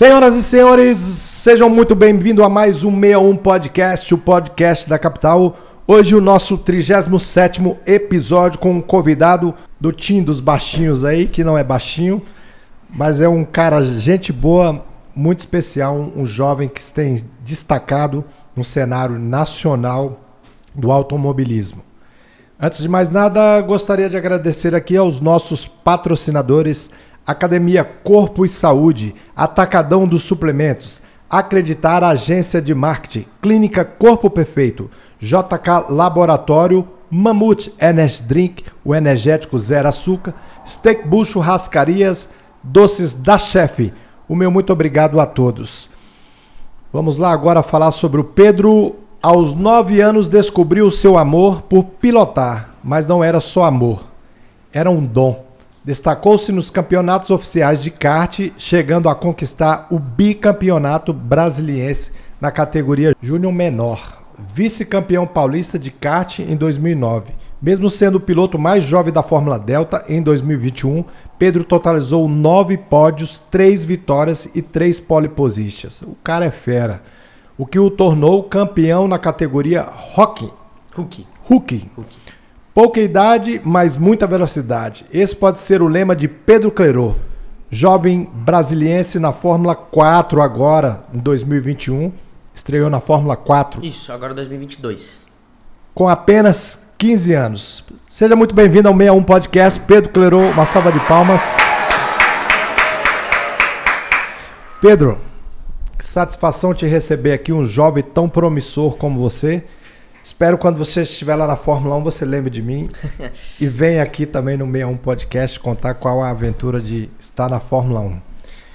Senhoras e senhores, sejam muito bem-vindos a mais um 61 Podcast, o podcast da capital. Hoje o nosso 37º episódio com um convidado do Tim dos Baixinhos aí, que não é baixinho, mas é um cara gente boa, muito especial, um, jovem que tem destacado no cenário nacional do automobilismo. Antes de mais nada, gostaria de agradecer aqui aos nossos patrocinadores Academia Corpo e Saúde, Atacadão dos Suplementos, Acreditar Agência de Marketing, Clínica Corpo Perfeito, JK Laboratório, Mamute Energy Drink, o energético zero açúcar, Steak Bull Rascarias, Doces da Chefe. O meu muito obrigado a todos. Vamos lá agora falar sobre o Pedro. Aos nove anos descobriu o seu amor por pilotar, mas não era só amor, era um dom. Destacou-se nos campeonatos oficiais de kart, chegando a conquistar o bicampeonato brasiliense na categoria Júnior Menor. Vice-campeão paulista de kart em 2009. Mesmo sendo o piloto mais jovem da Fórmula Delta em 2021, Pedro totalizou nove pódios, três vitórias e três pole positions. O cara é fera. O que o tornou campeão na categoria Hockey. Hulk. Hockey. Pouca idade, mas muita velocidade. Esse pode ser o lema de Pedro Clerô, jovem brasiliense na Fórmula 4 agora, em 2021. Estreou na Fórmula 4 Isso, agora 2022. com apenas 15 anos. Seja muito bem-vindo ao 61 Podcast. Pedro Clerô, uma salva de palmas. Pedro, que satisfação te receber aqui, um jovem tão promissor como você. Espero quando você estiver lá na Fórmula 1 você lembre de mim e venha aqui também no 61 Podcast contar qual a aventura de estar na Fórmula 1.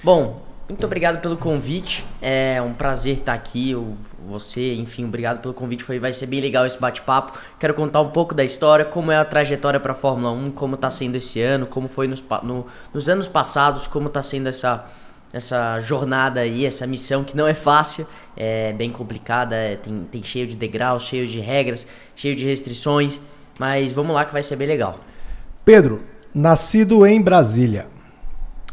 Bom, muito obrigado pelo convite. É um prazer estar aqui. Eu, você, enfim, obrigado pelo convite. Foi, vai ser bem legal esse bate-papo. Quero contar um pouco da história, como é a trajetória para a Fórmula 1, como está sendo esse ano, como foi nos, no- nos anos passados, como está sendo essa, essa jornada aí, essa missão que não é fácil, é bem complicada, é, tem, tem cheio de degraus, cheio de regras, cheio de restrições. Mas vamos lá que vai ser bem legal. Pedro, nascido em Brasília.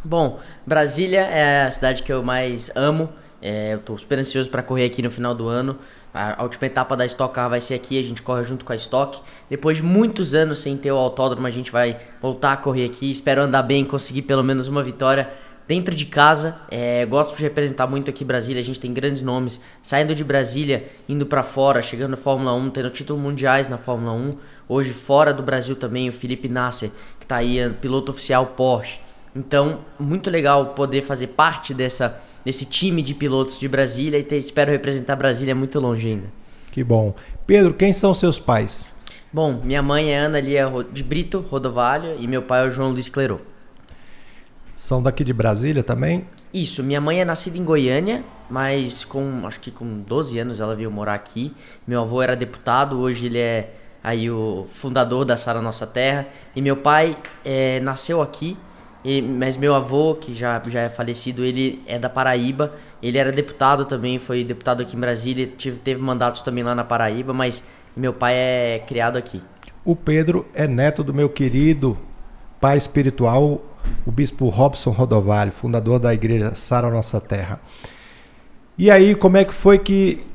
Bom, Brasília é a cidade que eu mais amo. É, eu tô super ansioso para correr aqui no final do ano. A, a última etapa da Stock Car vai ser aqui, a gente corre junto com a Stock. Depois de muitos anos sem ter o autódromo, a gente vai voltar a correr aqui. Espero andar bem, conseguir pelo menos uma vitória dentro de casa. É, gosto de representar muito aqui Brasília, a gente tem grandes nomes. Saindo de Brasília, indo para fora, chegando na Fórmula 1, tendo títulos mundiais na Fórmula 1. Hoje fora do Brasil também, o Felipe Nasser, que tá aí, é piloto oficial Porsche. Então, muito legal poder fazer parte dessa, desse time de pilotos de Brasília e ter, espero representar Brasília muito longe ainda. Que bom. Pedro, quem são seus pais? Bom, minha mãe é Ana Lia de Brito, Rodovalho, e meu pai é o João Luiz Clerô. São daqui de Brasília também? Isso, minha mãe é nascida em Goiânia, mas com acho que com 12 anos ela veio morar aqui. Meu avô era deputado, hoje ele é aí o fundador da Sara Nossa Terra. E meu pai é, nasceu aqui, e- mas meu avô, que já, já é falecido, ele é da Paraíba. Ele era deputado também, foi deputado aqui em Brasília, tive, teve mandatos também lá na Paraíba, mas meu pai é criado aqui. O Pedro é neto do meu querido pai espiritual, o bispo Robson Rodovalho, fundador da igreja Sara Nossa Terra. E aí, como é que foi que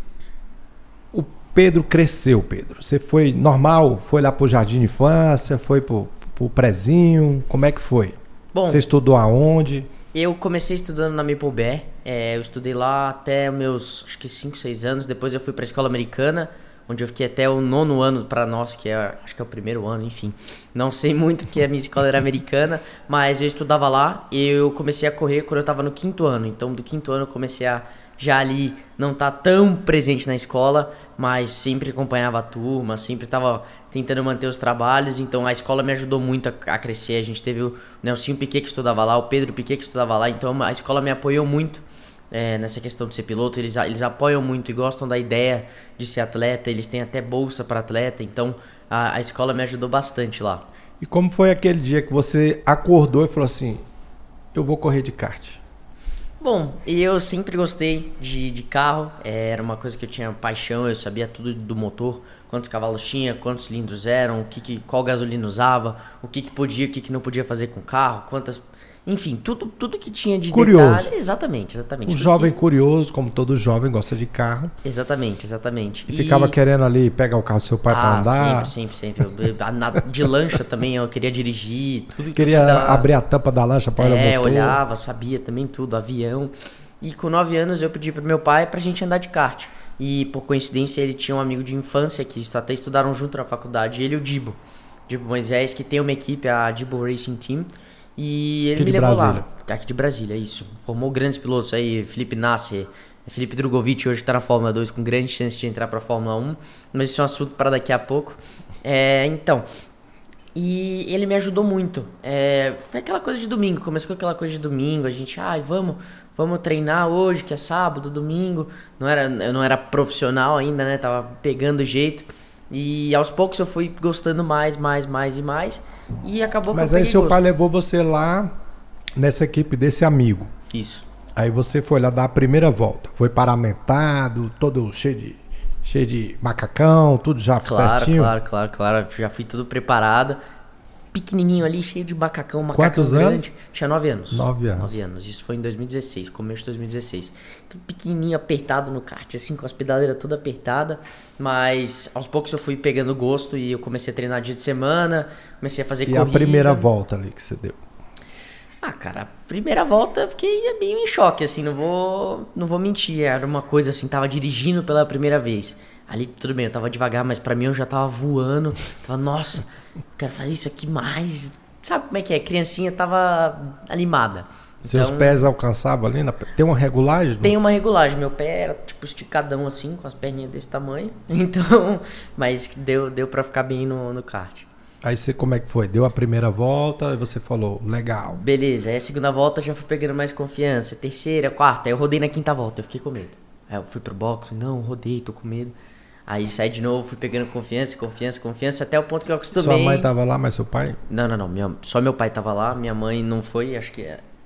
o Pedro cresceu, Pedro? Você foi normal? Foi lá pro jardim de infância? Foi pro, pro prezinho? Como é que foi? Bom, Você estudou aonde? Eu comecei estudando na Bear, é, eu estudei lá até meus, acho que 5, 6 anos, depois eu fui para a escola americana, onde eu fiquei até o nono ano para nós, que é, acho que é o primeiro ano, enfim. Não sei muito porque a minha escola era americana, mas eu estudava lá e eu comecei a correr quando eu estava no quinto ano, então do quinto ano eu comecei a já ali não tá tão presente na escola, mas sempre acompanhava a turma, sempre estava tentando manter os trabalhos, então a escola me ajudou muito a, a crescer. A gente teve o Nelsinho Piquet que estudava lá, o Pedro Piquet que estudava lá, então a escola me apoiou muito é, nessa questão de ser piloto. Eles, eles apoiam muito e gostam da ideia de ser atleta, eles têm até bolsa para atleta, então a, a escola me ajudou bastante lá. E como foi aquele dia que você acordou e falou assim: Eu vou correr de kart? Bom, eu sempre gostei de, de carro, é, era uma coisa que eu tinha paixão, eu sabia tudo do motor, quantos cavalos tinha, quantos cilindros eram, o que, que- qual gasolina usava, o que, que podia, o que, que não podia fazer com o carro, quantas. Enfim, tudo, tudo que tinha de Curioso. detalhe. Exatamente, exatamente. Um jovem que- curioso, como todo jovem, gosta de carro. Exatamente, exatamente. E, ficava querendo ali pegar o carro do seu pai pra ah, andar. sempre, sempre, sempre. Eu- na- De lancha também eu queria dirigir, tudo Queria tudo dava- abrir a tampa da lancha para olhar É, olhava, sabia também tudo, avião. E com 9 anos eu pedi pro meu pai pra gente andar de kart. E por coincidência ele tinha um amigo de infância que até estudaram junto na faculdade, ele e o Dibo. Dibo Moisés, que tem uma equipe, a Dibo Racing Team. E ele Aqui me levou Brasília. lá. Aqui de Brasília, isso. Formou grandes pilotos aí, Felipe Nasser, Felipe Drogovic hoje tá na Fórmula 2 com grande chance de entrar pra Fórmula 1. Mas isso é um assunto para daqui a pouco. É, então, e ele me ajudou muito. É, foi aquela coisa de domingo, começou com aquela coisa de domingo, a gente, ai, vamos, vamos treinar hoje, que é sábado, domingo. Não era, eu não era profissional ainda, né? Tava pegando jeito. E aos poucos eu fui gostando mais, mais, mais e mais. E acabou que Mas eu aí seu gosto. pai levou você lá nessa equipe desse amigo. Isso. Aí você foi lá dar a primeira volta. Foi paramentado, todo cheio de, cheio de macacão, tudo já Claro, certinho. claro, claro, claro. Já fui tudo preparado. Pequenininho ali, cheio de macacão, macacão Quantos grande. anos? Tinha nove anos. Nove anos. Nove anos. Isso foi em 2016, começo de 2016. Tudo pequenininho, apertado no kart, assim, com as pedaleiras toda apertada. Mas aos poucos eu fui pegando gosto e eu comecei a treinar dia de semana, comecei a fazer E corrida. a primeira volta ali que você deu. Ah, cara, a primeira volta eu fiquei meio em choque, assim, não vou, não vou mentir. Era uma coisa assim, tava dirigindo pela primeira vez. Ali tudo bem, eu tava devagar, mas pra mim eu já tava voando. Tava, nossa, quero fazer isso aqui mais. Sabe como é que é? Criancinha tava animada. Seus Então, pés alcançavam ali? Na... Tem uma regulagem? Tem uma regulagem, meu pé era tipo esticadão assim, com as perninhas desse tamanho. Então, mas deu, deu pra ficar bem no, no kart. Aí você como é que foi? Deu a primeira volta e você falou, legal. Beleza, aí a segunda volta já fui pegando mais confiança. Terceira, quarta, aí eu rodei na quinta volta, eu fiquei com medo. Aí eu fui pro box, não, rodei, tô com medo. Aí saí de novo, fui pegando confiança, confiança, confiança, até o ponto que eu acostumei. Sua mãe tava lá, mas seu pai? Não, não, não, minha- só meu pai tava lá, minha mãe não foi, acho que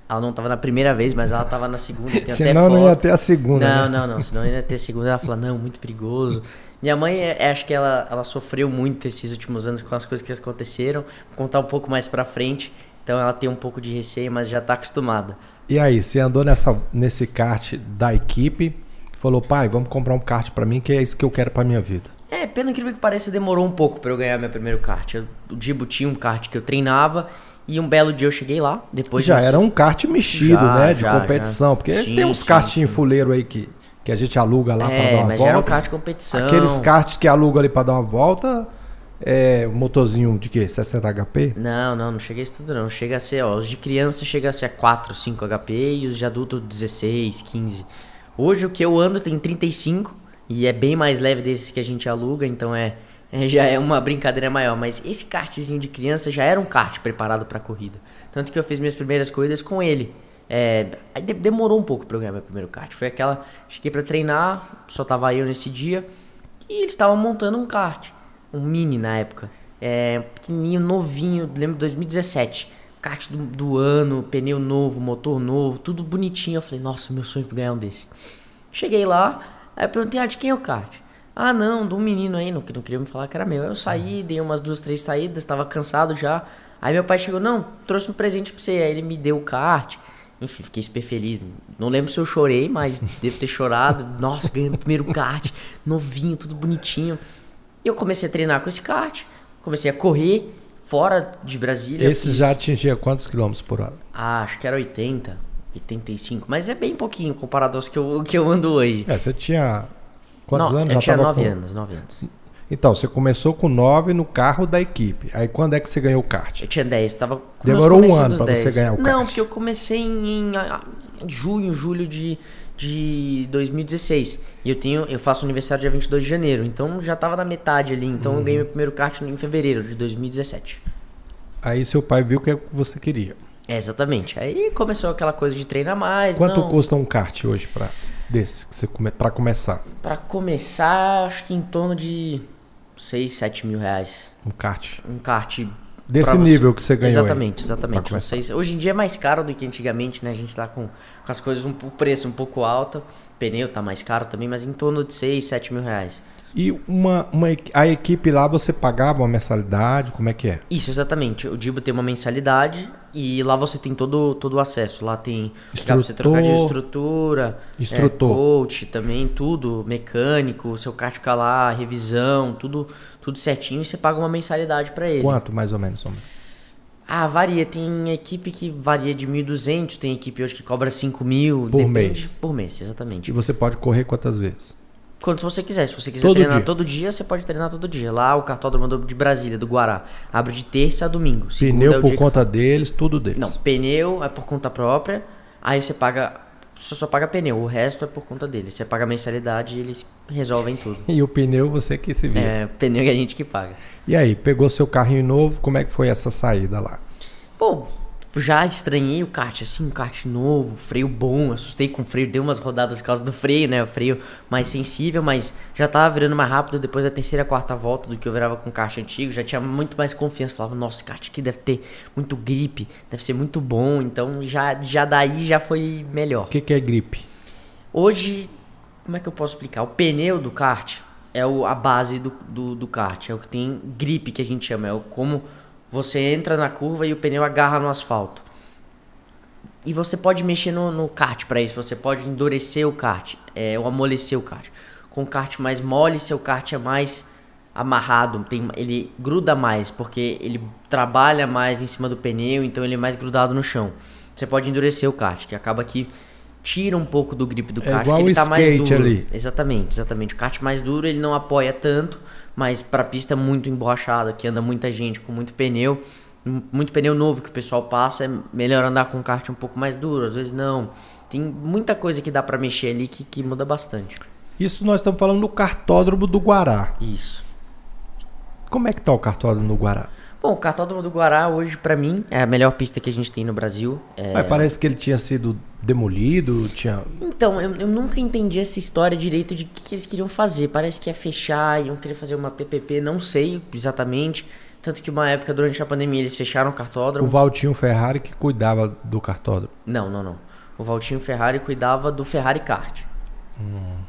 ela não tava na primeira vez, mas ela tava na segunda, tem até Senão não ia ter a segunda. Não, né? não, não. Senão ia ter segunda. Ela fala, não, muito perigoso. Minha mãe, é- é, acho que ela, ela sofreu muito esses últimos anos com as coisas que aconteceram. Vou contar um pouco mais pra frente. Então ela tem um pouco de receio, mas já tá acostumada. E aí, você andou nessa, nesse kart da equipe, falou, pai, vamos comprar um kart pra mim, que é isso que eu quero pra minha vida. É, pelo incrível que pareça, demorou um pouco pra eu ganhar meu primeiro kart. Eu, o Dibo tinha um kart que eu treinava. E um belo dia eu cheguei lá. Depois já de- era um kart mexido, Já, né? De já, competição. já. Porque Sim, tem uns kartinhos fuleiro aí que, que a gente aluga lá pra dar É, uma mas já era um volta. kart de competição. Aqueles karts que aluga ali pra dar uma volta, é um motorzinho de quê? 60 HP? Não, não, não chega a isso tudo não. Chega a ser, ó, os de criança chega a ser 4, 5 HP e os de adulto 16, 15. Hoje o que eu ando tem 35 e é bem mais leve desses que a gente aluga, então é, é- já é uma brincadeira maior. Mas esse kartzinho de criança já era um kart preparado pra corrida. Tanto que eu fiz minhas primeiras corridas com ele. É, de- demorou um pouco pra eu ganhar meu primeiro kart. Foi aquela. Cheguei pra treinar, só tava eu nesse dia. E eles estavam montando um kart. Um mini na época. É, pequenininho, novinho, lembro de 2017. Kart do, do ano, pneu novo, motor novo, tudo bonitinho. Eu falei, nossa, meu sonho é ganhar um desse. Cheguei lá, aí eu perguntei, ah, de quem é o kart? Ah, não, de um menino aí, não, que não queria me falar que era meu. Eu saí, dei umas duas, três saídas, tava cansado já. Aí meu pai chegou, não, trouxe um presente pra você. Aí ele me deu o kart. Enfim, fiquei super feliz. Não lembro se eu chorei, mas devo ter chorado. Nossa, ganhei meu primeiro kart, novinho, tudo bonitinho. E eu comecei a treinar com esse kart, comecei a correr fora de Brasília. Esse fiz- já atingia quantos quilômetros por hora? Ah, acho que era 80, 85, mas é bem pouquinho comparado aos que eu, que eu ando hoje. É, você tinha quantos Não, anos? Eu tinha tava 9 com- anos, 9 anos. Então, você começou com 9 no carro da equipe. Aí quando é que você ganhou o kart? Eu tinha 10, tava com Demorou um ano pra você 10. ganhar o Não, kart. porque eu comecei em, em junho, julho de, de 2016. E eu tenho, eu faço aniversário dia 22 de janeiro, então já tava na metade ali. Então Uhum. eu ganhei meu primeiro kart em fevereiro de 2017. Aí seu pai viu o que você queria. É, exatamente. Aí começou aquela coisa de treinar mais. Quanto não, custa um kart hoje pra, desse, você come, pra começar? Pra começar, acho que em torno de 6, 7 mil reais. Um kart. Um kart. Desse pra você. nível que você ganhou. aí, Exatamente, pra exatamente. hoje em dia é mais caro do que antigamente, né? A gente tá com, com as coisas, um, o preço um pouco alto. pneu tá mais caro também, mas em torno de 6, 7 mil reais. E uma, uma, a equipe lá você pagava uma mensalidade? Como é que é? Isso, exatamente. O Dibo tem uma mensalidade e lá você tem todo, todo o acesso. Lá tem dá pra você trocar de estrutura, Instrutor. É, coach também, tudo, mecânico, seu kart lá, revisão, tudo, tudo certinho e você paga uma mensalidade para ele. Quanto mais ou menos? Ah, varia. Tem equipe que varia de 1.200, tem equipe hoje que cobra 5 mil. Por depende, mês. Por mês, exatamente. E você pode correr quantas vezes? Quando você quiser. Se você quiser Todo treinar dia. todo dia, você pode treinar todo dia. Lá o cartódromo do- de Brasília, do Guará, abre de terça a domingo. Segunda é Pneu o por que conta deles, tudo deles. Não, pneu é por conta própria. Aí você paga. Você só paga pneu, o resto é por conta deles. Você paga mensalidade e eles resolvem tudo. E o pneu você que se vira. É, pneu é a gente que paga. E aí, pegou seu carrinho novo, como é que foi essa saída lá? Pô, já estranhei o kart, assim, um kart novo, freio bom, assustei com o freio, dei umas rodadas por causa do freio, né? O freio mais sensível, mas já tava virando mais rápido depois da terceira, quarta volta do que eu virava com o kart antigo, já tinha muito mais confiança. Falava, nossa, esse kart aqui deve ter muito grip, deve ser muito bom, então já, já daí já foi melhor. O que, que é gripe? Hoje, como é que eu posso explicar? O pneu do kart é o, a base do, do, do kart, é o que tem grip que a gente chama, é o como você entra na curva e o pneu agarra no asfalto. E você pode mexer no, no kart para isso, você pode endurecer o kart, é, ou amolecer o kart. Com o kart mais mole, seu kart é mais amarrado, tem, ele gruda mais, porque ele trabalha mais em cima do pneu, então ele é mais grudado no chão. Você pode endurecer o kart, que acaba que tira um pouco do grip do É kart, igual porque ele o tá mais duro. ali. Exatamente, exatamente. O kart mais duro ele não apoia tanto, mas pra pista muito emborrachada, que anda muita gente com muito pneu, m- muito pneu novo que o pessoal passa, é melhor andar com um kart um pouco mais duro, às vezes não. Tem muita coisa que dá pra mexer ali que, que muda bastante. Isso nós estamos falando no cartódromo do Guará. Isso. Como é que tá o cartódromo do Guará? Bom, o Cartódromo do Guará hoje pra mim é a melhor pista que a gente tem no Brasil. É, Mas parece que ele tinha sido demolido, tinha... Então, eu, eu nunca entendi essa história direito de o que, que eles queriam fazer. Parece que ia fechar, iam querer fazer uma PPP, não sei exatamente. Tanto que uma época, durante a pandemia, eles fecharam o O cartódromo. Valtinho Ferrari que cuidava do cartódromo. Não, não, não. O Valtinho Ferrari cuidava do Ferrari Kart.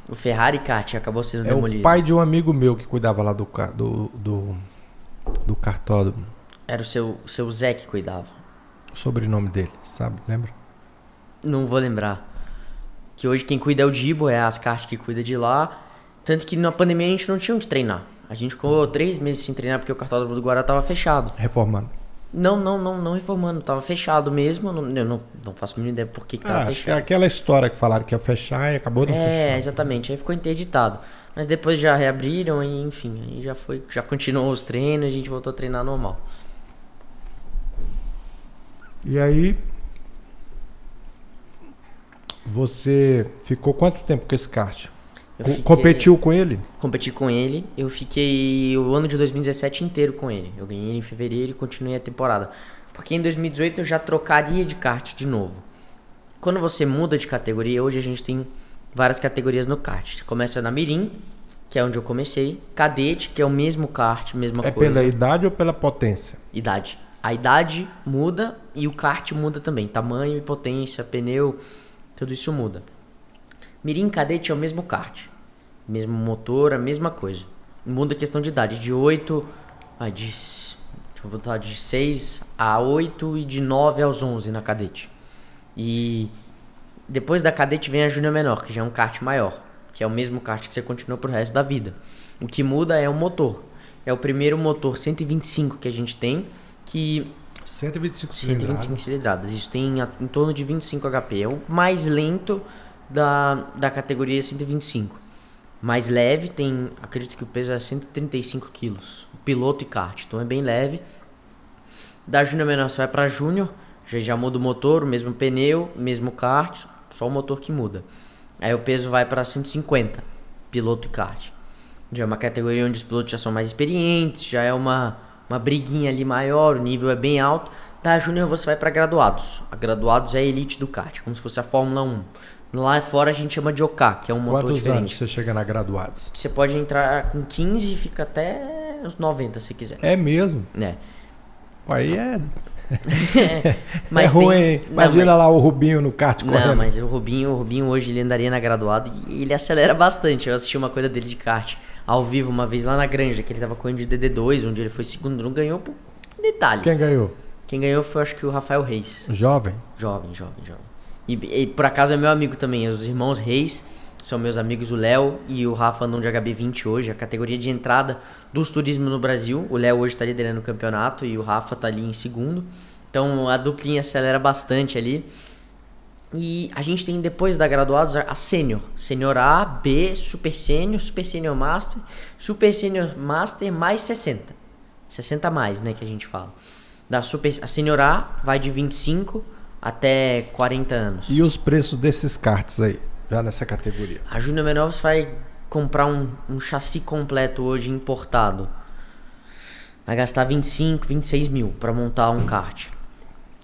O Ferrari Kart acabou sendo Hum. É demolido. o pai de um amigo meu que cuidava lá do, do, do, do cartódromo. Era o seu, o seu Zé que cuidava. O sobrenome dele, sabe? Lembra? Não vou lembrar. Que hoje quem cuida é o Dibo, é as cartas que cuida de lá. Tanto que na pandemia a gente não tinha onde treinar. A gente ficou três meses sem treinar porque o cartódromo do Guará tava fechado. Reformando. Não, não, não, não reformando. Tava fechado mesmo. Eu não, eu não, não faço a mínima ideia por que, que tava Ah, acho que é fechado. aquela história que falaram que ia fechar e acabou não É, fechando. exatamente. Aí ficou interditado. Mas depois já reabriram e enfim, aí já foi, já continuou os treinos, a gente voltou a treinar normal. E aí, você ficou quanto tempo com esse kart? Fiquei- Competiu com ele? Competi com ele. Eu fiquei o ano de 2017 inteiro com ele. Eu ganhei ele em fevereiro e continuei a temporada. Porque em 2018 eu já trocaria de kart de novo. Quando você muda de categoria, hoje a gente tem várias categorias no kart. Você começa na Mirim, que é onde eu comecei. Cadete, que é o mesmo kart, mesma É coisa. pela idade ou pela potência? Idade. A idade muda e o kart muda também. Tamanho e potência, pneu, tudo isso muda. Mirim e cadete é o mesmo kart. Mesmo motor, a mesma coisa. Muda a questão de idade. De 8 a de. Deixa eu botar de 6 a 8 e de 9 aos 11 na cadete. E depois da cadete vem a júnior menor, que já é um kart maior. Que é o mesmo kart que você continua pro resto da vida. O que muda é o motor. É o primeiro motor 125 que a gente tem, que 125 125 cilindradas. Isso tem em torno de 25 HP. É o mais lento da, da categoria 125. Mais leve, tem. Acredito que o peso é 135 quilos. Piloto e kart. Então é bem leve. Da Júnior menor você vai pra Júnior. Já, já muda o motor, o mesmo pneu, mesmo kart. Só o motor que muda. Aí o peso vai para 150. Piloto e kart. Já é uma categoria onde os pilotos já são mais experientes, já é uma, uma briguinha ali maior, o nível é bem alto. Da Júnior você vai para graduados. A graduados é a elite do kart, como se fosse a Fórmula 1. Lá fora a gente chama de OK, que é um motor Quantos diferente. anos você chega na graduados? Você pode entrar com 15 e fica até os 90 se quiser. É mesmo. Né? Aí é. É Mas ruim, tem- hein? Não, Imagina mas- lá o Rubinho no kart correndo. Não, mas o Rubinho, o Rubinho hoje ele andaria na graduado e ele acelera bastante. Eu assisti uma coisa dele de kart ao vivo uma vez lá na Granja, que ele tava correndo de DD2, onde ele foi segundo, não ganhou por detalhe. Quem, Quem ganhou? ganhou foi acho que o Rafael Reis. Jovem? Jovem, jovem, jovem. E, e por acaso é meu amigo também, os irmãos Reis são meus amigos, o Léo e o Rafa andam de HB20 hoje, a categoria de entrada dos turismo no Brasil. O Léo hoje tá liderando o campeonato e o Rafa tá ali em segundo. Então a duplinha acelera bastante ali. E a gente tem depois da graduados a sênior, sênior A, B, super sênior, super sênior master, super sênior master mais 60. 60 a mais, né, que a gente fala. Da super a sênior A vai de 25 até 40 anos. E os preços desses karts aí, já nessa categoria? A Júnior Menor você vai comprar um, um chassi completo hoje importado. Vai gastar 25, 26 mil para montar um kart.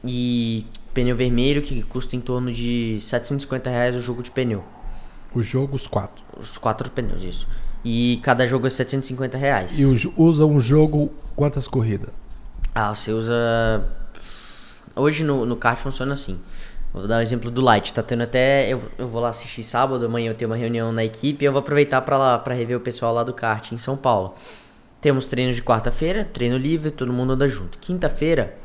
E pneu vermelho que custa em torno de 750 reais o jogo de pneu. O jogo, os quatro. Os quatro pneus, isso. E cada jogo é 750 reais. E usa um jogo, quantas corridas? Ah, você usa. Hoje no, no kart funciona assim. Vou dar o exemplo do Light. Tá tendo até. Eu, eu vou lá assistir sábado, amanhã eu tenho uma reunião na equipe e eu vou aproveitar pra lá para rever o pessoal lá do kart em São Paulo. Temos treinos de quarta-feira, treino livre, todo mundo anda junto. Quinta-feira,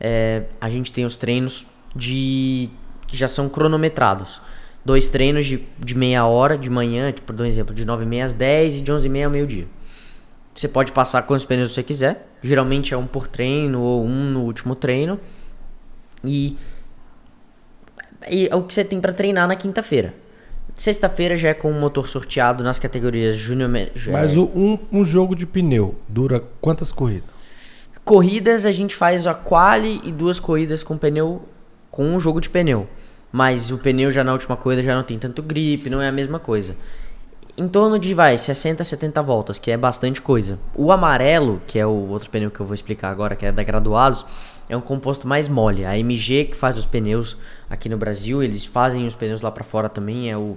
é, a gente tem os treinos de. que já são cronometrados. Dois treinos de, de meia hora de manhã, tipo, dou um exemplo, de 9h30 às 10 e de 11h30 ao meio-dia. Você pode passar quantos pneus você quiser. Geralmente é um por treino ou um no último treino. E, e é o que você tem pra treinar na quinta-feira. Sexta-feira já é com o motor sorteado nas categorias Júnior. Mas é- o- um, um jogo de pneu dura quantas corridas? Corridas a gente faz a quali e duas corridas com pneu com um jogo de pneu. Mas o pneu já na última corrida já não tem tanto grip, não é a mesma coisa. Em torno de vai 60, 70 voltas, que é bastante coisa. O amarelo, que é o outro pneu que eu vou explicar agora, que é da Graduados, é um composto mais mole. A MG que faz os pneus aqui no Brasil, eles fazem os pneus lá pra fora também, é o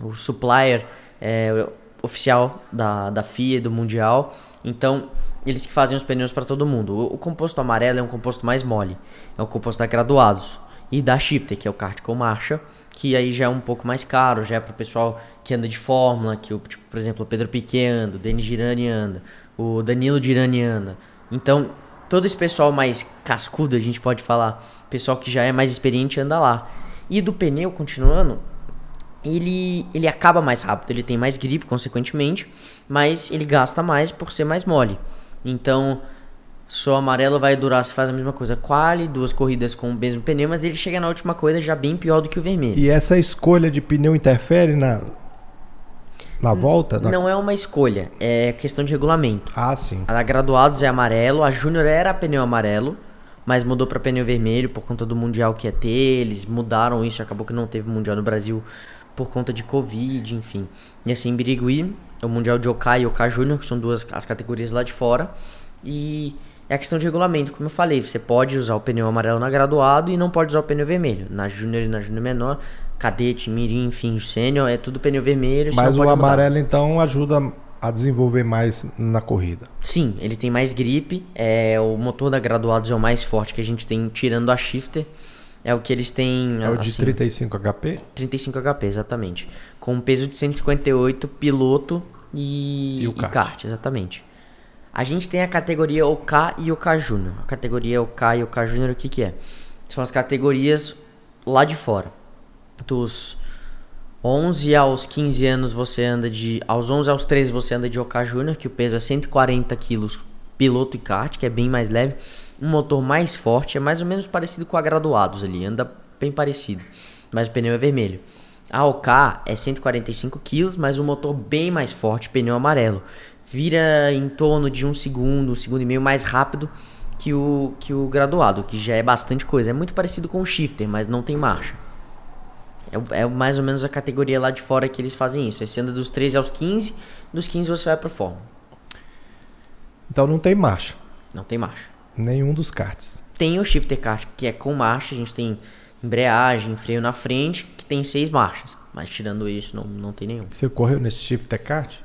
o supplier é, oficial da, da FIA do Mundial. Então, eles que fazem os pneus para todo mundo. O, o composto amarelo é um composto mais mole. É o composto da Graduados. E da Shifter, que é o kart com marcha, que aí já é um pouco mais caro, já é para o pessoal que anda de fórmula, que o, tipo, por exemplo, o Pedro Piquet anda, o Denis Girani anda, o Danilo Girani anda. Então, todo esse pessoal mais cascudo, a gente pode falar, pessoal que já é mais experiente anda lá. E do pneu, continuando, ele, ele acaba mais rápido, ele tem mais grip, consequentemente, mas ele gasta mais por ser mais mole. Então, só amarelo vai durar, se faz a mesma coisa, quali, duas corridas com o mesmo pneu, mas ele chega na última corrida já bem pior do que o vermelho. E essa escolha de pneu interfere na, na volta? Na- Não é uma escolha, é questão de regulamento. Ah, sim. A graduados é amarelo, a Júnior era pneu amarelo, mas mudou para pneu vermelho por conta do mundial que ia ter, eles mudaram isso, acabou que não teve mundial no Brasil por conta de Covid, enfim. E assim, Birigui, o mundial de OK e OK Júnior, que são duas as categorias lá de fora, e é a questão de regulamento, como eu falei, você pode usar o pneu amarelo na graduado e não pode usar o pneu vermelho. Na Júnior e na Júnior menor, cadete, mirim, enfim, sênior, é tudo pneu vermelho, Mas o pode mudar. amarelo, então, ajuda a desenvolver mais na corrida. Sim, ele tem mais grip. É, o motor da Graduados é o mais forte que a gente tem, tirando a Shifter. É o que eles têm. É o de assim, 35 HP 35 HP, exatamente. Com um peso de 158, piloto e, E o e kart. kart. exatamente. A gente tem a categoria OK e OK Júnior. A categoria OK e OK Júnior, o que, que é? São as categorias lá de fora. Dos 11 aos 15 anos você anda de. Aos 11 aos 13 você anda de OK Júnior, que o peso é 140 quilos, piloto e kart, que é bem mais leve. Um motor mais forte, é mais ou menos parecido com a Graduados ali, anda bem parecido. Mas o pneu é vermelho. A OK é 145 quilos, mas um motor bem mais forte, pneu amarelo. Vira em torno de um segundo, um segundo e meio mais rápido que o, que o graduado, que já é bastante coisa. É muito parecido com o shifter, mas não tem marcha. É, é mais ou menos a categoria lá de fora que eles fazem isso. Você anda dos 13 aos 15, dos 15 você vai pro fórmula. Então não tem marcha. Não tem marcha. Nenhum dos karts. Tem o shifter kart, que é com marcha, a gente tem embreagem, freio na frente, que tem seis marchas. Mas tirando isso, não, não tem nenhum. Você correu nesse Shifter Kart?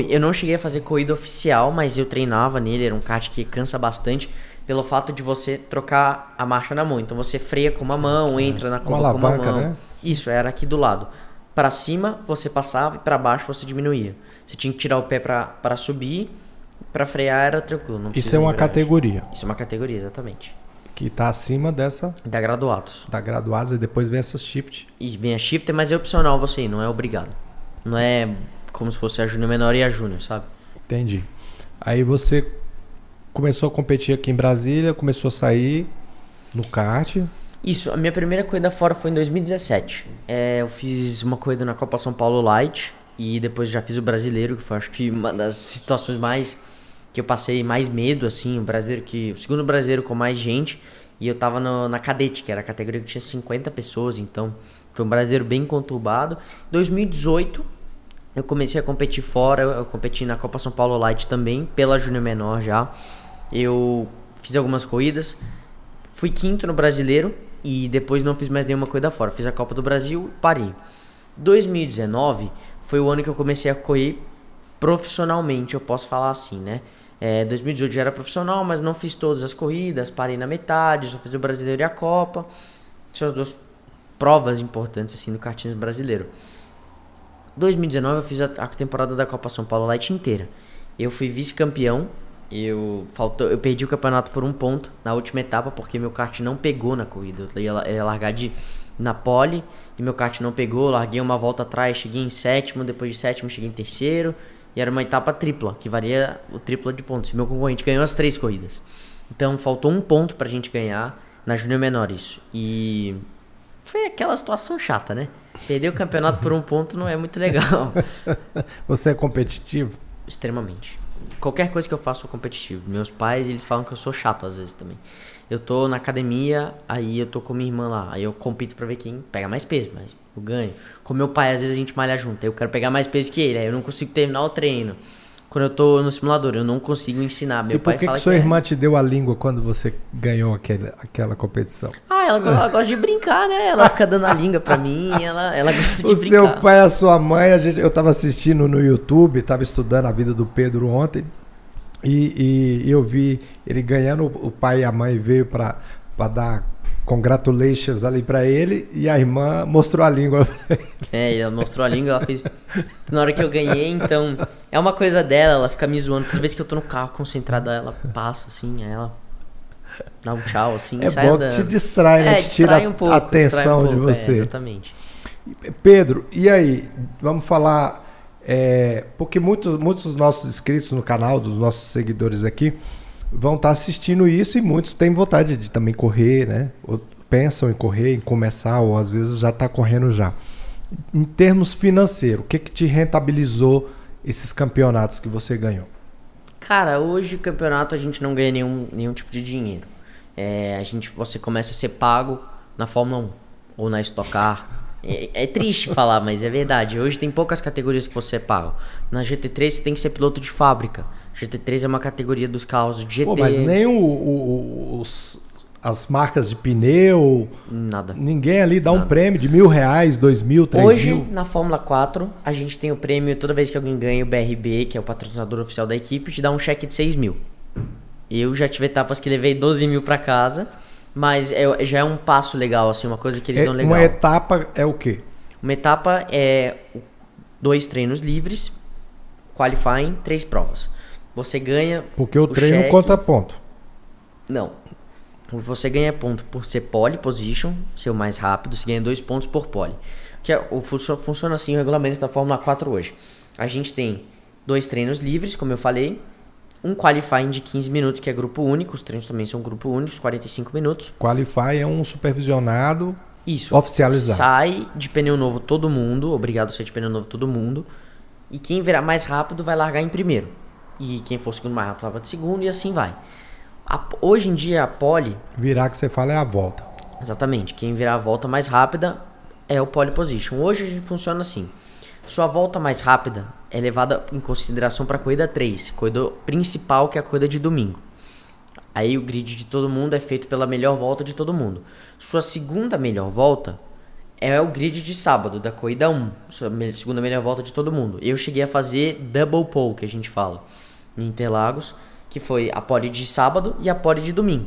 Eu não cheguei a fazer corrida oficial, mas eu treinava nele, era um kart que cansa bastante pelo fato de você trocar a marcha na mão. Então você freia com uma mão, entra na curva com uma mão. né? Isso, era aqui do lado. Pra cima você passava e pra baixo você diminuía. Você tinha que tirar o pé pra pra subir, pra frear era tranquilo. Isso é uma categoria Isso é uma categoria, exatamente. que tá acima dessa Da graduados. da graduados e depois vem essa shift. E vem a shifter, mas é opcional você ir, não é obrigado. Não é como se fosse a júnior menor e a júnior, sabe? Entendi. Aí você começou a competir aqui em Brasília, começou a sair no kart. Isso, a minha primeira corrida fora foi em 2017. É, eu fiz uma corrida na Copa São Paulo Light e depois já fiz o brasileiro, que foi acho que uma das situações mais que eu passei mais medo, assim, o brasileiro que. O segundo brasileiro com mais gente. E eu tava no- na cadete, que era a categoria que tinha 50 pessoas, então foi um brasileiro bem conturbado. 2018, eu comecei a competir fora, eu competi na Copa São Paulo Light também, pela Júnior Menor já. Eu fiz algumas corridas, fui quinto no brasileiro e depois não fiz mais nenhuma corrida fora. Fiz a Copa do Brasil e parei. 2019 foi o ano que eu comecei a correr profissionalmente, eu posso falar assim, né? É, 2018 já era profissional, mas não fiz todas as corridas, parei na metade, só fiz o brasileiro e a Copa. São as duas provas importantes assim no kartismo brasileiro. 2019 eu fiz a, a temporada da Copa São Paulo Light inteira. Eu fui vice-campeão. Eu faltou, eu perdi o campeonato por um ponto na última etapa porque meu kart não pegou na corrida. Eu ia, ia largar de na pole e meu kart não pegou. Larguei uma volta atrás, cheguei em sétimo. Depois de sétimo, cheguei em terceiro. E era uma etapa tripla, que varia o triplo de pontos. Meu concorrente ganhou as três corridas. Então faltou um ponto pra gente ganhar na Júnior Menor isso. E foi aquela situação chata, né? Perder o campeonato por um ponto não é muito legal. Você é competitivo? Extremamente. Qualquer coisa que eu faço, eu sou competitivo. Meus pais, eles falam que eu sou chato às vezes também. Eu tô na academia, aí eu tô com minha irmã lá. Aí eu compito pra ver quem pega mais peso, mas eu ganho. Com meu pai, às vezes a gente malha junto. Aí eu quero pegar mais peso que ele, aí eu não consigo terminar o treino. Quando eu tô no simulador, eu não consigo ensinar. Meu e por pai que, que sua é- irmã te deu a língua quando você ganhou aquele, aquela competição? Ah, ela, ela gosta de brincar, né? Ela fica dando a língua pra mim, ela, ela gosta de O brincar. seu pai e a sua mãe, a gente, eu estava assistindo no YouTube, estava estudando a vida do Pedro ontem, e, e eu vi ele ganhando, o pai e a mãe veio para dar congratulations ali para ele, e a irmã mostrou a língua. pra ele. É, ela mostrou a língua, ela fez. Na hora que eu ganhei, então. É uma coisa dela, ela fica me zoando. Toda vez que eu tô no carro concentrada, ela passa assim, aí ela dá um tchau assim É sai bom andando. que te distrai, né? É, Te tira um pouco, a distrai um atenção de pouco, é, você. exatamente. Pedro, e aí? Vamos falar. é, porque muitos, muitos dos nossos inscritos no canal, dos nossos seguidores aqui, vão estar assistindo isso e muitos têm vontade de também correr, né? Ou pensam em correr, em começar, ou às vezes já está correndo já. Em termos financeiros, o que, que te rentabilizou esses campeonatos que você ganhou? Cara, hoje o campeonato a gente não ganha nenhum, nenhum tipo de dinheiro. É, a gente, você começa a ser pago na Fórmula 1 ou na Stock Car. É, é triste falar, mas é verdade. Hoje tem poucas categorias que você é pago. Na GT3 você tem que ser piloto de fábrica. GT3 é uma categoria dos carros de GT. Pô, mas nem o- o- os, as marcas de pneu, Nada. ninguém ali dá um prêmio de mil reais, dois mil, três Hoje, mil. na Fórmula 4, a gente tem o prêmio toda vez que alguém ganha o BRB, que é o patrocinador oficial da equipe, te dá um cheque de 6 mil. Eu já tive etapas que levei 12 mil pra casa, mas é- já é um passo legal, assim, uma coisa que eles É, dão legal. uma etapa é o quê? Uma etapa é dois treinos livres, qualifying, três provas. Você ganha. Porque o treino cheque- conta ponto. Não. Você ganha ponto por ser pole position, ser o mais rápido, você ganha dois pontos por pole. Que é, o, funcio- funciona assim o regulamento da Fórmula 4 hoje. A gente tem dois treinos livres, como eu falei, um qualifying de 15 minutos, que é grupo único, os treinos também são grupo único, 45 minutos. Qualify é um supervisionado Isso. oficializado. Sai de pneu novo todo mundo, obrigado a ser de pneu novo todo mundo. E quem virar mais rápido vai largar em primeiro. E quem for segundo mais rápido larga de segundo e assim vai. A- hoje em dia a pole Virar que você fala é a volta. Exatamente. Quem virar a volta mais rápida é o pole position. Hoje a gente funciona assim. Sua volta mais rápida é levada em consideração para a corrida 3, corrida principal que é a corrida de domingo. Aí o grid de todo mundo é feito pela melhor volta de todo mundo. Sua segunda melhor volta é o grid de sábado, da corrida 1, segunda melhor volta de todo mundo. Eu cheguei a fazer double pole, que a gente fala, em Interlagos, que foi a pole de sábado e a pole de domingo.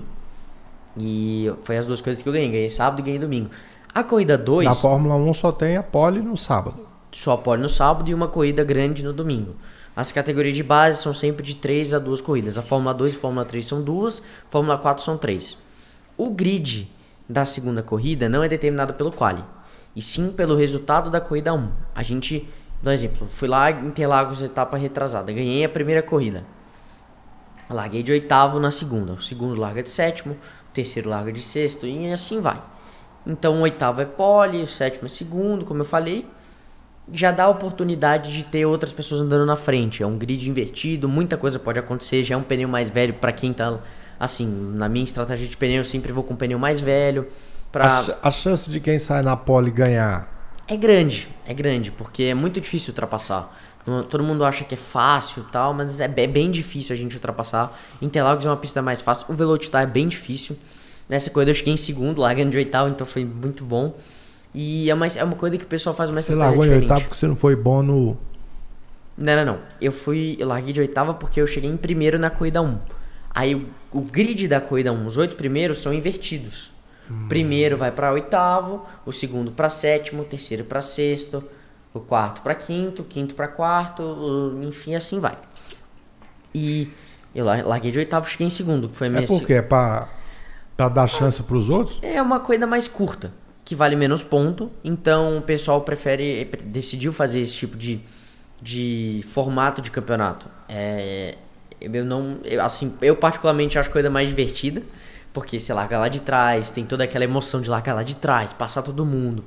E foi as duas coisas que eu ganhei, ganhei sábado e ganhei domingo. A corrida 2... Na Fórmula 1 só tem a pole no sábado. Só a pole no sábado e uma corrida grande no domingo. As categorias de base são sempre de 3 a 2 corridas. A Fórmula 2 e a Fórmula 3 são duas, a Fórmula 4 são três. O grid da segunda corrida não é determinado pelo quali e sim pelo resultado da corrida 1. A gente, dá um exemplo, fui lá em Interlagos, etapa retrasada, ganhei a primeira corrida. Larguei de oitavo na segunda, o segundo larga de sétimo, o terceiro larga de sexto e assim vai. Então o oitavo é pole, o sétimo é segundo, como eu falei. Já dá a oportunidade de ter outras pessoas andando na frente. É um grid invertido, muita coisa pode acontecer. Já é um pneu mais velho para quem tá assim. Na minha estratégia de pneu, eu sempre vou com um pneu mais velho. Pra... A, a chance de quem sai na pole ganhar é grande, é grande, porque é muito difícil ultrapassar. Todo mundo acha que é fácil e tal, mas é bem difícil a gente ultrapassar. Interlagos é uma pista mais fácil, o Velocitar é bem difícil. Nessa corrida eu cheguei em segundo, largando de oitavo, então foi muito bom. E é uma, é uma coisa que o pessoal faz uma estratégia Você largou em oitavo porque você não foi bom no... Não, não, não. Eu fui, eu larguei de oitava porque eu cheguei em primeiro na corrida 1. Aí o, o grid da corrida 1, os oito primeiros são invertidos. Primeiro vai para oitavo, o segundo para sétimo, o terceiro para sexto, o quarto para quinto, o quinto para quarto, enfim, assim vai. E eu larguei de oitavo, cheguei em segundo, que foi É porque é para para dar chance para os outros? É uma coisa mais curta, que vale menos ponto. Então o pessoal prefere decidiu fazer esse tipo de, de formato de campeonato. É, eu não, eu, assim, eu particularmente acho a coisa mais divertida. Porque você larga lá de trás, tem toda aquela emoção de largar lá de trás, passar todo mundo.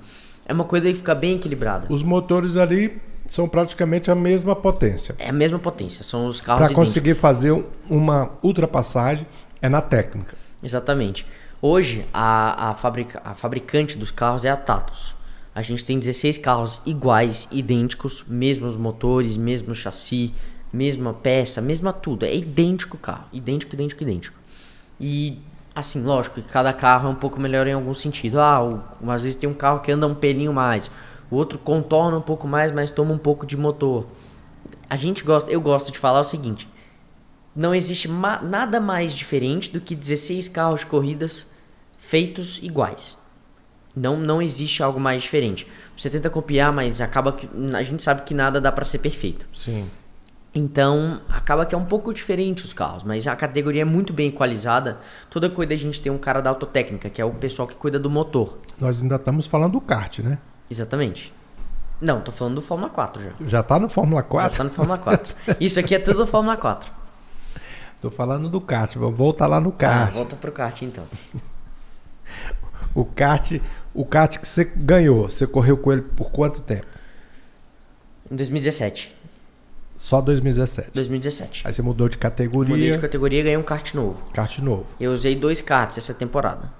É uma coisa que fica bem equilibrada. Os motores ali são praticamente a mesma potência. É a mesma potência, são os carros Para conseguir fazer uma ultrapassagem é na técnica. Exatamente. Hoje, a, a, fabrica, a fabricante dos carros é a Tatos. A gente tem 16 carros iguais, idênticos, mesmos motores, mesmo chassi, mesma peça, mesma tudo. É idêntico o carro. Idêntico, idêntico, idêntico. E Assim, lógico que cada carro é um pouco melhor em algum sentido. Ah, o, às vezes tem um carro que anda um pelinho mais, o outro contorna um pouco mais, mas toma um pouco de motor. A gente gosta, eu gosto de falar o seguinte: não existe ma nada mais diferente do que 16 carros de corridas feitos iguais. Não, não existe algo mais diferente. Você tenta copiar, mas acaba que a gente sabe que nada dá para ser perfeito. Sim. Então, acaba que é um pouco diferente os carros, mas a categoria é muito bem equalizada. Toda corrida a gente tem um cara da autotécnica, que é o pessoal que cuida do motor. Nós ainda estamos falando do kart, né? Exatamente. Não, tô falando do Fórmula 4 já. Já tá no Fórmula 4? Já tá no Fórmula 4. Isso aqui é tudo Fórmula 4. Tô falando do kart, vamos voltar lá no ah, kart. Ah, volta pro kart então. o kart, o kart que você ganhou, você correu com ele por quanto tempo? Em 2017. Só 2017. 2017. Aí você mudou de categoria. Mudei de categoria e ganhei um kart novo. Kart novo. Eu usei dois karts essa temporada.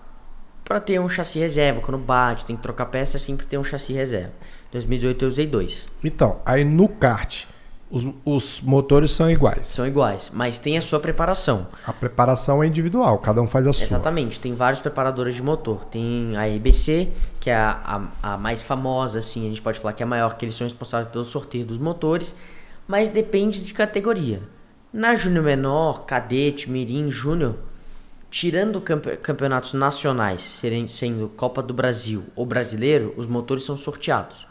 Para ter um chassi reserva, quando bate, tem que trocar peça, sempre tem um chassi reserva. 2018 eu usei dois. Então, aí no kart, os, os, motores são iguais. São iguais, mas tem a sua preparação. A preparação é individual, cada um faz a sua. Exatamente, tem vários preparadores de motor. Tem a RBC, que é a, a, a mais famosa, assim, a gente pode falar que é a maior, que eles são responsáveis pelo sorteio dos motores mas depende de categoria. Na Júnior Menor, Cadete, Mirim, Júnior, tirando campeonatos nacionais, sendo Copa do Brasil ou Brasileiro, os motores são sorteados.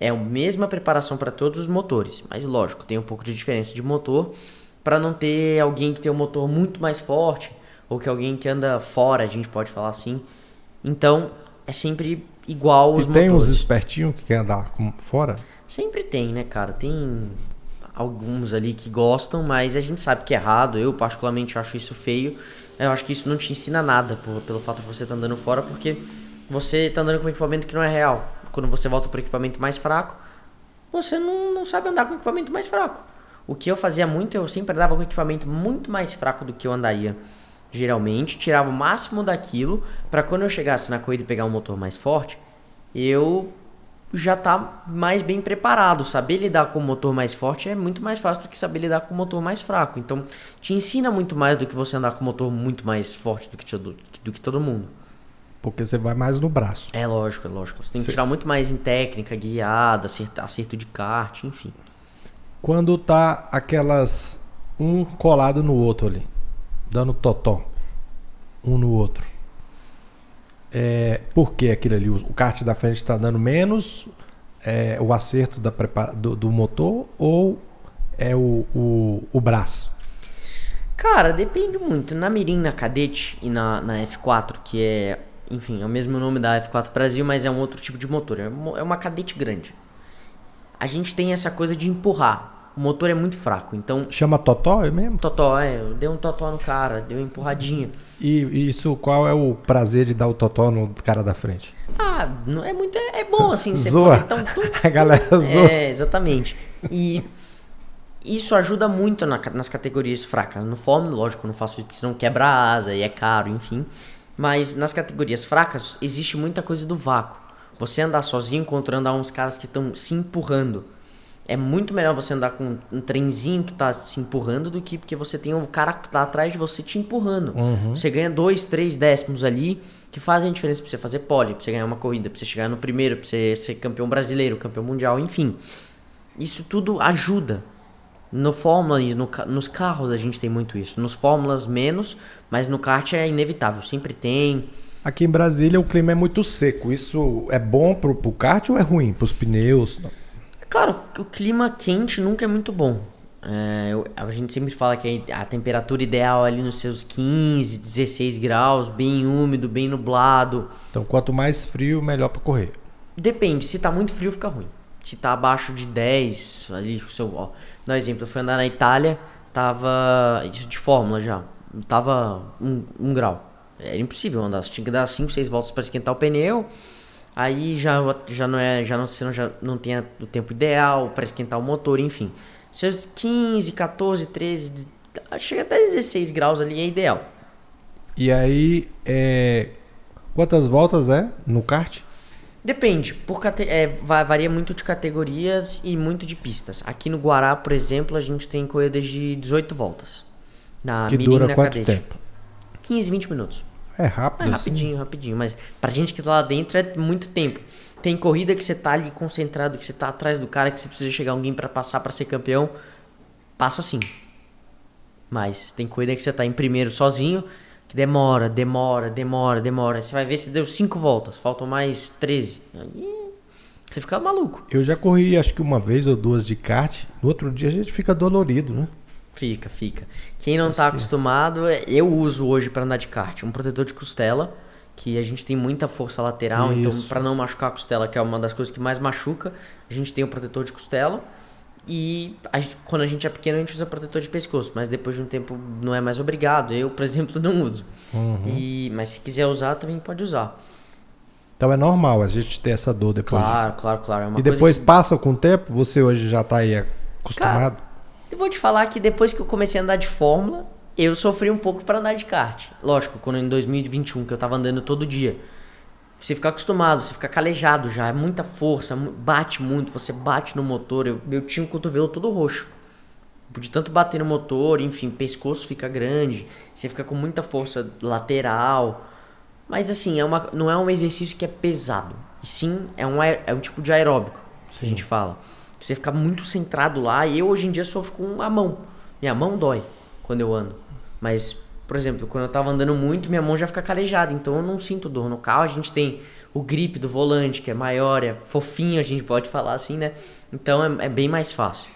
É a mesma preparação para todos os motores, mas lógico, tem um pouco de diferença de motor para não ter alguém que tem um motor muito mais forte ou que alguém que anda fora, a gente pode falar assim. Então, é sempre igual os e tem uns espertinhos que quer andar fora? Sempre tem, né, cara? Tem alguns ali que gostam, mas a gente sabe que é errado. Eu, particularmente, acho isso feio. Eu acho que isso não te ensina nada por, pelo fato de você estar tá andando fora, porque você está andando com um equipamento que não é real. Quando você volta para o equipamento mais fraco, você não, não sabe andar com equipamento mais fraco. O que eu fazia muito, eu sempre andava com equipamento muito mais fraco do que eu andaria geralmente, tirava o máximo daquilo para quando eu chegasse na corrida e pegar um motor mais forte, eu já está mais bem preparado. Saber lidar com o motor mais forte é muito mais fácil do que saber lidar com o motor mais fraco. Então, te ensina muito mais do que você andar com o motor muito mais forte do que, do, do que todo mundo. porque você vai mais no braço. É lógico, é lógico. Você tem que Cê- tirar muito mais em técnica, guiada, acerto, acerto de kart, enfim. Quando tá aquelas um colado no outro ali, dando totó um no outro. É, por que aquilo ali? O kart da frente está dando menos é, o acerto da do, do motor ou é o, o, o braço? Cara, depende muito. Na Mirim, na Cadete e na, na F4, que é, enfim, é o mesmo nome da F4 Brasil, mas é um outro tipo de motor. É é uma Cadete grande. A gente tem essa coisa de empurrar. O motor é muito fraco, então. Chama totó é mesmo? Totó, é, eu dei um totó no cara, dei uma empurradinha. E e isso, qual é o prazer de dar o totó no cara da frente? Ah, não é muito. É, é bom assim, você Zoa. poder. Tum, tum, A galera zoa. É, exatamente. E isso ajuda muito na nas categorias fracas. No Fórmula, lógico, eu não faço isso porque senão quebra a asa e é caro, enfim. Mas nas categorias fracas, existe muita coisa do vácuo. Você andar sozinho contra andar uns caras que estão se empurrando. É muito melhor você andar com um trenzinho que tá se empurrando do que porque você tem um cara que tá atrás de você te empurrando. Você ganha dois, três décimos ali que fazem a diferença pra você fazer pole, pra você ganhar uma corrida, pra você chegar no primeiro, pra você ser campeão brasileiro, campeão mundial, enfim. Isso tudo ajuda. No Fórmula e no nos carros a gente tem muito isso. Nos Fórmulas menos, mas no kart é inevitável. Sempre tem. Aqui em Brasília o clima é muito seco. Isso é bom pro, pro kart ou é ruim? Pros pneus? Claro, o clima quente nunca é muito bom. É, eu- a gente sempre fala que a temperatura ideal é ali nos seus 15, 16 graus, bem úmido, bem nublado. Então quanto mais frio, melhor pra correr. Depende, se tá muito frio fica ruim. Se tá abaixo de 10, ali, o seu, ó, um exemplo, eu fui andar na Itália, tava, isso de fórmula já, tava um, um grau. Era impossível andar, você tinha que dar 5, 6 voltas para esquentar o pneu. Aí já, já não é, já não, você não, já não tem o tempo ideal para esquentar o motor, enfim. Seus 15, 14, 13, de- chega até 16 graus ali é ideal. E aí, é... quantas voltas é no kart? Depende, por cate- é, va- varia muito de categorias e muito de pistas. Aqui no Guará, por exemplo, a gente tem corridas de 18 voltas. Na que Mirim, dura na quanto Cadete. tempo? 15, 20 minutos. É rápido É assim? rapidinho, rapidinho. Mas pra gente que tá lá dentro é muito tempo. Tem corrida que você tá ali concentrado, que você tá atrás do cara, que você precisa chegar alguém pra passar pra ser campeão. Passa sim. Mas tem corrida que você tá em primeiro sozinho, que demora, demora, demora, demora. Você vai ver se deu 5 voltas, faltam mais 13. Aí você fica maluco. Eu já corri acho que uma vez ou duas de kart. No outro dia a gente fica dolorido, né? Fica, fica. Quem não tá acostumado, é- eu uso hoje pra andar de kart um protetor de costela, que a gente tem muita força lateral, então Isso. pra não machucar a costela, que é uma das coisas que mais machuca, a gente tem o protetor de costela. E a gente- quando a gente é pequeno, a gente usa protetor de pescoço, mas depois de um tempo não é mais obrigado. Eu, por exemplo, não uso. Uhum. E, mas se quiser usar, também pode usar. Então é normal a gente ter essa dor depois. Claro, claro, claro. É e depois que- passa com o tempo? Você hoje já tá aí acostumado? Eu vou te falar que depois que eu comecei a andar de Fórmula, eu sofri um pouco para andar de kart. Lógico, quando em 2021, que eu tava andando todo dia. Você fica acostumado, você fica calejado já, é muita força, bate muito, você bate no motor. Eu, eu tinha o cotovelo todo roxo. De tanto bater no motor, enfim, pescoço fica grande, você fica com muita força lateral. Mas assim, é uma, não é um exercício que é pesado. E sim, é um, é um tipo de aeróbico, que a gente fala. Você fica muito centrado lá e eu hoje em dia sofro com a mão. Minha mão dói quando eu ando. Mas, por exemplo, quando eu tava andando muito, minha mão já fica calejada. Então eu não sinto dor. No carro a gente tem o grip do volante, que é maior, é fofinho, a gente pode falar assim, né? Então é, é bem mais fácil.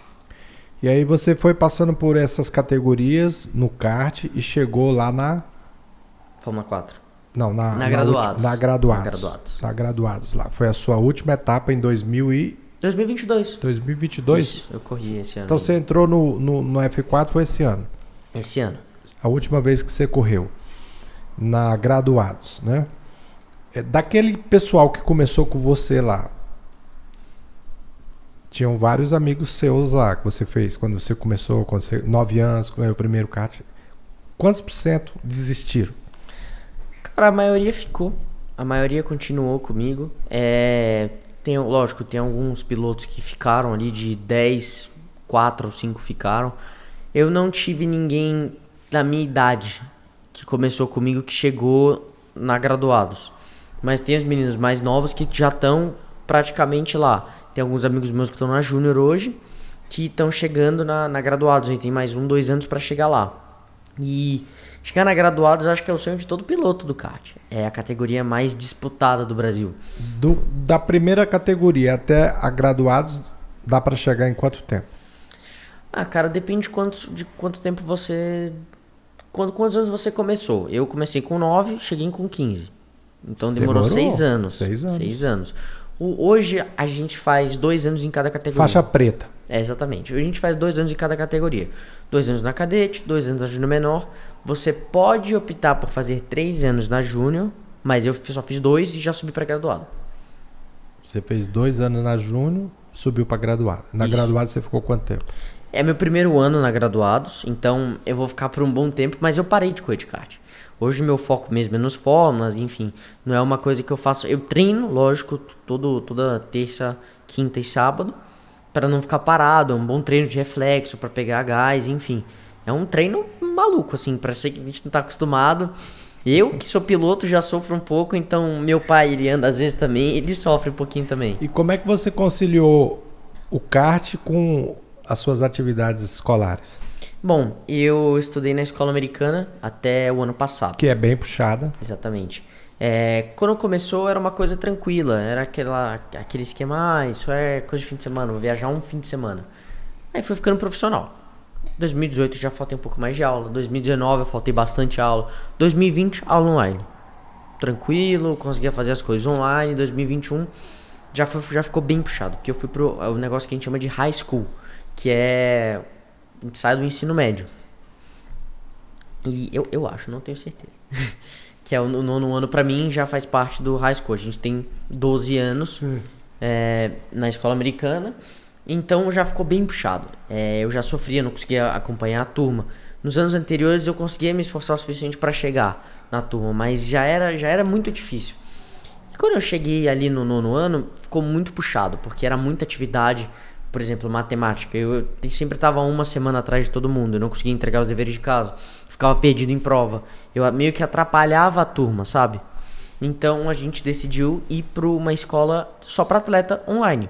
E aí você foi passando por essas categorias no kart e chegou lá na. Fórmula 4. Não, na, Na Graduados. ulti- Na graduados. Na Graduados. Na graduados lá. Foi a sua última etapa em 2000 e 2022. 2022. Isso, eu corri esse ano. Então você entrou no, no, no F4 foi esse ano. Esse ano. A última vez que você correu na graduados, né? É, daquele pessoal que começou com você lá, tinham vários amigos seus lá que você fez quando você começou, quando você nove anos, ganhou o primeiro kart. Quantos por cento desistiram? Cara, a maioria ficou. A maioria continuou comigo. É, tem, lógico, tem alguns pilotos que ficaram ali de 10, 4 ou 5 ficaram. Eu não tive ninguém da minha idade que começou comigo que chegou na graduados. Mas tem os meninos mais novos que já estão praticamente lá. Tem alguns amigos meus que estão na Júnior hoje, que estão chegando na, na graduados. A gente tem mais um, dois anos para chegar lá. E chegar na graduados acho que é o sonho de todo piloto do kart. É a categoria mais disputada do Brasil. Do, da primeira categoria até a graduados, dá para chegar em quanto tempo? Ah, cara, depende de quanto, de quanto tempo você. Quando, quantos anos você começou? Eu comecei com 9, cheguei com 15. Então demorou 6 anos. 6 anos. Seis anos. O, hoje a gente faz dois anos em cada categoria. Faixa preta. É, exatamente. Hoje a gente faz dois anos em cada categoria. Dois anos na cadete, dois anos na júnior menor. Você pode optar por fazer três anos na júnior, mas eu só fiz dois e já subi para graduado. Você fez dois anos na júnior, subiu para graduado. Na Isso. graduado você ficou quanto tempo? É meu primeiro ano na graduados, então eu vou ficar por um bom tempo, mas eu parei de correr de kart. Hoje meu foco mesmo é nos fórmulas, enfim, não é uma coisa que eu faço. Eu treino, lógico, todo, toda terça, quinta e sábado, para não ficar parado. É um bom treino de reflexo, para pegar gás, enfim. É um treino maluco, assim, para ser que a gente não tá acostumado. Eu, que sou piloto, já sofro um pouco, então meu pai, ele anda às vezes também, ele sofre um pouquinho também. E como é que você conciliou o kart com as suas atividades escolares? Bom, eu estudei na escola americana até o ano passado. Que é bem puxada. Exatamente. É, quando começou era uma coisa tranquila, era aquela, aquele esquema, ah, isso é coisa de fim de semana, vou viajar um fim de semana. Aí foi ficando profissional. 2018 já faltei um pouco mais de aula, 2019 eu faltei bastante aula, 2020 aula online. Tranquilo, conseguia fazer as coisas online, 2021 já, foi, já ficou bem puxado, porque eu fui pro é o negócio que a gente chama de high school, que é a gente sai do ensino médio. E eu, eu acho, não tenho certeza. que é o nono ano pra mim já faz parte do high school. A gente tem 12 anos é, na escola americana, então já ficou bem puxado. É, eu já sofria, não conseguia acompanhar a turma. Nos anos anteriores eu conseguia me esforçar o suficiente para chegar na turma, mas já era, já era muito difícil. E quando eu cheguei ali no nono ano, ficou muito puxado, porque era muita atividade. Por exemplo, matemática. Eu, eu sempre estava uma semana atrás de todo mundo. Eu não conseguia entregar os deveres de casa. Ficava perdido em prova. Eu meio que atrapalhava a turma, sabe? Então a gente decidiu ir para uma escola só para atleta online.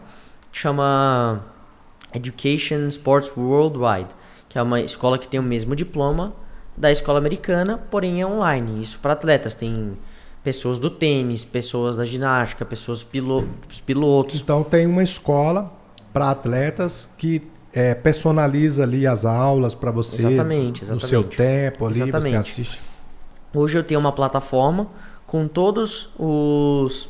Chama Education Sports Worldwide, que é uma escola que tem o mesmo diploma da escola americana, porém é online. Isso para atletas tem pessoas do tênis, pessoas da ginástica, pessoas pilo pilotos. Então tem uma escola para atletas que é, personaliza ali as aulas para você Exatamente, no seu exatamente. tempo ali, você Exatamente. assiste. Hoje eu tenho uma plataforma com todos os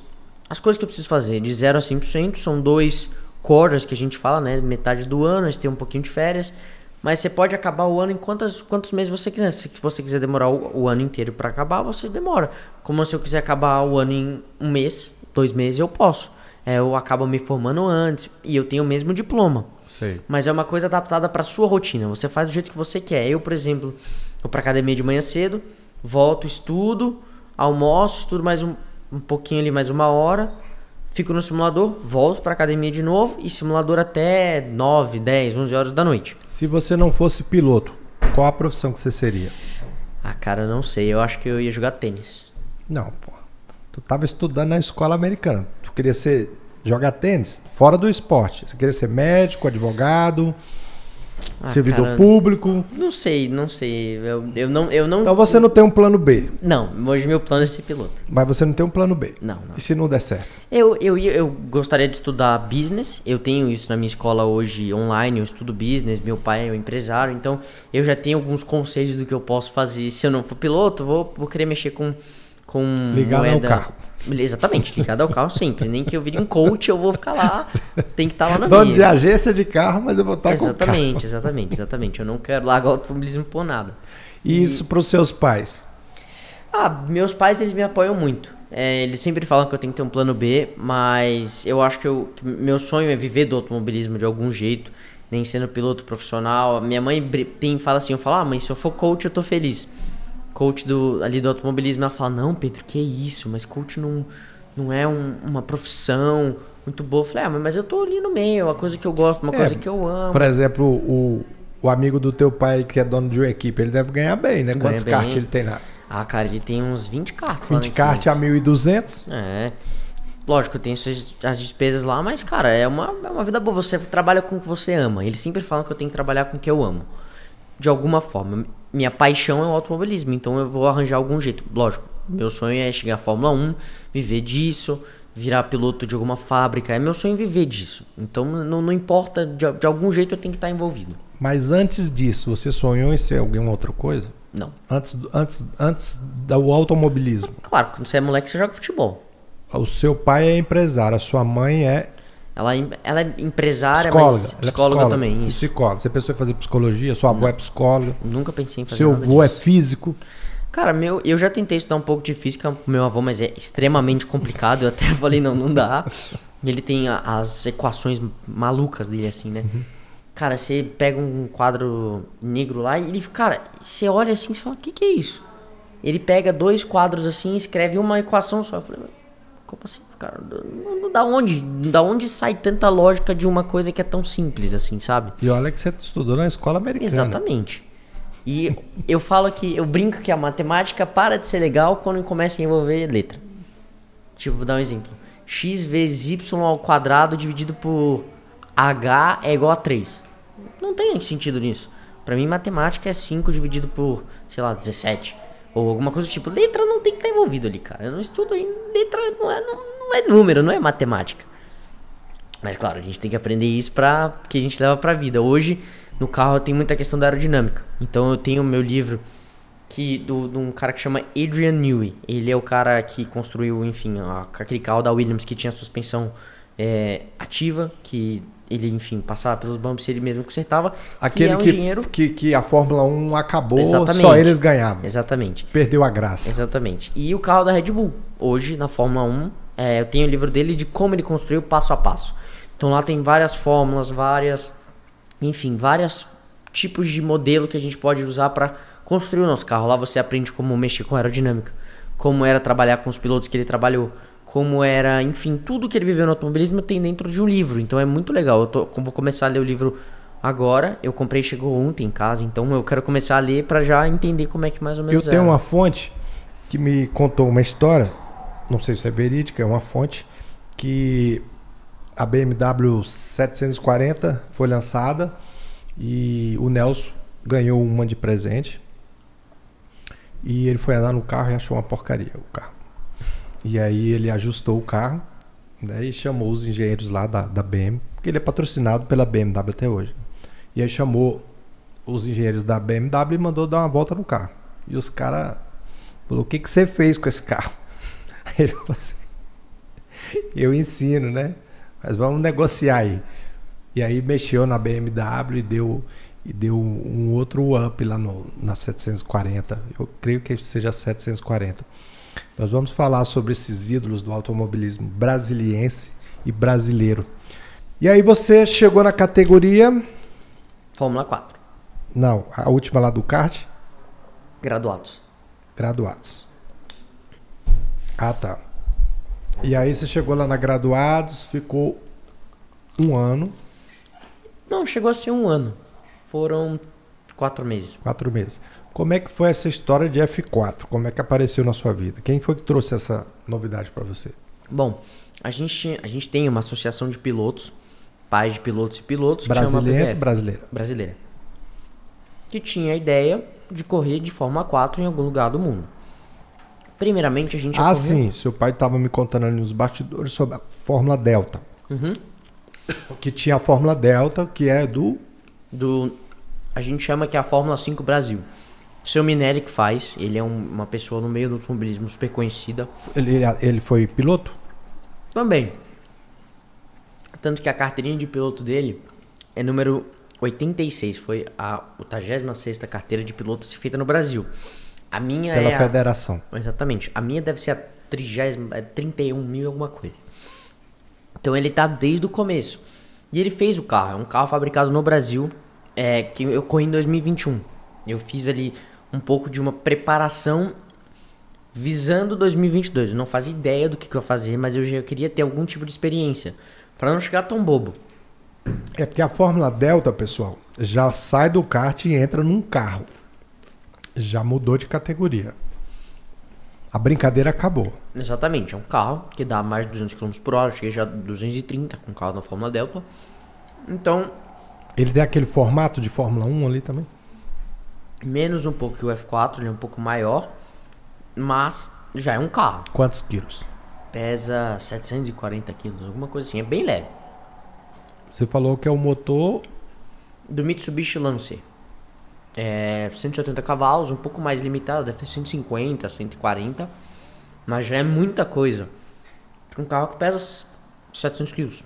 as coisas que eu preciso fazer, de 0 a 100%, são dois quarters que a gente fala, né, metade do ano, a gente tem um pouquinho de férias, mas você pode acabar o ano em quantos, quantos meses você quiser. Se você quiser demorar o, o ano inteiro para acabar, você demora. Como se eu quiser acabar o ano em um mês, dois meses, eu posso. É, eu acabo me formando antes e eu tenho o mesmo diploma. Sei. Mas é uma coisa adaptada para sua rotina. Você faz do jeito que você quer. Eu, por exemplo, vou para academia de manhã cedo, volto, estudo, almoço, estudo mais um, um pouquinho ali, mais uma hora, fico no simulador, volto para academia de novo e simulador até 9, 10, 11 horas da noite. Se você não fosse piloto, qual a profissão que você seria? Ah, cara, eu não sei. Eu acho que eu ia jogar tênis. Não, pô. Tu tava estudando na escola americana. Tu queria ser jogar tênis fora do esporte. Você queria ser médico, advogado, Ah, servidor cara, público. Não sei, não sei. Eu, eu não, eu não. Então você não tem um plano B, Não, hoje meu plano é ser piloto. mas você não tem um plano B. Não, não. E se não der certo? Eu, eu, eu gostaria de estudar business. Eu tenho isso na minha escola hoje online. Eu estudo business. Meu pai é um empresário. Então eu já tenho alguns conselhos do que eu posso fazer. Se eu não for piloto, vou, vou querer mexer com. com Ligado ao moeda. carro. Exatamente, ligado ao carro sempre. Nem que eu vire um coach, eu vou ficar lá. Tem que estar lá na Dono minha. de agência de carro, mas eu vou estar com o carro. Exatamente, exatamente, exatamente. Eu não quero largar o automobilismo por nada. E isso para os seus pais? Ah, meus pais eles me apoiam muito. É, eles sempre falam que eu tenho que ter um plano B, mas eu acho que, eu, que meu sonho é viver do automobilismo de algum jeito, nem sendo piloto profissional. Minha mãe tem, fala assim, eu falo, ah, mãe, se eu for coach eu tô feliz. Coach do, ali do automobilismo, ela fala, não, Pedro, que isso, mas coach não, não é um- uma profissão muito boa. Eu falei, ah, mas eu tô ali no meio, uma coisa que eu gosto, uma É, coisa que eu amo. Por exemplo, o, o amigo do teu pai que é dono de uma equipe, ele deve ganhar bem, né? Ganha Quantos bem. kart ele tem lá? Ah, cara, ele tem uns 20 cartas lá 20 na kart a 1.200. É. Lógico, tem as despesas lá, mas, cara, é uma, é uma vida boa. Você trabalha com o que você ama. Eles sempre falam que eu tenho que trabalhar com o que eu amo. De alguma forma. Minha paixão é o automobilismo, então eu vou arranjar algum jeito. Lógico, meu sonho é chegar à Fórmula 1, viver disso, virar piloto de alguma fábrica. É meu sonho viver disso. Então não, não importa, de, de algum jeito eu tenho que estar envolvido. Mas antes disso, você sonhou em ser alguma outra coisa? Não. Antes, do- antes, antes do automobilismo. Claro, quando você é moleque, você joga futebol. O seu pai é empresário, a sua mãe é Ela, é- ela é empresária, psicóloga. mas Ela é psicóloga, também. Isso. Psicóloga. Você pensou em fazer psicologia? Sua avó é psicóloga. Nunca pensei em fazer Seu avô é físico. Cara, meu, eu já tentei estudar um pouco de física com meu avô, mas é extremamente complicado. Eu até falei, não, não dá. Ele tem as equações malucas dele, assim, né? Cara, você pega um quadro negro lá e ele, cara, você olha assim e fala, o que, que é isso? Ele pega dois quadros assim e escreve uma equação só. Eu falei, como assim, cara? Da onde? Da onde sai tanta lógica de uma coisa que é tão simples assim, sabe? E olha que você estudou na escola americana. Exatamente. E eu falo que, eu brinco que a matemática para de ser legal quando começa a envolver letra. Tipo, vou dar um exemplo. x vezes y ao quadrado dividido por h é igual a 3. Não tem sentido nisso. Pra mim, matemática é 5 dividido por, sei lá, 17. Ou alguma coisa do tipo. Letra não tem que estar envolvido ali, cara. Eu não estudo em letra, não é, não, não é número, não é matemática. Mas claro, a gente tem que aprender isso para que a gente leva pra vida. Hoje, no carro, tem muita questão da aerodinâmica. Então eu tenho o meu livro que do, de um cara que chama Adrian Newey. Ele é o cara que construiu, enfim, a, aquele carro da Williams que tinha suspensão é, ativa, que ele, enfim, passava pelos bumps e ele mesmo consertava. Aquele que é um que, engenheiro. que, que a Fórmula 1 acabou, Exatamente. só eles ganhavam. Exatamente. Perdeu a graça. Exatamente. E o carro da Red Bull. Hoje, na Fórmula 1, é, eu tenho o livro dele de como ele construiu passo a passo. Então lá tem várias fórmulas, várias. Enfim, vários tipos de modelo que a gente pode usar para construir o nosso carro. Lá você aprende como mexer com aerodinâmica, como era trabalhar com os pilotos que ele trabalhou, como era, enfim, tudo que ele viveu no automobilismo tem dentro de um livro. Então é muito legal. Eu tô, vou começar a ler o livro agora. Eu comprei, chegou ontem em casa, então eu quero começar a ler para já entender como é que mais ou Eu menos tenho era. uma fonte que me contou uma história, não sei se é verídica, é uma fonte, que a BMW 740 foi lançada e o Nelson ganhou uma de presente. E ele foi andar no carro e achou uma porcaria o carro. E aí ele ajustou o carro né, e chamou os engenheiros lá da, da porque ele é patrocinado pela BMW até hoje. E aí chamou os engenheiros da BMW e mandou dar uma volta no carro. E os caras falou: O que, que você fez com esse carro? Aí ele falou assim: Eu ensino, né? Mas vamos negociar aí. E aí mexeu na BMW e deu, e deu um outro up lá no, na 740. Eu creio que seja 740. Nós vamos falar sobre esses ídolos do automobilismo brasiliense e brasileiro. E aí você chegou na categoria. Fórmula 4. Não, a última lá do kart, Graduados. graduados. Ah, tá. E aí você chegou lá na graduados, ficou um ano, Não, chegou a ser um ano. Foram quatro meses. quatro meses. Como é que foi essa história de F4? Como é que apareceu na sua vida? Quem foi que trouxe essa novidade para você? Bom, a gente, a gente tem uma associação de pilotos, pais de pilotos e pilotos, PBF, brasileira. brasileira, que tinha a ideia de correr de Fórmula 4 em algum lugar do mundo. Primeiramente, a gente Ah, correu- sim. Seu pai estava me contando ali nos bastidores sobre a Fórmula Delta. Uhum. Que tinha a Fórmula Delta, que é do. do a gente chama que é a Fórmula 5 Brasil. O seu Minelli que faz, ele é um- uma pessoa no meio do automobilismo super conhecida. Ele, ele foi piloto? Também. Tanto que a carteirinha de piloto dele é número 86. Foi a 86ª carteira de piloto a ser feita no Brasil. A minha Pela é a... federação. Exatamente. A minha deve ser a 30, é 31 mil e alguma coisa. Então ele tá desde o começo. E ele fez o carro. É um carro fabricado no Brasil. É, que eu corri em 2021. Eu fiz ali um pouco de uma preparação visando 2022. Eu não fazia ideia do que, que eu ia fazer, mas eu já queria ter algum tipo de experiência. Pra não chegar tão bobo. É porque a Fórmula Delta, pessoal, já sai do kart e entra num carro. Já mudou de categoria. A brincadeira acabou. Exatamente, é um carro que dá mais de 200 km por hora, cheguei já a 230 com o carro da Fórmula Delta. Então, Ele tem aquele formato de Fórmula 1 ali também? Menos um pouco que o F4, ele é um pouco maior, mas já é um carro. Quantos quilos? Pesa 740 quilos, alguma coisa assim, é bem leve. Você falou que é o motor. Do Mitsubishi Lancer. É 180 cavalos, um pouco mais limitado, deve ter 150, 140, mas já é muita coisa. Um carro que pesa 700 quilos,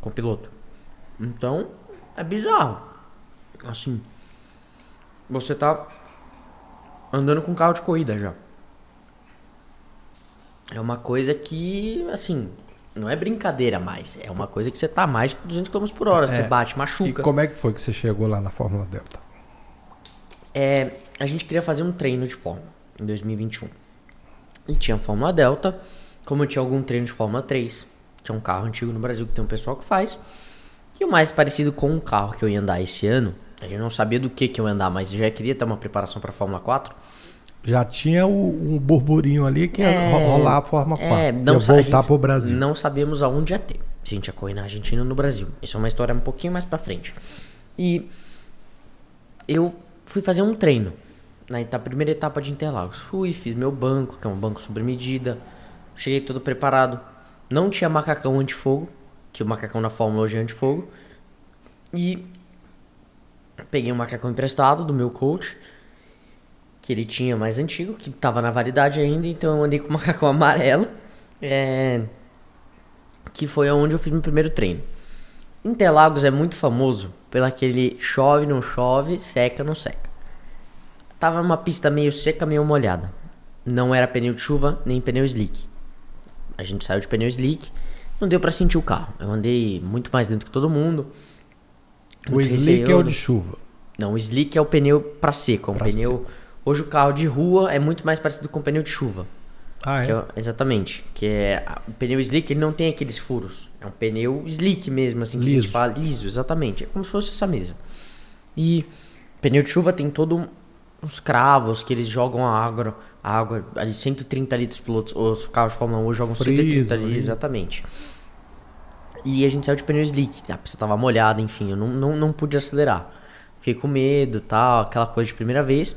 com piloto. Então, é bizarro. Assim, você tá andando com um carro de corrida já. É uma coisa que, assim, não é brincadeira mais. É uma coisa que você tá mais que 200 km por hora. Você É. bate, E machuca. como é que foi que você chegou lá na Fórmula Delta? É, a gente queria fazer um treino de Fórmula em 2021. E tinha a Fórmula Delta, como tinha algum treino de Fórmula 3, que é um carro antigo no Brasil que tem um pessoal que faz. E o mais parecido com um carro que eu ia andar esse ano, a gente não sabia do que, que eu ia andar, mas já queria ter uma preparação para Fórmula 4. Já tinha o- um burburinho ali que ia É, ro- rolar a Fórmula 4. É, ia não sa- a voltar gente pro Brasil. Não sabemos aonde ia ter. Se a gente ia correr na Argentina ou no Brasil. Isso é uma história um pouquinho mais pra frente. E eu fui fazer um treino na eta- primeira etapa de Interlagos. Fui, fiz meu banco, que é um banco sobre medida. Cheguei todo preparado. Não tinha macacão antifogo, que o macacão na Fórmula hoje é antifogo. E peguei um macacão emprestado do meu coach que ele tinha mais antigo, que tava na validade ainda, então eu andei com o macacão amarelo, é, que foi onde eu fiz meu primeiro treino. Interlagos é muito famoso pelo aquele chove, não chove, seca, não seca. Tava uma pista meio seca, meio molhada. Não era pneu de chuva, nem pneu slick. A gente saiu de pneu slick, não deu pra sentir o carro. Eu andei muito mais dentro que todo mundo. O slick é o de chuva. Não, o slick é o pneu pra seco, é um Pra pneu. Hoje o carro de rua é muito mais parecido com o pneu de chuva. Ah, é? é exatamente. Que é. a- O pneu slick ele não tem aqueles furos. É um pneu slick mesmo, assim, que a Liso. gente fala. Liso, exatamente. É como se fosse essa mesa. E pneu de chuva tem todo uns cravos que eles jogam a água. A água ali 130 litros pilotos. Os carros de Fórmula 1 jogam 130 Friso, litros, ali. exatamente. E a gente saiu de pneu slick, a pista tava molhada, enfim, eu não, não, não pude acelerar. Fiquei com medo tal, aquela coisa de primeira vez.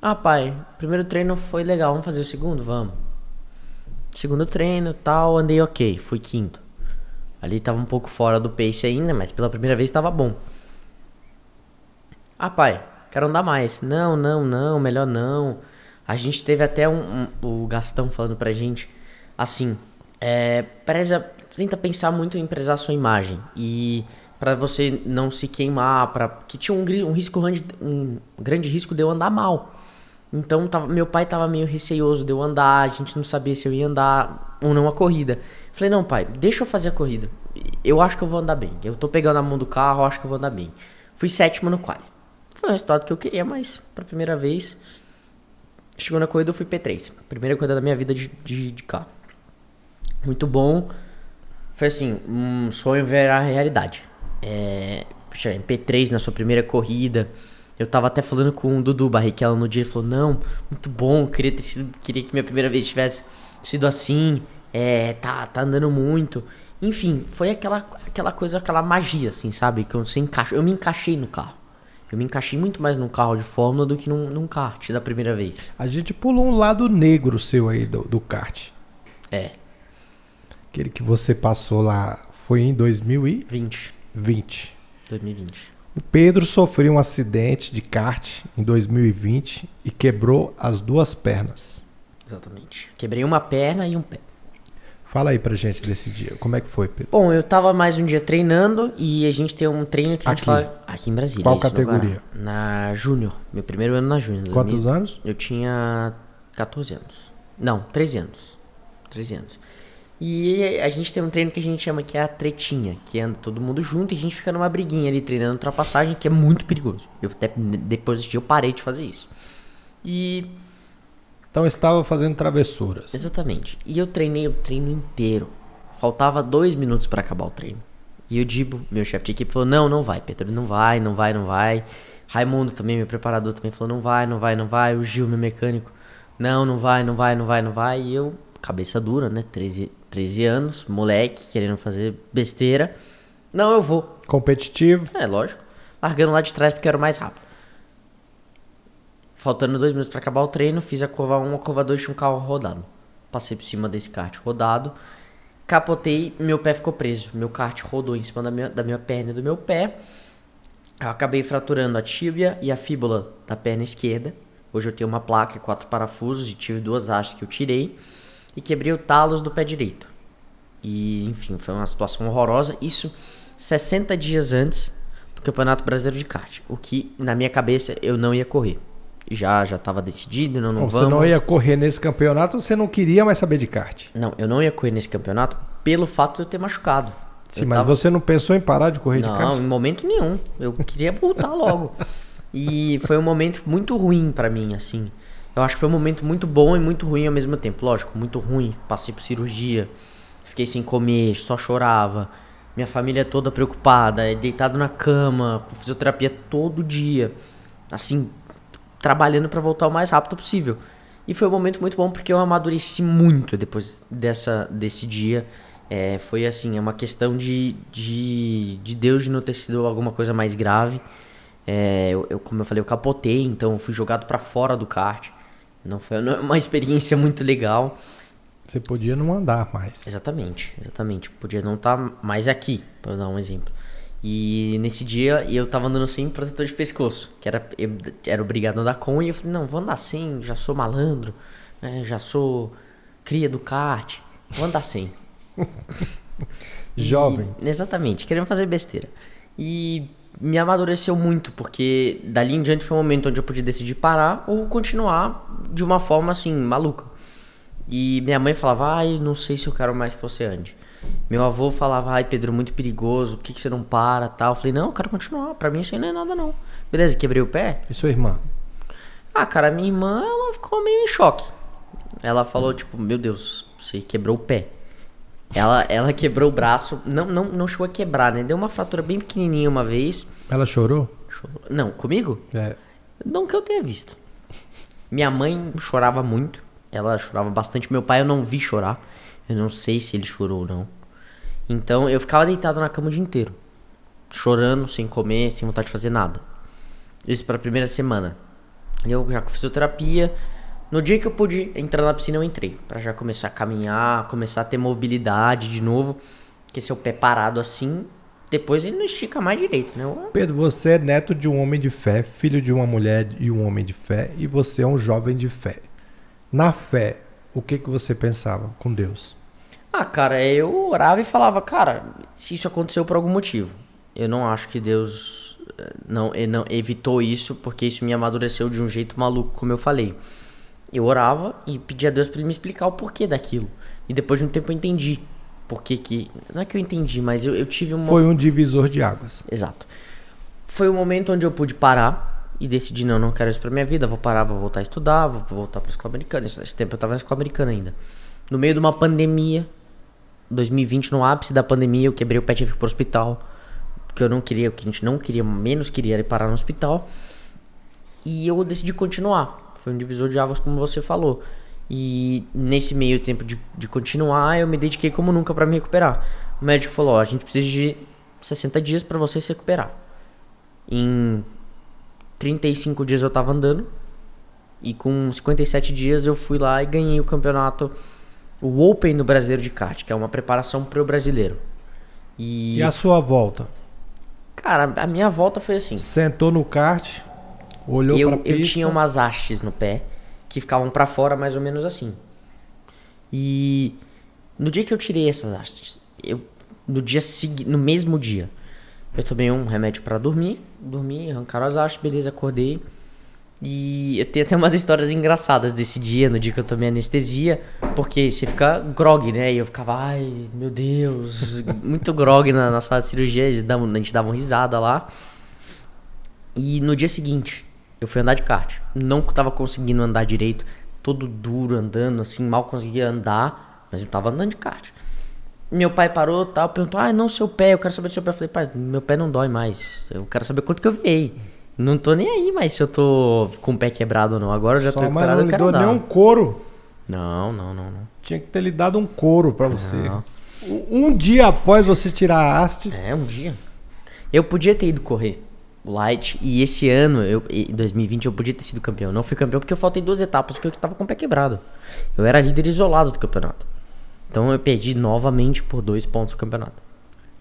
Ah, pai, primeiro treino foi legal, vamos fazer o segundo? Vamos. Segundo treino tal, andei ok, fui quinto. Ali tava um pouco fora do pace ainda, mas pela primeira vez tava bom. Ah, pai, quero andar mais. Não, não, não, melhor não. A gente teve até um, um- o Gastão falando pra gente assim, é, preza, tenta pensar muito em prezar a sua imagem e pra você não se queimar, para que tinha um, um risco grande, um grande risco de eu andar mal. Então tava, meu pai tava meio receoso de eu andar, a gente não sabia se eu ia andar ou não a corrida. Falei, não, pai, deixa eu fazer a corrida. Eu acho que eu vou andar bem. Eu tô pegando a mão do carro, acho que eu vou andar bem. Fui sétimo no quali. Foi um resultado que eu queria, mas pra primeira vez. Chegou na corrida, eu fui P3. Primeira corrida da minha vida de, de, de carro. Muito bom. Foi assim, um sonho ver a realidade. É, puxa, em P3 na sua primeira corrida. Eu tava até falando com o Dudu Barrichello no dia, ele falou, não, muito bom, queria ter sido, queria que minha primeira vez tivesse sido assim, é, tá, tá andando muito. Enfim, foi aquela, aquela coisa, aquela magia, assim, sabe? Que eu, se encaixo, eu me encaixei no carro. Eu me encaixei muito mais num carro de Fórmula do que num, num kart da primeira vez. A gente pulou um lado negro seu aí do, do kart. É, Aquele que você passou lá foi em 2020. 20, 2020. O Pedro sofreu um acidente de kart em 2020 e quebrou as duas pernas. Exatamente. Quebrei uma perna e um pé. Fala aí pra gente desse dia. Como é que foi, Pedro? Bom, eu tava mais um dia treinando e a gente tem um treino que a gente Aqui? fala aqui em Brasília. Qual categoria? Na Júnior. Meu primeiro ano na Júnior. Quantos 2000 anos? Eu tinha 14 anos. Não, 13 anos. 13 anos. E a gente tem um treino que a gente chama que é a tretinha, que anda todo mundo junto e a gente fica numa briguinha ali treinando ultrapassagem, que é muito perigoso. Eu até depois desse dia eu parei de fazer isso. E Então estava fazendo travessuras. Exatamente. E eu treinei o treino inteiro. Faltava dois minutos pra acabar o treino. E o Dibo, meu chefe de equipe, falou: Não, não vai, Pedro, não vai, não vai, não vai. Raimundo também, meu preparador, também falou: Não vai, não vai, não vai. O Gil, meu mecânico, Não, não vai, não vai, não vai, não vai. E eu, cabeça dura, né? 13, 13 anos, moleque, querendo fazer besteira. Não, eu vou. Competitivo. É, lógico. Largando lá de trás porque era o mais rápido. Faltando dois minutos para acabar o treino, fiz a curva 1, a curva 2 tinha um carro rodado. Passei por cima desse kart rodado, capotei, meu pé ficou preso. Meu kart rodou em cima da minha, da minha perna e do meu pé. Eu acabei fraturando a tíbia e a fíbula da perna esquerda. Hoje eu tenho uma placa e quatro parafusos e tive duas hastes que eu tirei. E quebrei o talos do pé direito. E, enfim, foi uma situação horrorosa. Isso 60 dias antes do Campeonato Brasileiro de Kart. O que, na minha cabeça, eu não ia correr. Já já estava decidido, não, não vamos. Você não ia correr nesse campeonato, você não queria mais saber de kart. Não, eu não ia correr nesse campeonato pelo fato de eu ter machucado. Sim, Eu mas tava- você não pensou em parar de correr de Não, kart? em momento nenhum. Eu queria voltar logo. E foi um momento muito ruim pra mim, assim. Eu acho que foi um momento muito bom e muito ruim ao mesmo tempo. Lógico, muito ruim. Passei por cirurgia, fiquei sem comer, só chorava. Minha família toda preocupada, eh, deitado na cama, com fisioterapia todo dia. Assim, trabalhando pra voltar o mais rápido possível. E foi um momento muito bom porque eu amadureci muito depois dessa, desse dia. É, foi assim, é uma questão de, de, de Deus de não ter sido alguma coisa mais grave. É, eu, eu- como eu falei, eu capotei, então fui jogado pra fora do kart. Não foi é uma experiência muito legal. Você podia não andar mais. Exatamente, exatamente. Podia não estar mais aqui, para dar um exemplo. E nesse dia eu tava andando sem protetor de pescoço, que era, era obrigado a andar com, e eu falei, não, vou andar sem, já sou malandro, né, já sou cria do kart, vou andar sem. E- Jovem. exatamente, querendo fazer besteira. E me amadureceu muito, porque dali em diante foi um momento onde eu podia decidir parar ou continuar de uma forma assim, maluca. E minha mãe falava, ai, não sei se eu quero mais que você ande. Meu avô falava, ai, Pedro, muito perigoso, por que, que você não para tal? Eu falei, não, eu quero continuar, pra mim isso aí não é nada não. Beleza, quebrei o pé? E sua irmã? Ah, cara, minha irmã, ela ficou meio em choque. Ela falou, tipo, meu Deus, você quebrou o pé. Ela, ela quebrou o braço, não, não, não chegou a quebrar, né? Deu uma fratura bem pequenininha uma vez. Ela chorou? Chorou. Não, comigo? É. Não que eu tenha visto. Minha mãe chorava muito. Ela chorava bastante. Meu pai eu não vi chorar. Eu não sei se ele chorou ou não. Então eu ficava deitado na cama o dia inteiro. Chorando, sem comer, sem vontade de fazer nada. Isso pra primeira semana. Eu já com fisioterapia. No dia que eu pude entrar na piscina, eu entrei. Pra já começar a caminhar, começar a ter mobilidade de novo. Porque seu pé parado assim, depois ele não estica mais direito, né? Pedro, você é neto de um homem de fé, filho de uma mulher e um homem de fé, e você é um jovem de fé. Na fé, o que, que você pensava com Deus? Ah, cara, eu orava e falava, cara, se isso aconteceu por algum motivo. Eu não acho que Deus eh, não, ele não evitou isso, porque isso me amadureceu de um jeito maluco, como eu falei. Eu orava e pedia a Deus pra ele me explicar o porquê daquilo. E depois de um tempo eu entendi. Por que. Não é que eu entendi, mas eu, eu tive um... Foi um divisor de águas. Exato. Foi o momento onde eu pude parar e decidir, não, não quero isso pra minha vida, vou parar, vou voltar a estudar, vou voltar pra escola americana. Esse esse tempo eu tava na escola americana ainda. No meio de uma pandemia, 2020, no ápice da pandemia, eu quebrei o pé e tive que ir pro hospital. Porque eu não queria, o que a gente não queria, menos queria era ir parar no hospital. E eu decidi continuar. Foi um divisor de águas, como você falou. E nesse meio tempo de, de continuar, eu me dediquei como nunca pra me recuperar. O médico falou: ó, a gente precisa de 60 dias pra você se recuperar. Em 35 dias eu tava andando. E com 57 dias eu fui lá e ganhei o campeonato, o Open do Brasileiro de Kart, que é uma preparação pro brasileiro. E, E a sua volta? cara, a minha volta foi assim. Sentou no kart, olhou eu, eu tinha umas hastes no pé que ficavam pra fora mais ou menos assim. E no dia que eu tirei essas hastes, eu no dia segui, no mesmo dia, eu tomei um remédio pra dormir, dormi, arrancaram as hastes, beleza, acordei. E eu tenho até umas histórias engraçadas desse dia, no dia que eu tomei anestesia, porque você fica grog, né? E eu ficava, ai, meu Deus, muito grog na, na sala de cirurgia, a gente dava uma risada lá. E no dia seguinte, eu fui andar de kart. Não tava conseguindo andar direito, todo duro andando, assim, mal conseguia andar, mas eu tava andando de kart. Meu pai parou tal, perguntou: Ah, não, seu pé, eu quero saber do seu pé. Eu falei: Pai, meu pé não dói mais. Eu quero saber quanto que eu virei. Não tô nem aí mais se eu tô com o pé quebrado ou não. Agora eu já Só, tô mas recuperado, não eu lhe quero dou andar. nem um couro. Não, não, não, não. Tinha que ter lhe dado um couro pra você. Não. Um um dia após você tirar a haste, É, um dia. Eu podia ter ido correr o Light e esse ano, eu, em 2020, eu podia ter sido campeão. Não fui campeão porque eu faltei duas etapas porque eu tava com o pé quebrado. Eu era líder isolado do campeonato. Então eu perdi novamente por dois pontos o campeonato.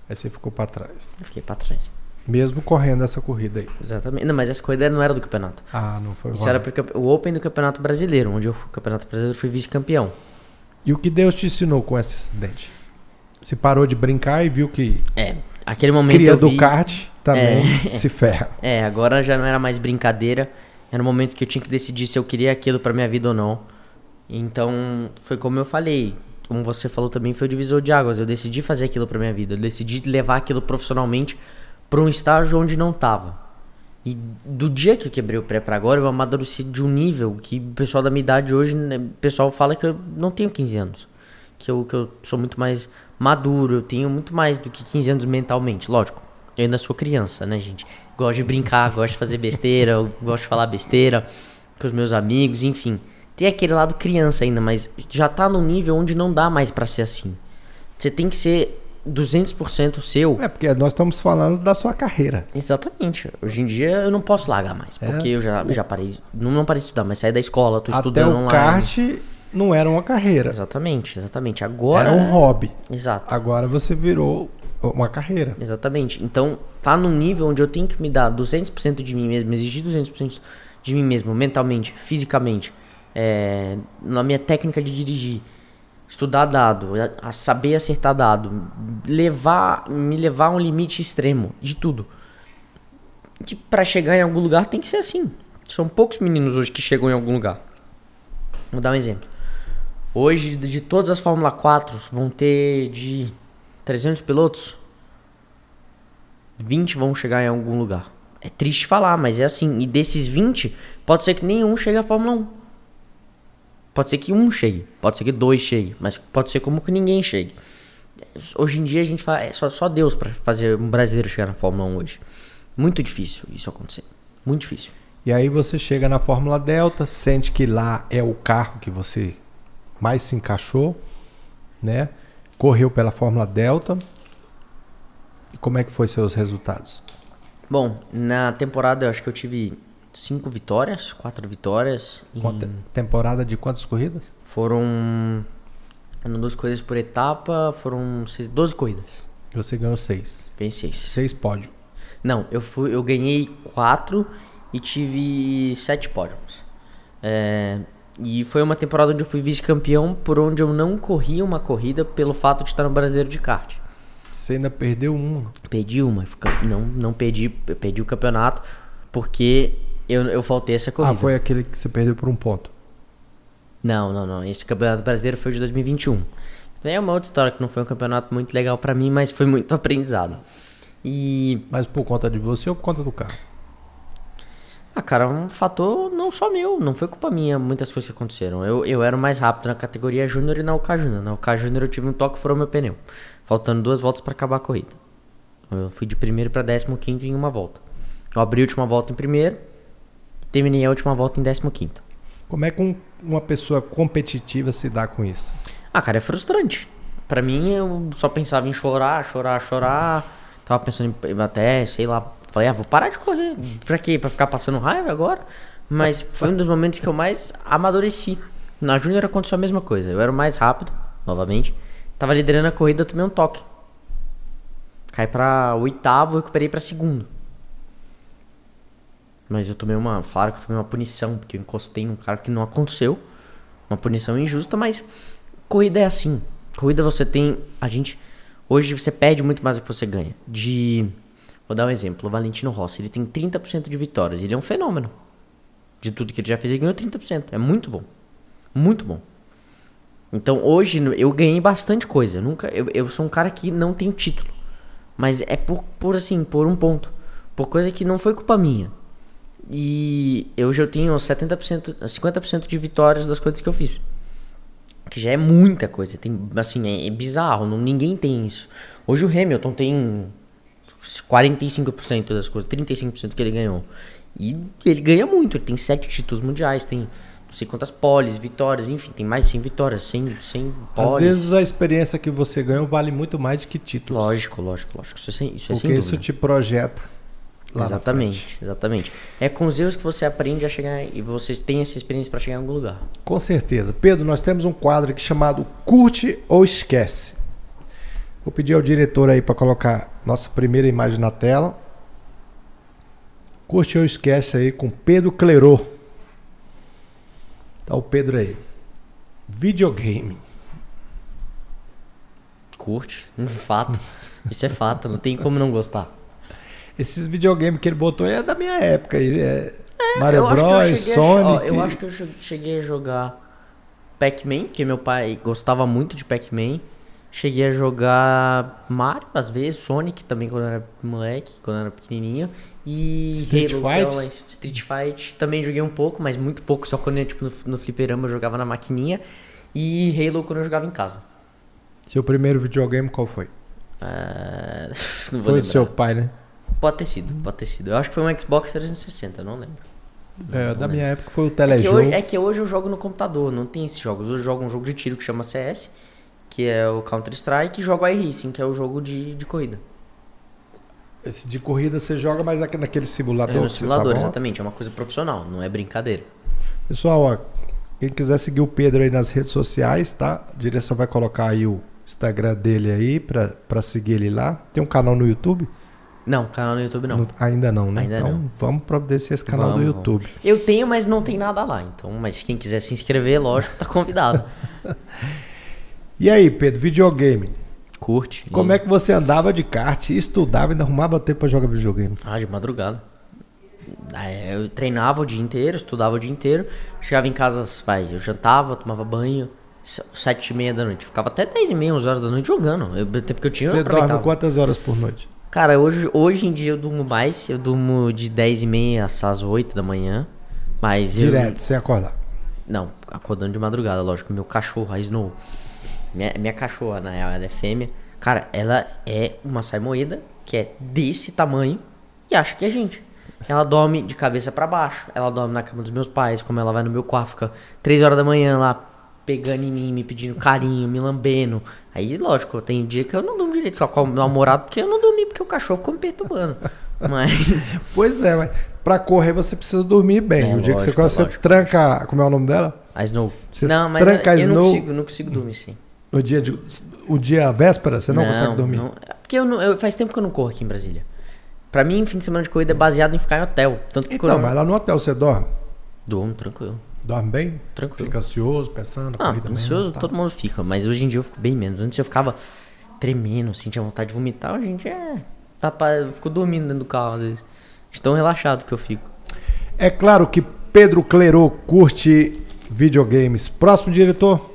aí você ficou pra trás. Eu fiquei pra trás. Mesmo correndo essa corrida aí. Exatamente. Não, mas essa corrida não era do campeonato. Ah, não foi Isso bom. era pro campe- o Open do Campeonato Brasileiro, onde eu fui campeonato brasileiro fui vice-campeão. E o que Deus te ensinou com esse acidente? Você parou de brincar e viu que É, aquele momento cria eu do vi... kart também se ferra. É, agora já não era mais brincadeira. Era um momento que eu tinha que decidir se eu queria aquilo pra minha vida ou não. Então, foi como eu falei. Como você falou também, foi o divisor de águas. Eu decidi fazer aquilo pra minha vida. Eu decidi levar aquilo profissionalmente pra um estágio onde não tava. E do dia que eu quebrei o pré pra agora, eu amadureci de um nível que o pessoal da minha idade hoje, né, o pessoal fala que eu não tenho 15 anos. Que eu, que eu sou muito mais maduro, eu tenho muito mais do que 15 anos mentalmente, lógico. Eu ainda sou criança, né, gente? Gosto de brincar, gosto de fazer besteira, gosto de falar besteira com os meus amigos, enfim. Tem aquele lado criança ainda, mas já tá num nível onde não dá mais pra ser assim. Você tem que ser 200% seu. É, porque nós estamos falando da sua carreira. Exatamente. Hoje em dia eu não posso largar mais, É. porque eu já, já parei, não, não parei de estudar, mas saí da escola, tô Até estudando o online. kart não era uma carreira. Exatamente, exatamente. Agora Era um hobby. Exato. Agora você virou uma carreira. Exatamente. Então, tá num nível onde eu tenho que me dar 200% de mim mesmo, exigir 200% de mim mesmo, mentalmente, fisicamente, é, na minha técnica de dirigir, estudar dado, a, a saber acertar dado, levar, me levar a um limite extremo de tudo. Que para chegar em algum lugar tem que ser assim. São poucos meninos hoje que chegam em algum lugar. Vou dar um exemplo. Hoje, de todas as Fórmula 4, vão ter de 300 pilotos, 20 vão chegar em algum lugar. É triste falar, mas é assim. E desses 20, pode ser que nenhum chegue à Fórmula 1. Pode ser que um chegue, pode ser que dois chegue, mas pode ser como que ninguém chegue. Hoje em dia a gente fala, é só, só Deus pra fazer um brasileiro chegar na Fórmula 1 hoje. Muito difícil isso acontecer. Muito difícil. E aí você chega na Fórmula Delta, sente que lá é o carro que você mais se encaixou, né? Correu pela Fórmula Delta. E como é que foi seus resultados? Bom, na temporada eu acho que eu tive cinco vitórias, quatro vitórias. em- Temporada de quantas corridas? Foram. Duas corridas por etapa, foram seis, 12 corridas. Você ganhou seis. Venci seis. Seis pódio. Não, eu fui, eu ganhei quatro e tive sete pódios. É, e foi uma temporada onde eu fui vice-campeão, por onde eu não corri uma corrida pelo fato de estar no brasileiro de kart. Você ainda perdeu uma. Perdi uma, não, não perdi, perdi o campeonato porque eu, eu faltei essa corrida. Ah, foi aquele que você perdeu por um ponto. Não, não, não. Esse campeonato brasileiro foi de 2021. Então é uma outra história que não foi um campeonato muito legal pra mim, mas foi muito aprendizado. E Mas por conta de você ou por conta do carro? Ah, cara, um fator não só meu, não foi culpa minha muitas coisas que aconteceram. Eu, eu era o mais rápido na categoria Júnior e na OK Júnior. Na OK Júnior eu tive um toque e furou meu pneu, faltando duas voltas pra acabar a corrida. Eu fui de primeiro pra décimo quinto em uma volta. Eu abri a última volta em primeiro, terminei a última volta em décimo quinto. Como é que um- uma pessoa competitiva se dá com isso? Ah, cara, é frustrante. Pra mim, eu só pensava em chorar, chorar, chorar. Tava pensando em até, sei lá, falei, ah, vou parar de correr. Pra quê? Pra ficar passando raiva agora? Mas foi um dos momentos que eu mais amadureci. Na Júnior aconteceu a mesma coisa. Eu era o mais rápido, novamente. Tava liderando a corrida, tomei um toque. Cai pra oitavo, recuperei pra segundo. Mas eu tomei uma. Falaram que eu tomei uma punição, porque eu encostei num cara que não aconteceu. Uma punição injusta, mas corrida é assim. Corrida você tem. A gente. Hoje você perde muito mais do que você ganha. De. Vou dar um exemplo. O Valentino Rossi, ele tem 30% de vitórias. Ele é um fenômeno. De tudo que ele já fez, ele ganhou 30%. É muito bom. Muito bom. Então hoje eu ganhei bastante coisa. Eu nunca. Eu, eu sou um cara que não tem título. Mas é por, por assim, por um ponto. Por coisa que não foi culpa minha. E hoje eu tenho 70%, 50% de vitórias das coisas que eu fiz. Que já é muita coisa. Tem, assim, é, é bizarro. Não, ninguém tem isso. Hoje o Hamilton tem 45% das coisas, 35% que ele ganhou. E ele ganha muito, ele tem sete títulos mundiais, tem não sei quantas poles, vitórias, enfim, tem mais 100 vitórias, 100, 100 poles. Às vezes a experiência que você ganhou vale muito mais do que títulos. Lógico, lógico, lógico. Isso é sem, isso é Porque isso te projeta. Lá exatamente, exatamente. É com os erros que você aprende a chegar e você tem essa experiência para chegar em algum lugar. Com certeza. Pedro, nós temos um quadro aqui chamado Curte ou Esquece. Vou pedir ao diretor aí para colocar nossa primeira imagem na tela. Curte ou esquece aí com Pedro Clerô. Tá o Pedro aí. Videogame. Curte, um fato. Isso é fato, não tem como não gostar. Esses videogames que ele botou aí é da minha época. aí, É Mario eu acho que eu Bros, cheguei a- ó, Sonic. eu acho que eu che- cheguei a jogar Pac-Man, porque meu pai gostava muito de Pac-Man. Cheguei a jogar Mario, às vezes, Sonic também quando eu era moleque, quando eu era pequenininho. E Street Halo, Fight? Street Fight também joguei um pouco, mas muito pouco, só quando eu, tipo, no, no fliperama eu jogava na maquininha. E Halo quando eu jogava em casa. Seu primeiro videogame qual foi? Ah, não vou Foi do seu pai, né? Pode ter sido, pode ter sido. Eu acho que foi um Xbox 360, eu não lembro. É, da não minha época foi o É que, telejogo. hoje, é que hoje eu jogo no computador, não tem esses jogos. Hoje eu jogo um jogo de tiro que chama CS, que é o Counter-Strike, e jogo iRacing, que é o jogo de, de corrida. Esse de corrida você joga mais aqui naquele simulador. É no você simulador, tá exatamente. É uma coisa profissional, não é brincadeira. Pessoal, ó, quem quiser seguir o Pedro aí nas redes sociais, tá? A direção vai colocar aí o Instagram dele aí pra, pra seguir ele lá. Tem um canal no YouTube? Não, canal no YouTube não. No- ainda não, né? Ainda então não. vamos providenciar esse canal Vamos, do vamos. YouTube. Eu tenho, mas não tem nada lá. Então, mas quem quiser se inscrever, lógico, tá convidado. E aí, Pedro, videogame. Curte. Como é que você andava de kart, estudava e ainda arrumava tempo pra jogar videogame? Ah, de madrugada. É, Eu treinava o dia inteiro, estudava o dia inteiro. Chegava em casa, vai, eu jantava, tomava banho. Sete e meia da noite. Ficava até dez e meia, onze horas da noite jogando. Eu, até porque eu tinha, eu Você dorme quantas horas por noite? Cara, hoje, hoje em dia eu durmo mais. Eu durmo de 10 e meia às 8 da manhã. Mas eu- Direto, sem acordar. Não, acordando de madrugada, lógico. Meu cachorro, a Snow. Minha, minha cachorra, na real, ela é fêmea. Cara, ela é uma saimoeda que é desse tamanho e acha que é gente. Ela dorme de cabeça pra baixo. Ela dorme na cama dos meus pais, como ela vai no meu quarto, fica 3 horas da manhã lá pegando em mim, me pedindo carinho, me lambendo. Aí, lógico, tem dia que eu não durmo direito com o meu namorado, porque eu não dormi, porque o cachorro ficou me perturbando. Mas. Pois é, mas pra correr você precisa dormir bem. É, o dia que você lógico, corre, você lógico. tranca. Como é o nome dela? A Snow. Você não, mas tranca eu, eu não consigo, não consigo dormir sim. No dia de. O dia véspera, você não, consegue dormir. não. É Porque eu não, eu- faz tempo que eu não corro aqui em Brasília. Pra mim, fim de semana de corrida é baseado em ficar em hotel. Tanto que Então, mas lá no hotel você dorme? Durmo, tranquilo. Dorme bem? Tranquilo. Fica ansioso, pensando, Ah, corrida ansioso mesmo, tá. todo mundo fica, mas hoje em dia eu fico bem menos. Antes eu ficava tremendo, assim, tinha vontade de vomitar. Hoje em dia é. Tá. Eu fico dormindo dentro do carro às vezes. De tão relaxado que eu fico. É claro que Pedro Clerô curte videogames. Próximo diretor.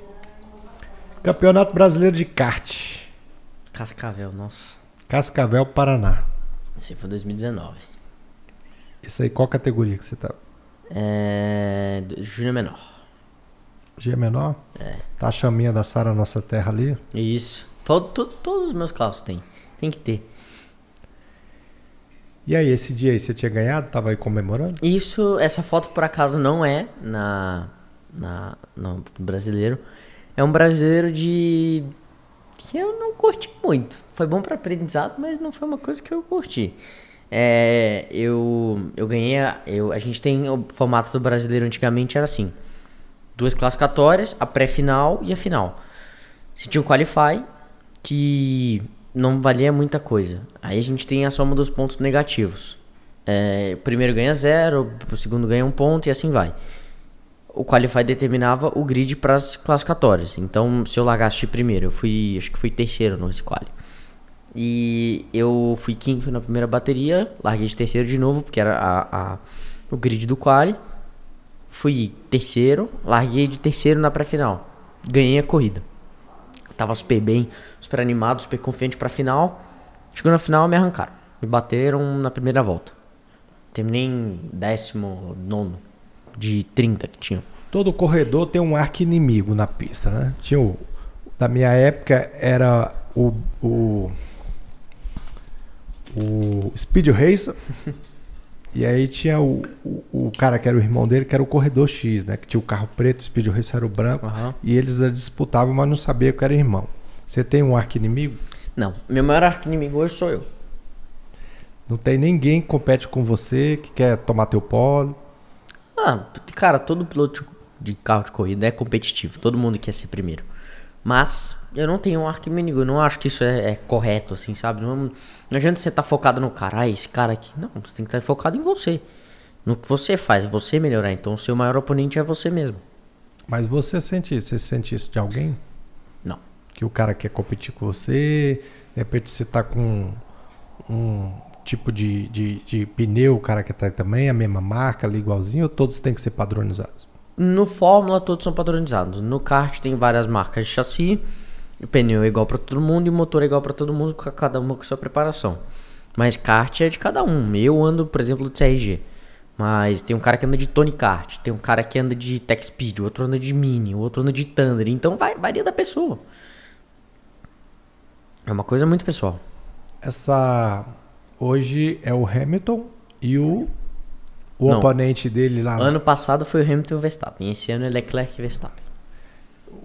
Campeonato Brasileiro de Kart. Cascavel, nossa. Cascavel, Paraná. Esse foi 2019. Esse aí, qual categoria que você tá? É. Júnior menor. G menor? É. Tá a chaminha da Sara Nossa Terra ali. Isso. Todo, todo- todos os meus carros tem. Tem que ter. E aí, esse dia aí você tinha ganhado? Tava aí comemorando? Isso, essa foto por acaso não é na, na no brasileiro. É um brasileiro de que eu não curti muito. Foi bom para aprendizado, mas não foi uma coisa que eu curti. É, eu eu ganhei, a- eu a gente tem o formato do brasileiro antigamente era assim: duas classificatórias, a pré-final e a final. Você tinha o qualify que não valia muita coisa. Aí a gente tem a soma dos pontos negativos. É, o primeiro ganha zero, o segundo ganha um ponto e assim vai. O Qualify determinava o grid para as classificatórias. Então, se eu largasse primeiro, eu fui, acho que fui terceiro no Quali. E eu fui quinto na primeira bateria, larguei de terceiro de novo, porque era a, a- o grid do Quali. Fui terceiro, larguei de terceiro na pré-final. Ganhei a corrida. Tava super bem, super animado, super confiante pra final. Chegou na final, me arrancaram. Me bateram na primeira volta. Terminei em décimo nono de 30 que tinha. Todo corredor tem um arco inimigo na pista, né? Tinha o. Da minha época era o. O, o Speed Racer. E aí tinha o, o, o cara que era o irmão dele, que era o corredor X, né? Que tinha o carro preto, o Speed Racer era o branco. Aham. E eles disputavam, mas não sabia que era irmão. Você tem um arco inimigo? Não, meu maior arco inimigo hoje sou eu. Não tem ninguém que compete com você, que quer tomar teu polo. Ah, cara, todo piloto de carro de corrida é competitivo. Todo mundo quer ser primeiro. Mas eu não tenho um arco inimigo. Eu não acho que isso é, é correto, assim, sabe? Não, não adianta você estar focado no cara. Ah, esse cara aqui. Não, você tem que estar focado em você. No que você faz, você melhorar. Então, o seu maior oponente é você mesmo. Mas você sente isso? Você sente isso de alguém? Não. Que o cara quer competir com você, de repente você tá com um tipo de, de, de pneu, o cara quer ter também, a mesma marca ali igualzinho, ou todos têm que ser padronizados? No Fórmula, todos são padronizados. No kart, tem várias marcas de chassi. O pneu é igual para todo mundo e o motor é igual para todo mundo, ca- cada uma com sua preparação. Mas kart é de cada um. Eu ando, por exemplo, de CRG. Mas tem um cara que anda de Tony Kart, tem um cara que anda de Tech Speed, o outro anda de Mini, o outro anda de Thunder. Então vai, varia da pessoa. É uma coisa muito pessoal. Essa. Hoje é o Hamilton e o. O Não. oponente dele lá. Ano passado foi o Hamilton e o Verstappen. Esse ano é Leclerc e Verstappen.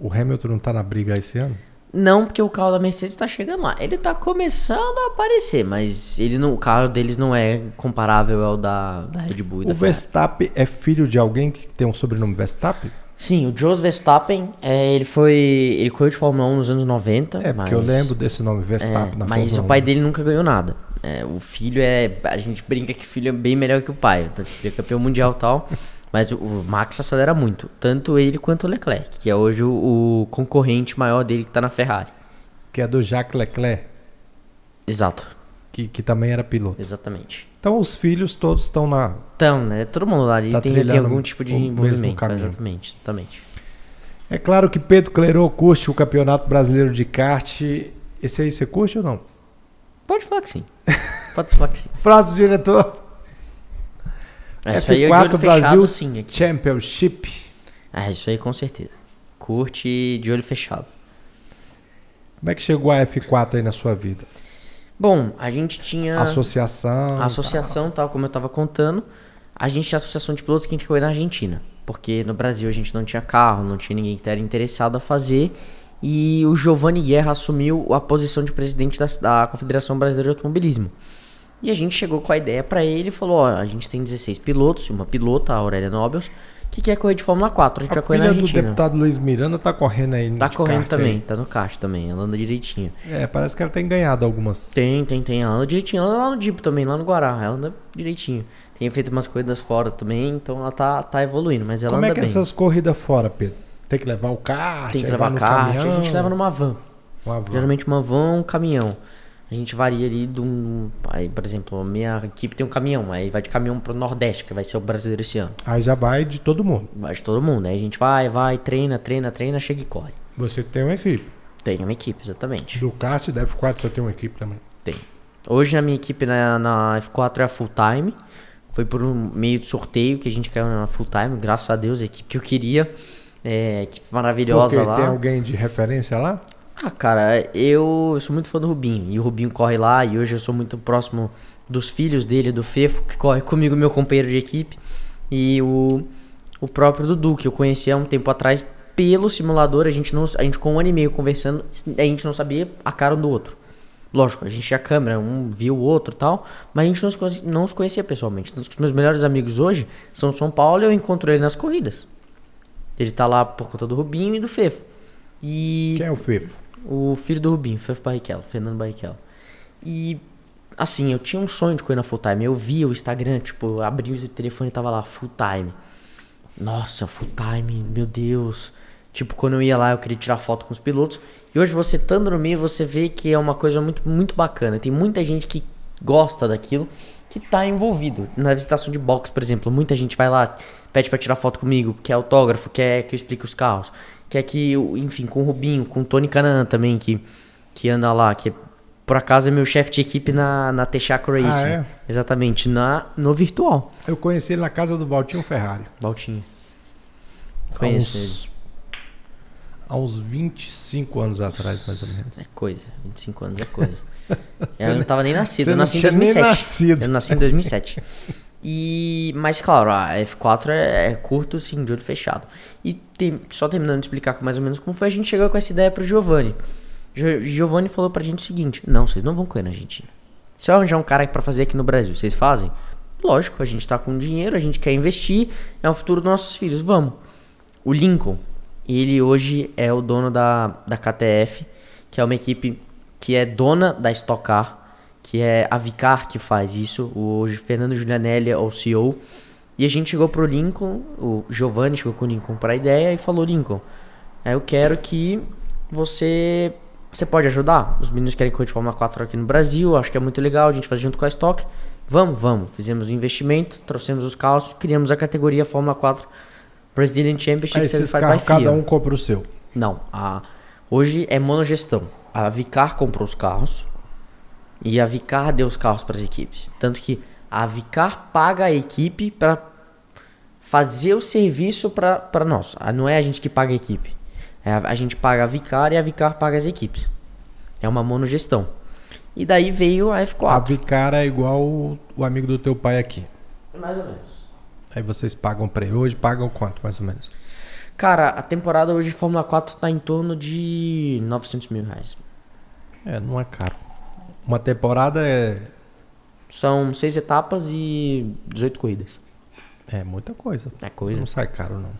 O Hamilton não tá na briga esse ano? Não, porque o carro da Mercedes tá chegando lá. Ele tá começando a aparecer, mas ele não, o carro deles não é comparável ao da, da Red Bull e O. Verstappen é filho de alguém que tem um sobrenome Verstappen? Sim, o Jos Verstappen, é, ele foi. Ele correu de Fórmula 1 nos anos 90. É, porque mas, eu lembro desse nome é, Verstappen na Mas Fórmula o pai 1. dele nunca ganhou nada. É, o filho é. A gente brinca que o filho é bem melhor que o pai. Que ele é campeão mundial e tal. Mas o, o Max acelera muito. Tanto ele quanto o Leclerc, que é hoje o, o concorrente maior dele que tá na Ferrari. Que é do Jacques Leclerc, Exato, que, que também era piloto. exatamente. Então os filhos todos estão na. Então, né? Todo mundo lá ali Tá tem, tem algum tipo de envolvimento. Exatamente, exatamente. É claro que Pedro Clerô curte o Campeonato Brasileiro de Kart. Esse aí você curte ou não? Pode falar que sim. Pode falar que sim. Próximo diretor. É, isso aí é de F4 olho fechado, Brasil sim. Aqui. Championship. É, isso aí com certeza. Curte de olho fechado. Como é que chegou a F4 aí na sua vida? Bom, a gente tinha Associação. associação, tal, como eu tava contando. A gente tinha associação de pilotos que a gente correu na Argentina. Porque no Brasil a gente não tinha carro, não tinha ninguém que era interessado a fazer. E o Giovanni Guerra assumiu a posição de presidente da, da Confederação Brasileira de Automobilismo. E a gente chegou com a ideia pra ele e falou: Ó, a gente tem 16 pilotos e uma pilota, a Aurélia Nobels, que quer correr de Fórmula 4. A gente A vai correr na filha do Argentina. deputado Luiz Miranda tá correndo aí Tá de correndo kart também, aí. tá no kart também, ela anda direitinho. É, parece que ela tem ganhado algumas. Tem, tem, tem. Ela anda direitinho. Ela anda lá no Jeep também, lá no Guará. Ela anda direitinho. Tem feito umas corridas fora também, então ela tá, tá evoluindo, mas ela Como é anda que é bem. essas corridas fora, Pedro? Tem que levar o kart, Tem que levar kart, caminhão, a gente leva numa van. uma van. Geralmente uma van, um caminhão. A gente varia ali de um. Aí, por exemplo, a minha equipe tem um caminhão, aí vai de caminhão pro Nordeste, que vai ser o brasileiro esse ano. Aí já vai de todo mundo. Vai de todo mundo. Aí a gente vai, vai, treina, treina, treina, chega e corre. Você tem uma equipe. Tem uma equipe, exatamente. Do kart da F4 você tem uma equipe também. Tem. Hoje a minha equipe na, na F4 é a full time. Foi por um meio de sorteio que a gente caiu na full time, graças a Deus, a equipe que eu queria. É, equipe maravilhosa Porque lá. tem alguém de referência lá? Ah, cara, eu, sou muito fã do Rubinho. E o Rubinho corre lá e hoje eu sou muito próximo dos filhos dele, do Fefo, que corre comigo, meu companheiro de equipe. E o, o próprio Dudu, que eu conheci há um tempo atrás pelo simulador. A gente, não, a gente com um ano e meio conversando, a gente não sabia a cara um do outro. Lógico, a gente tinha câmera, um viu o outro e tal, mas a gente não se, conhecia, não se conhecia pessoalmente. Que os meus melhores amigos hoje são São Paulo e eu encontro ele nas corridas. Ele tá lá por conta do Rubinho e do Fefo. E Quem é o Fefo? o filho do Rubinho, Fefo Barrichello, Fernando Barrichello. E assim, eu tinha um sonho de correr na full time. Eu via o Instagram, tipo, eu abri o telefone e tava lá, full time. Nossa, full time, meu Deus. Tipo, quando eu ia lá, eu queria tirar foto com os pilotos. E hoje você estando no meio, você vê que é uma coisa muito, muito bacana. Tem muita gente que gosta daquilo, que tá envolvido. Na visitação de box, por exemplo, muita gente vai lá, pede pra tirar foto comigo, quer autógrafo, quer que eu explique os carros. Quer que, eu- enfim, com o Rubinho, com o Tony Canan também, que, que anda lá, que por acaso é meu chefe de equipe na, na Texaco Racing. é? Exatamente, na, no virtual. Eu conheci ele na casa do Valtinho Ferrari. Baltinho. Conheço ele. uns, há uns 25 anos atrás, mais ou menos. É coisa, 25 anos é coisa. eu não tava nem nascido, eu nasci em tinha nem 2007. nascido. Eu nasci em 2007. E, mas claro, a F4 é, é curto, sim, de olho fechado. E tem, só terminando de explicar mais ou menos como foi, a gente chegou com essa ideia pro Giovanni. Gio- Giovanni falou pra gente o seguinte: Não, vocês não vão correr na Argentina. Se eu arranjar um cara pra fazer aqui no Brasil, vocês fazem? Lógico, a gente tá com dinheiro, a gente quer investir, é o futuro dos nossos filhos, vamos. O Lincoln, ele hoje é o dono da, da KTF, que é uma equipe que é dona da Stock Car, que é a Vicar que faz isso. O Fernando Giulianelli é o CEO. E a gente chegou pro Lincoln, o Giovanni chegou com o Lincoln para a ideia e falou: Lincoln, é, eu quero que você. Você pode ajudar? Os meninos querem correr de Fórmula 4 aqui no Brasil, acho que é muito legal, a gente faz junto com a Stock. Vamos, vamos. Fizemos o investimento, trouxemos os carros, criamos a categoria Fórmula 4 Brazilian Championship Aí esses Certified carros, cada um compra o seu. Não, a, hoje é monogestão. A Vicar comprou os carros e a Vicar deu os carros para as equipes. Tanto que a Vicar paga a equipe para fazer o serviço para nós. Ah, Não é a gente que paga a equipe. É a, a gente paga a Vicar e a Vicar paga as equipes. É uma monogestão. E daí veio a A F4. Vicara é igual o, o amigo do teu pai aqui. Mais ou menos. Aí vocês pagam pra ele. Hoje pagam quanto, mais ou menos? Cara, a temporada hoje de Fórmula 4 tá em torno de 900 mil reais. É, não é caro. Uma temporada é, São seis etapas e 18 corridas. é muita coisa. É coisa. Não sai caro, não.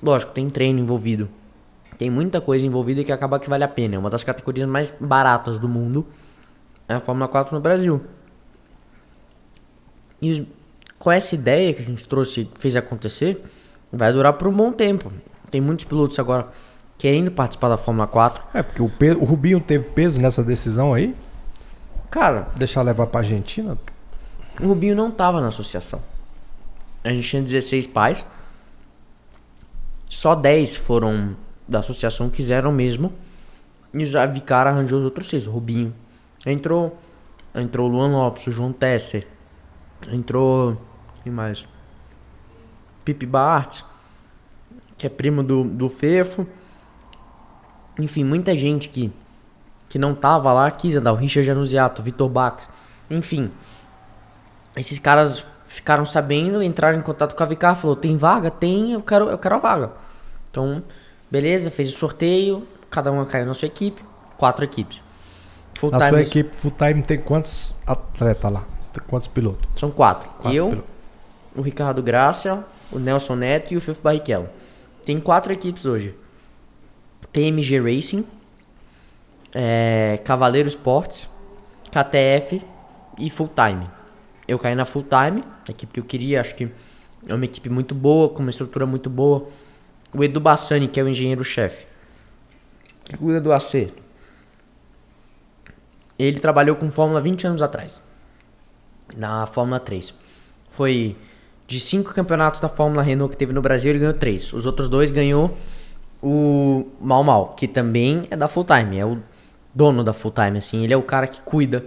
Lógico, tem treino envolvido. Tem muita coisa envolvida que acaba que vale a pena. É uma das categorias mais baratas do mundo. É a Fórmula 4 no Brasil. E com essa ideia que a gente trouxe, fez acontecer, vai durar por um bom tempo. Tem muitos pilotos agora querendo participar da Fórmula 4. É, porque o, pe- o Rubinho teve peso nessa decisão aí. Cara, Deixar levar pra Argentina. O Rubinho não tava na associação. A gente tinha 16 pais. Só 10 foram da associação, quiseram mesmo. E a Vicara arranjou os outros 6. O Rubinho entrou. Entrou o Luan Lopes, o João Tesser. Entrou. Quem mais? Pipe Bart. Que é primo do, do Fefo. Enfim, muita gente que, que não tava lá quis andar. O Richard Januziato, Vitor Bax. Enfim. Esses caras ficaram sabendo, entraram em contato com a Vicar, falou: "Tem vaga? Tem, eu quero, eu quero a vaga". Então, beleza, fez o sorteio, cada uma caiu na sua equipe, quatro equipes. Full Na sua equipe full time tem quantos atletas lá? Tem quantos pilotos? são quatro. Quatro eu, pilotos. o Ricardo Gracia, o Nelson Neto e o Fifo Barrichello. Tem quatro equipes hoje. TMG Racing, é, Cavaleiro Sports, KTF e Full Time. Eu caí na Full Time, a equipe que eu queria, acho que é uma equipe muito boa, com uma estrutura muito boa. O Edu Bassani, que é o engenheiro-chefe, que cuida do acerto. Ele trabalhou com Fórmula 20 anos atrás, na Fórmula 3. Foi de cinco campeonatos da Fórmula Renault que teve no Brasil, ele ganhou três. Os outros dois ganhou o Mal Mal, que também é da Full Time, é o dono da Full Time, assim. Ele é o cara que cuida.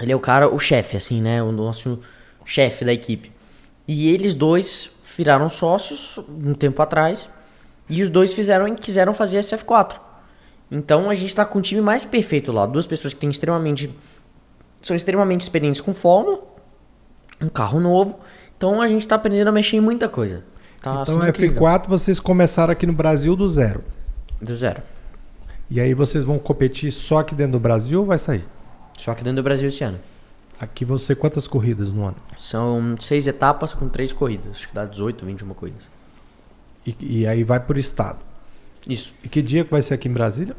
Ele é o cara, o chefe, assim, né? O nosso chefe da equipe. E eles dois viraram sócios um tempo atrás. E os dois fizeram quiseram fazer esse F4. Então a gente tá com o time mais perfeito lá. Duas pessoas que têm extremamente. São extremamente experientes com Fórmula. Um carro novo. Então a gente tá aprendendo a mexer em muita coisa. Tá então, sendo incrível. F4 vocês começaram aqui no Brasil do zero. Do zero. E aí vocês vão competir só aqui dentro do Brasil ou vai sair? Só que dentro do Brasil esse ano. Aqui vão ser quantas corridas no ano? São seis etapas com três corridas. Acho que dá 18, 21 corridas. E, e aí vai por estado. Isso. E que dia que vai ser aqui em Brasília?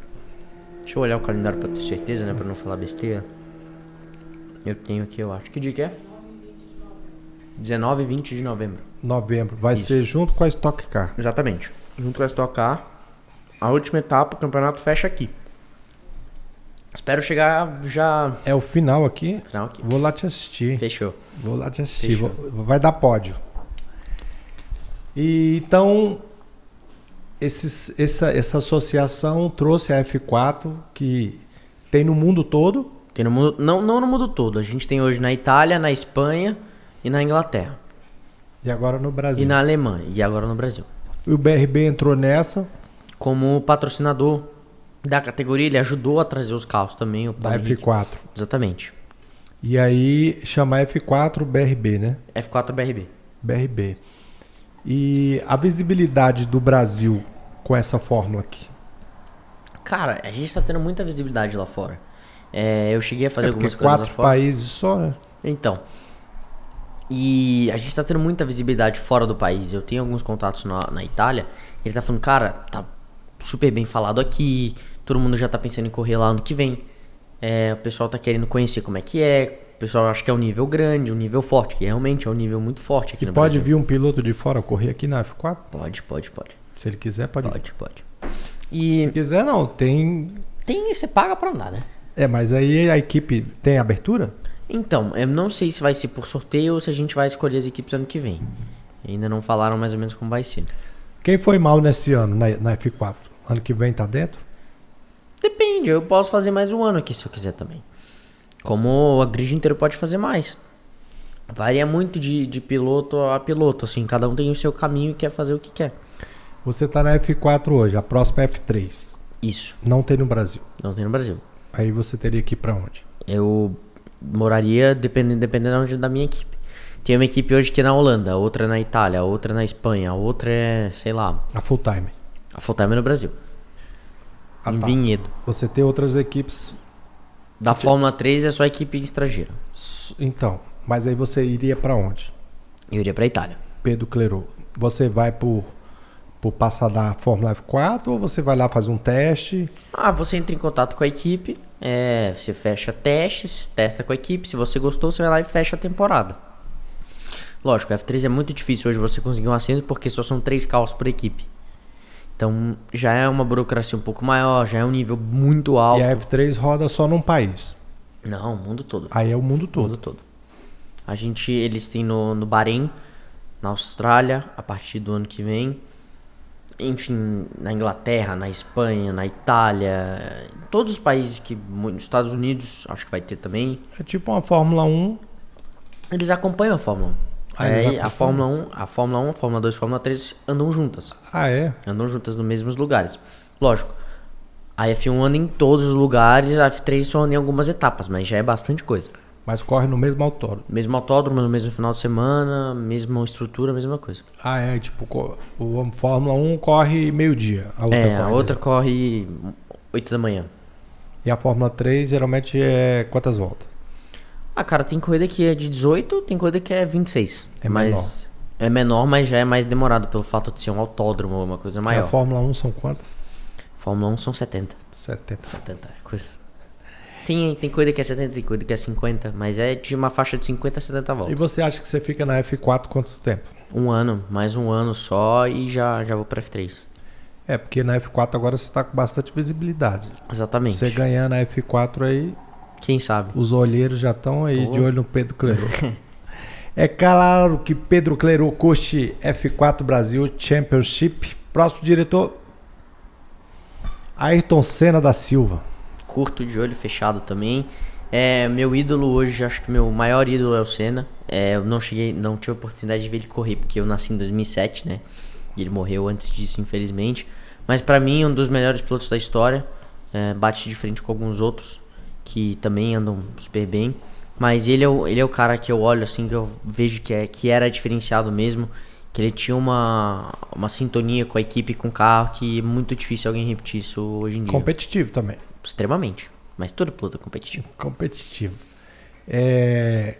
Deixa eu olhar o calendário pra ter certeza, né? Pra não falar besteira. Eu tenho aqui, eu acho. Que dia que é? 19 e 20 de novembro. Novembro. Vai Isso. ser junto com a Stock Car. Exatamente. Junto com a Stock Car. A última etapa, o campeonato fecha aqui. Espero chegar já. É o final aqui. Final aqui. Vou lá te assistir. Fechou. Vou lá te assistir. Vou- vai dar pódio. E então esses- essa, essa associação trouxe a F4 que tem no mundo todo. Tem no mundo. Não, não no mundo todo. A gente tem hoje na Itália, na Espanha e na Inglaterra. E agora no Brasil. E na Alemanha. E agora no Brasil. E o BRB entrou nessa Como patrocinador da categoria, ele ajudou a trazer os carros também. O da Henrique. F4. Exatamente. E aí chama F4 BRB, né? F4 BRB. BRB. E a visibilidade do Brasil com essa fórmula aqui? Cara, a gente tá tendo muita visibilidade lá fora. É, eu cheguei a fazer é algumas coisas lá quatro fora. países só, né? Então. E a gente tá tendo muita visibilidade fora do país. Eu tenho alguns contatos na, na Itália. Ele tá falando, cara, tá super bem falado aqui. Todo mundo já tá pensando em correr lá ano que vem. É, o pessoal tá querendo conhecer como é que é. O pessoal acha que é um nível grande, um nível forte, que realmente é um nível muito forte aqui E no pode Brasil. vir um piloto de fora correr aqui na F4? Pode, pode, pode. Se ele quiser, pode. Pode, pode. Se E quiser, não. Tem. tem, você paga pra andar, né? É, mas aí a equipe tem abertura? Então, eu não sei se vai ser por sorteio ou se a gente vai escolher as equipes ano que vem. Ainda não falaram mais ou menos como vai ser. Quem foi mal nesse ano na, na F4? Ano que vem tá dentro? Depende, eu posso fazer mais um ano aqui se eu quiser também. Como a grid inteiro pode fazer mais. Varia muito de, de piloto a piloto, assim, cada um tem o seu caminho e quer fazer o que quer. Você tá na F4 hoje, a próxima é F3. Isso, Não tem no Brasil. não tem no Brasil. Aí você teria que ir pra onde? Eu moraria dependendo, dependendo de onde da minha equipe. Tem uma equipe hoje que é na Holanda, outra é na Itália, outra é na Espanha, outra é, sei lá, A full time. a full time é no Brasil. Ah, em tá. Vinhedo. Você tem outras equipes. Da Fórmula 3 é só equipe estrangeira. Então, mas aí você iria pra onde? Eu iria pra Itália. Pedro Clerô. Você vai por, por passar da Fórmula F4 ou você vai lá fazer um teste? Ah, você entra em contato com a equipe, é, você fecha testes, testa com a equipe. Se você gostou, você vai lá e fecha a temporada. Lógico, F3 é muito difícil hoje você conseguir um assento porque só são três carros por equipe. Então já é uma burocracia um pouco maior, já é um nível muito alto. E a F3 roda só num país. Não, o mundo todo. Aí é o mundo O todo. mundo todo. A gente, eles têm no, no Bahrein, na Austrália, a partir do ano que vem. Enfim, na Inglaterra, na Espanha, na Itália, todos os países que. Nos Estados Unidos, acho que vai ter também. É tipo uma Fórmula 1. Eles acompanham a Fórmula 1. Ah, É, a? Fórmula 1, a Fórmula 1, a Fórmula 2 e a Fórmula 3 andam juntas. Ah, é? Andam juntas nos mesmos lugares. Lógico, a F1 anda em todos os lugares, a F3 só anda em algumas etapas, mas já é bastante coisa. Mas corre no mesmo autódromo. Mesmo autódromo, no mesmo final de semana, mesma estrutura, mesma coisa. Ah, é. Tipo, o Fórmula 1 corre meio-dia. A outra é, a corre outra corre 8 da manhã. E a Fórmula 3 geralmente é quantas voltas? Ah, cara, tem corrida que é de 18, tem corrida que é 26. É mas É menor, mas já é mais demorado pelo fato de ser um autódromo ou uma coisa E maior. a Fórmula 1 são quantas? Fórmula 1 são 70. 70. 70, é coisa. Tem, tem corrida que é 70, tem corrida que é 50, mas é de uma faixa de 50 a 70 E voltas. você acha que você fica na F4 quanto tempo? Um ano, mais um ano só e já, já vou pra F3. É, porque na F4 agora você tá com bastante visibilidade. Exatamente. Você ganhar na F4 aí, Quem sabe? os olheiros já estão aí Pô. de olho no Pedro Clerô. é claro que Pedro Clerô curte F4 Brasil Championship. Próximo diretor, Ayrton Senna da Silva. Curto de olho fechado também. É, meu ídolo hoje, acho que meu maior ídolo é o Senna. É, eu não cheguei, não tive a oportunidade de ver ele correr porque eu nasci em 2007, né? E ele morreu antes disso, infelizmente. Mas pra mim, um dos melhores pilotos da história. É, bate de frente com alguns outros que também andam super bem. Mas ele é, o, ele é o cara que eu olho assim, que eu vejo que, é, que era diferenciado mesmo. Que ele tinha uma, uma sintonia com a equipe, com o carro, que é muito difícil alguém repetir isso hoje em dia. Competitivo também. Extremamente. Mas todo piloto é competitivo. Competitivo. É,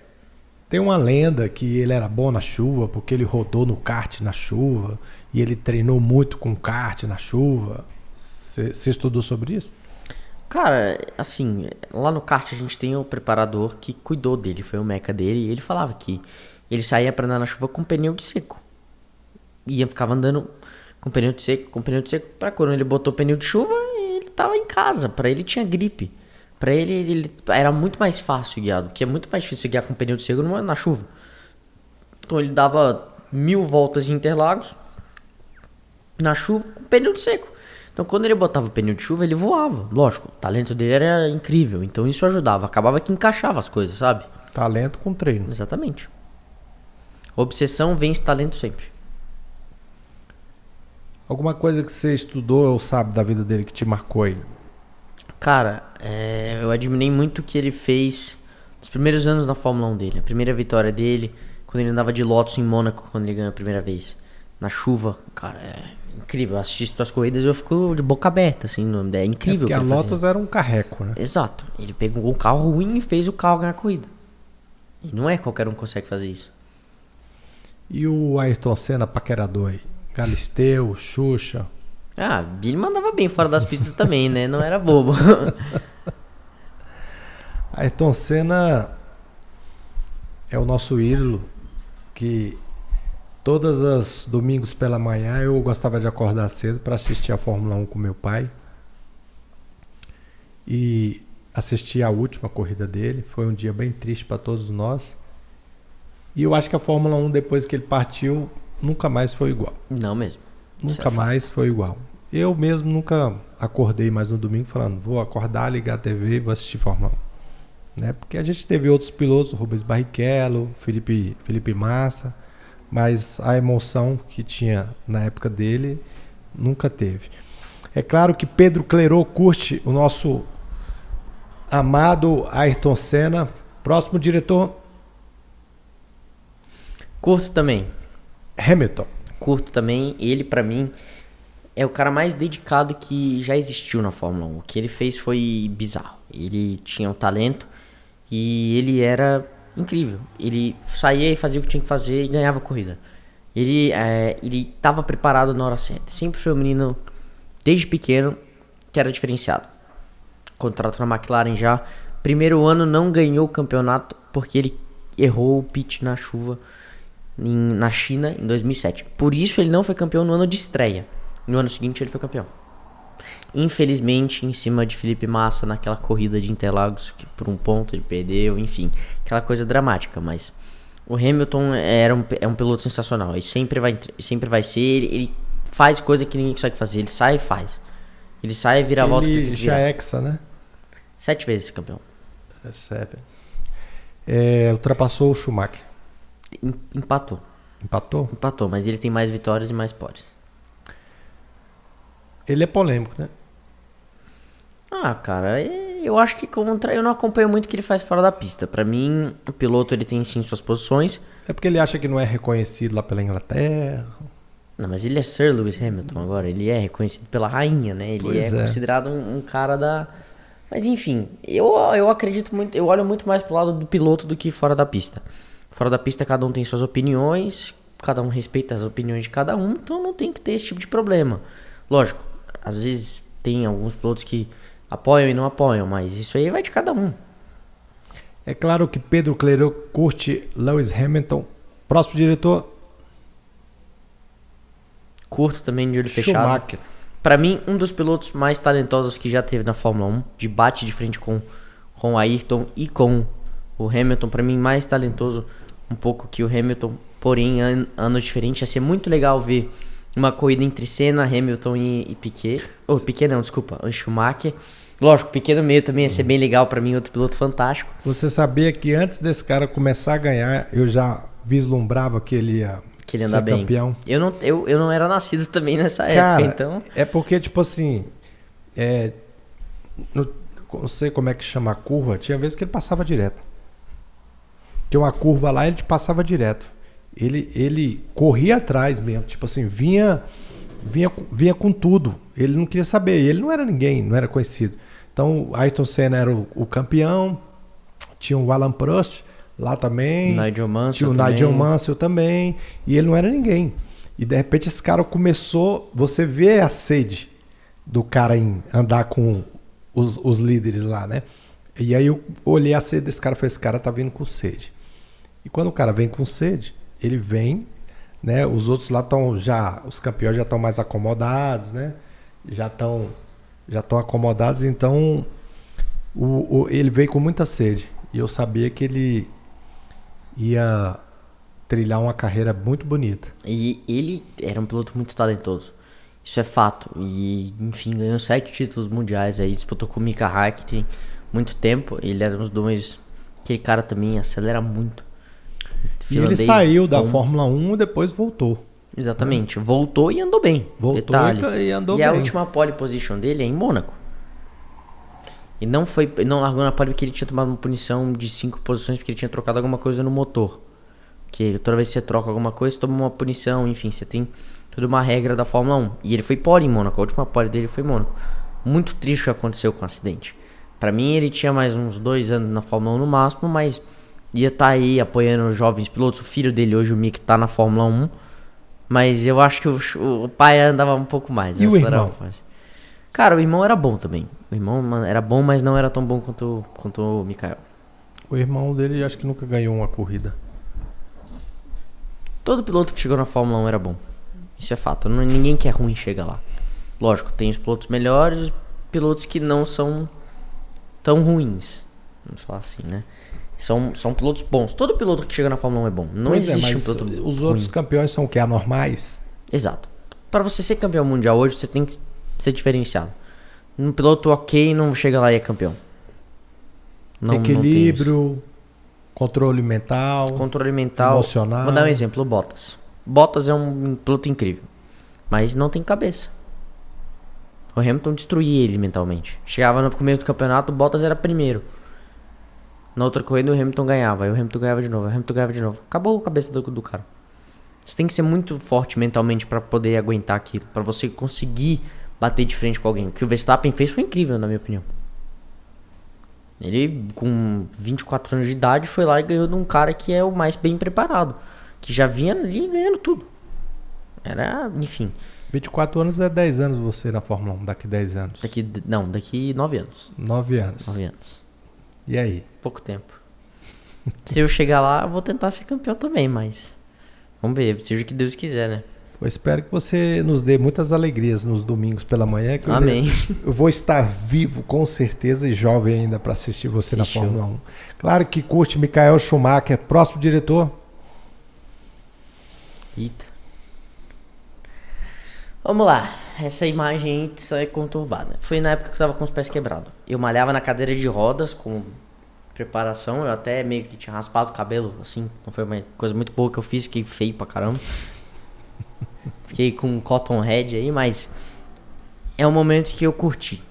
Tem uma lenda que ele era bom na chuva porque ele rodou no kart na chuva e ele treinou muito com kart na chuva. Você estudou sobre isso? Cara, assim, lá no kart a gente tem o preparador que cuidou dele, foi o meca dele, e ele falava que ele saía pra andar na chuva com pneu de seco. Ia, ficava andando com pneu de seco, com pneu de seco, pra quando ele botou pneu de chuva, tava em casa, pra ele tinha gripe. Pra ele, ele era muito mais fácil guiar, porque é muito mais difícil guiar com pneu de seco numa- na chuva. Então ele dava mil voltas em Interlagos na chuva com pneu de seco. Então quando ele botava o pneu de chuva, ele voava. Lógico, o talento dele era incrível, então isso ajudava. Acabava que encaixava as coisas, sabe? Talento com treino. Exatamente. Obsessão vence talento sempre. Alguma coisa que você estudou ou sabe da vida dele que te marcou aí? Cara, é, eu admirei muito o que ele fez Os primeiros anos na Fórmula 1 dele. A primeira vitória dele, quando ele andava de Lotus em Mônaco, quando ele ganhou a primeira vez. Na chuva. Cara, é incrível. Eu assisto as corridas e eu fico de boca aberta, assim. É incrível é porque a Lotus fazia. era um carreco, né? Exato. Ele pegou um carro ruim e fez o carro ganhar a corrida. E não é qualquer um que consegue fazer isso. E o Ayrton Senna paquerador aí? Galisteu, Xuxa. Ah, ele mandava bem fora das pistas também, né? Não era bobo. Ayrton Senna é o nosso ídolo que todas as domingos pela manhã eu gostava de acordar cedo para assistir a Fórmula 1 com meu pai. E assisti a última corrida dele, foi um dia bem triste para todos nós. E eu acho que a Fórmula 1 depois que ele partiu nunca mais foi igual. não mesmo. Nunca é mais foi igual. Eu mesmo nunca acordei mais no domingo falando, vou acordar, ligar a TV e vou assistir Fórmula 1. Né? Porque a gente teve outros pilotos, Rubens Barrichello, Felipe, Felipe Massa, mas a emoção que tinha na época dele nunca teve. É claro que Pedro Clerô curte o nosso amado Ayrton Senna. Próximo diretor, Curto também. Hamilton. Curto também. Ele, pra mim, é o cara mais dedicado que já existiu na Fórmula 1. O que ele fez foi bizarro. Ele tinha um talento e ele era incrível. Ele saía e fazia o que tinha que fazer e ganhava a corrida. Ele é, ele estava preparado na hora certa. Sempre foi um menino, desde pequeno, que era diferenciado. Contrato na McLaren já. Primeiro ano não ganhou o campeonato porque ele errou o pit na chuva em- na China em 2007. Por isso ele não foi campeão no ano de estreia. No ano seguinte ele foi campeão. Infelizmente, em cima de Felipe Massa naquela corrida de Interlagos, que por um ponto ele perdeu, enfim, aquela coisa dramática, mas o Hamilton era um, é um piloto sensacional e sempre vai, sempre vai ser, ele, ele faz coisa que ninguém consegue fazer, ele sai e faz. Ele sai e vira a volta que ele tem já é hexa, né? Sete vezes campeão. É seven. É, ultrapassou o Schumacher. Em- Empatou. Empatou? Empatou, mas ele tem mais vitórias e mais pódios. Ele é polêmico, né? Ah, cara, é- eu acho que contra. Eu não acompanho muito o que ele faz fora da pista. Pra mim, o piloto ele tem sim suas posições. É porque ele acha que não é reconhecido lá pela Inglaterra. Não, mas ele é Sir Lewis Hamilton agora. Ele é reconhecido pela rainha, né? Ele Pois é, é. considerado um, um cara da. Mas enfim, eu, eu acredito muito. Eu olho muito mais pro lado do piloto do que fora da pista. Fora da pista, cada um tem suas opiniões. Cada um respeita as opiniões de cada um. Então não tem que ter esse tipo de problema. Lógico, às vezes tem alguns pilotos que apoiam e não apoiam, mas isso aí vai de cada um. É claro que Pedro Clerot curte Lewis Hamilton. Próximo diretor, Curto também de olho fechado. Schumacher. Pra mim, um dos pilotos mais talentosos que já teve na Fórmula 1, de bate de frente com, com Ayrton e com o Hamilton, pra mim mais talentoso um pouco que o Hamilton, porém an anos diferentes, ia ser muito legal ver uma corrida entre Senna, Hamilton e, e Piquet. Oh, Piquet não, desculpa, o Schumacher. Lógico, Piquet no meio também ia ser bem legal pra mim, outro piloto fantástico. Você sabia que antes desse cara começar a ganhar, eu já vislumbrava que ele ia Que ele ser anda bem. campeão? Eu não, eu, eu não era nascido também nessa Cara, época, então. é porque, tipo assim, é, no- não sei como é que chama a curva, tinha vezes que ele passava direto. Tinha uma curva lá, ele te passava direto. Ele, ele corria atrás mesmo, tipo assim, vinha, vinha, com- vinha com tudo. Ele não queria saber, ele não era ninguém, não era conhecido. Então, Ayrton Senna era o, o campeão, tinha o Alan Prost lá também. Nigel Mansell Tinha o também. Nigel Mansell também. E ele não era ninguém. E de repente esse cara começou. Você vê a sede do cara em andar com os, os líderes lá, né? E aí eu olhei a sede desse cara e falei: esse cara tá vindo com sede. E quando o cara vem com sede, ele vem, né? Os outros lá estão já. Os campeões já estão mais acomodados, né? Já estão já estão acomodados, então o, o- ele veio com muita sede. E eu sabia que ele ia trilhar uma carreira muito bonita. E ele era um piloto muito talentoso. Isso é fato. E, enfim, ganhou sete títulos mundiais aí. Disputou com o Mika Hakkinen muito tempo. Ele era dos dois. Aquele cara também acelera muito. E ele Finlandês saiu da bom. Fórmula 1 e depois voltou. Exatamente. Voltou e andou bem. Voltou Detalhe. e- e andou E a bem. última pole position dele é em Mônaco. E não foi, não largou na pole porque ele tinha tomado uma punição de cinco posições porque ele tinha trocado alguma coisa no motor. Que toda vez que você troca alguma coisa, você toma uma punição, enfim, você tem toda uma regra da Fórmula 1. E ele foi pole em Mônaco, a última pole dele foi em Mônaco. Muito triste o que aconteceu com o acidente. Para mim, ele tinha mais uns dois anos na Fórmula 1 no máximo, mas ia estar tá aí apoiando os jovens pilotos. O filho dele hoje, o Mick, tá na Fórmula 1. Mas eu acho que o, o pai andava um pouco mais. E o irmão? Cara, o irmão era bom também. O irmão era bom, mas não era tão bom quanto, quanto o Mikael. O irmão dele acho que nunca ganhou uma corrida. Todo piloto que chegou na Fórmula 1 era bom. Isso é fato. Não, ninguém que é ruim chega lá. Lógico, tem os pilotos melhores, pilotos que não são tão ruins. Vamos falar assim, né? São, são pilotos bons. Todo piloto que chega na Fórmula 1 é bom. Não pois é, existe é, um piloto Os outros ruim. campeões são o que? Anormais? Exato. Para você ser campeão mundial hoje, você tem que ser diferenciado. Um piloto ok não chega lá e é campeão. Não, Equilíbrio, não controle mental, controle mental, emocional. Vou dar um exemplo, o Bottas. Bottas é um piloto incrível, mas não tem cabeça. O Hamilton destruía ele mentalmente. Chegava no começo do campeonato, o Bottas era primeiro. Na outra corrida o Hamilton ganhava, aí o Hamilton ganhava de novo, o Hamilton ganhava de novo. Acabou a cabeça do, do cara. Você tem que ser muito forte mentalmente para poder aguentar aquilo, para você conseguir bater de frente com alguém. O que o Verstappen fez foi incrível, na minha opinião. Ele, com 24 anos de idade, foi lá e ganhou de um cara que é o mais bem preparado. Que já vinha ali ganhando tudo. Era, enfim. 24 anos é 10 anos você na Fórmula 1, daqui 10 anos. Daqui, não, daqui 9 anos. 9 anos. 9 anos. E aí? Pouco tempo. Se eu chegar lá, eu vou tentar ser campeão também, mas. Vamos ver, seja o que Deus quiser, né? Eu espero que você nos dê muitas alegrias nos domingos pela manhã. Que Amém. Eu, eu vou estar vivo, com certeza, e jovem ainda para assistir você que na show. Fórmula 1. Claro que curte Michael Schumacher, próximo diretor. Eita. Vamos lá. Essa imagem aí é conturbada. Foi na época que eu tava com os pés quebrados. Eu malhava na cadeira de rodas com preparação. Eu até meio que tinha raspado o cabelo, assim. Não foi uma coisa muito boa que eu fiz. Fiquei feio pra caramba. Fiquei com cotton head aí, mas é um momento que eu curti.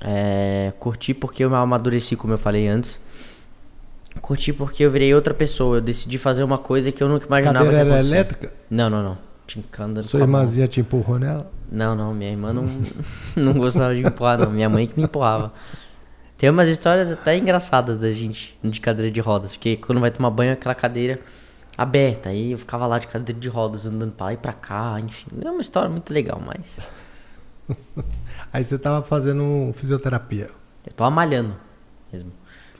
É, curti porque eu amadureci, como eu falei antes. Curti porque eu virei outra pessoa. Eu decidi fazer uma coisa que eu nunca imaginava Cadeira que era elétrica? Não, não, não. Tincando Sua irmãzinha te empurrou nela? Não, não, minha irmã não, não gostava de empurrar, não. Minha mãe que me empurrava. Tem umas histórias até engraçadas da gente de cadeira de rodas, porque quando vai tomar banho, aquela cadeira aberta, aí eu ficava lá de cadeira de rodas, andando pra lá e pra cá, enfim. É uma história muito legal, mas. aí você tava fazendo fisioterapia? Eu tava malhando mesmo.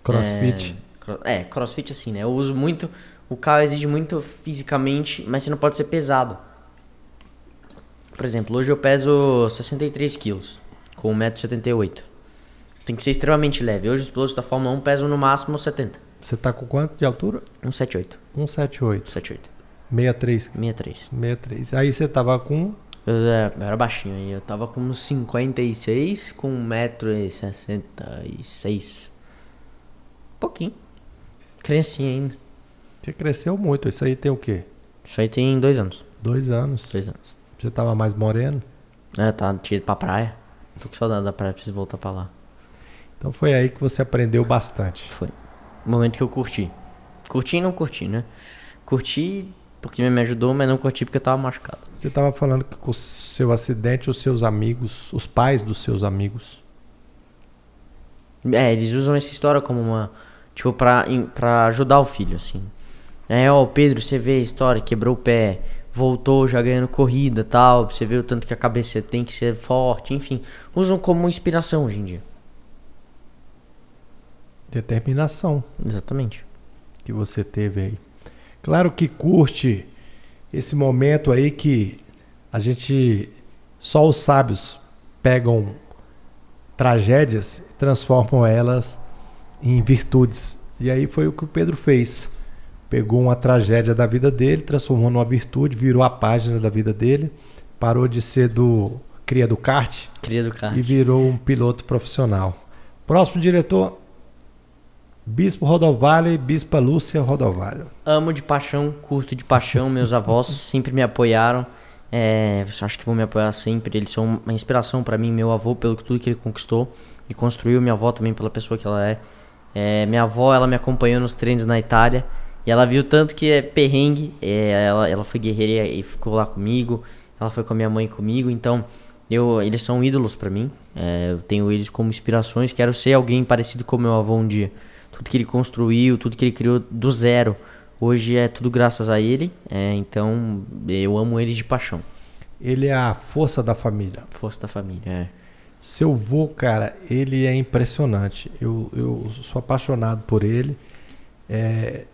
Crossfit? É, é, crossfit assim, né? Eu uso muito. O carro exige muito fisicamente, mas você não pode ser pesado. Por exemplo, hoje eu peso 63 quilos, com 1,78m. Tem que ser extremamente leve. Hoje os pilotos da Fórmula 1 pesam no máximo 70. Você tá com quanto de altura? 178. 178. 78. 63. 63. 63. Aí você tava com. Eu, é, eu era baixinho aí. Eu tava com uns 56 com 1,66m. Pouquinho. Criancinha ainda. Você cresceu muito. Isso aí tem o quê? Isso aí tem dois anos. Dois anos? Dois anos. Você tava mais moreno? É, tá, tinha ido pra praia. Tô com saudade da praia, preciso voltar pra lá. Então foi aí que você aprendeu bastante. Foi. O momento que eu curti. Curti e não curti, né? Curti porque me ajudou, mas não curti porque eu tava machucado. Você tava falando que com o seu acidente, os seus amigos, os pais dos seus amigos. É, eles usam essa história como uma. Tipo, pra, pra ajudar o filho, assim. É, ó, Pedro, você vê a história, quebrou o pé voltou já ganhando corrida tal. Você vê o tanto que a cabeça tem que ser forte, enfim. Usam como inspiração hoje em dia. Determinação. Exatamente. Que você teve aí. Claro que curte esse momento aí que a gente. Só os sábios pegam tragédias e transformam elas em virtudes. E aí foi o que o Pedro fez pegou uma tragédia da vida dele, transformou numa virtude, virou a página da vida dele, parou de ser do cria do kart, cria do kart. e virou um piloto profissional. Próximo diretor, Bispo Rodovalho e Bispa Lúcia Rodovalho. Amo de paixão, curto de paixão, meus avós sempre me apoiaram. É, acho que vão me apoiar sempre. Eles são uma inspiração para mim, meu avô, pelo tudo que ele conquistou e construiu, minha avó também pela pessoa que ela é. é minha avó, ela me acompanhou nos treinos na Itália e ela viu tanto que é perrengue. É, ela, ela foi guerreira e ficou lá comigo. Ela foi com a minha mãe comigo, então eu, eles são ídolos para mim. É, eu tenho eles como inspirações. Quero ser alguém parecido com meu avô um dia. Tudo que ele construiu, tudo que ele criou do zero Hoje é tudo graças a ele, é, então eu amo ele de paixão. Ele é a força da família. Força da família, é. Seu vô, cara, ele é impressionante. Eu, eu sou apaixonado por ele. É,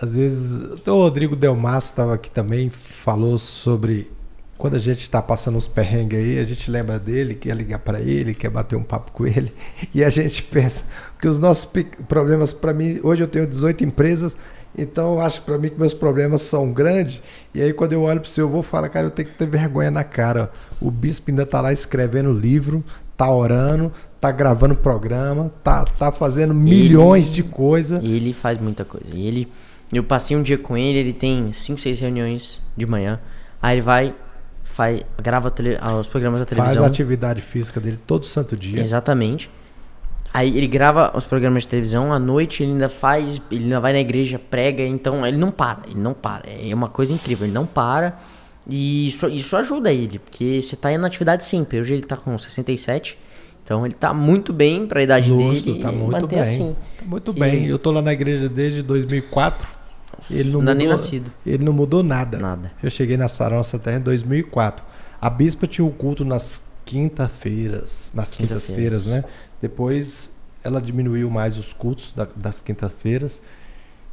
às vezes, o Rodrigo Delmas estava aqui também, falou sobre quando a gente está passando uns perrengues aí, a gente lembra dele, quer ligar para ele, quer bater um papo com ele, e a gente pensa que os nossos problemas, para mim, hoje eu tenho 18 empresas, então, eu acho para mim que meus problemas são grandes. E aí, quando eu olho para o seu avô, eu falo, cara, eu tenho que ter vergonha na cara. O bispo ainda está lá escrevendo livro, tá orando, tá gravando programa, tá, tá fazendo milhões ele, de coisas. E ele faz muita coisa. E ele, eu passei um dia com ele, ele tem 5, 6 reuniões de manhã. Aí ele vai, faz, grava tele, os programas da televisão. Faz a atividade física dele todo santo dia. Exatamente. Aí ele grava os programas de televisão, à noite ele ainda faz, ele ainda vai na igreja, prega, então ele não para, ele não para. É uma coisa incrível, ele não para. E isso, isso ajuda ele, porque você tá na atividade sempre. Hoje ele tá com 67, então ele tá muito bem para a idade Lustro, dele. Tá muito bem. Assim, tá muito que... bem. Eu tô lá na igreja desde 2004. Ele não, não mudou, nem nascido. Ele não mudou nada. Nada. Eu cheguei na Saronça até em 2004. A bispa tinha o culto nas quinta-feiras, nas quintas-feiras, né? Depois ela diminuiu mais os cultos da, das quintas-feiras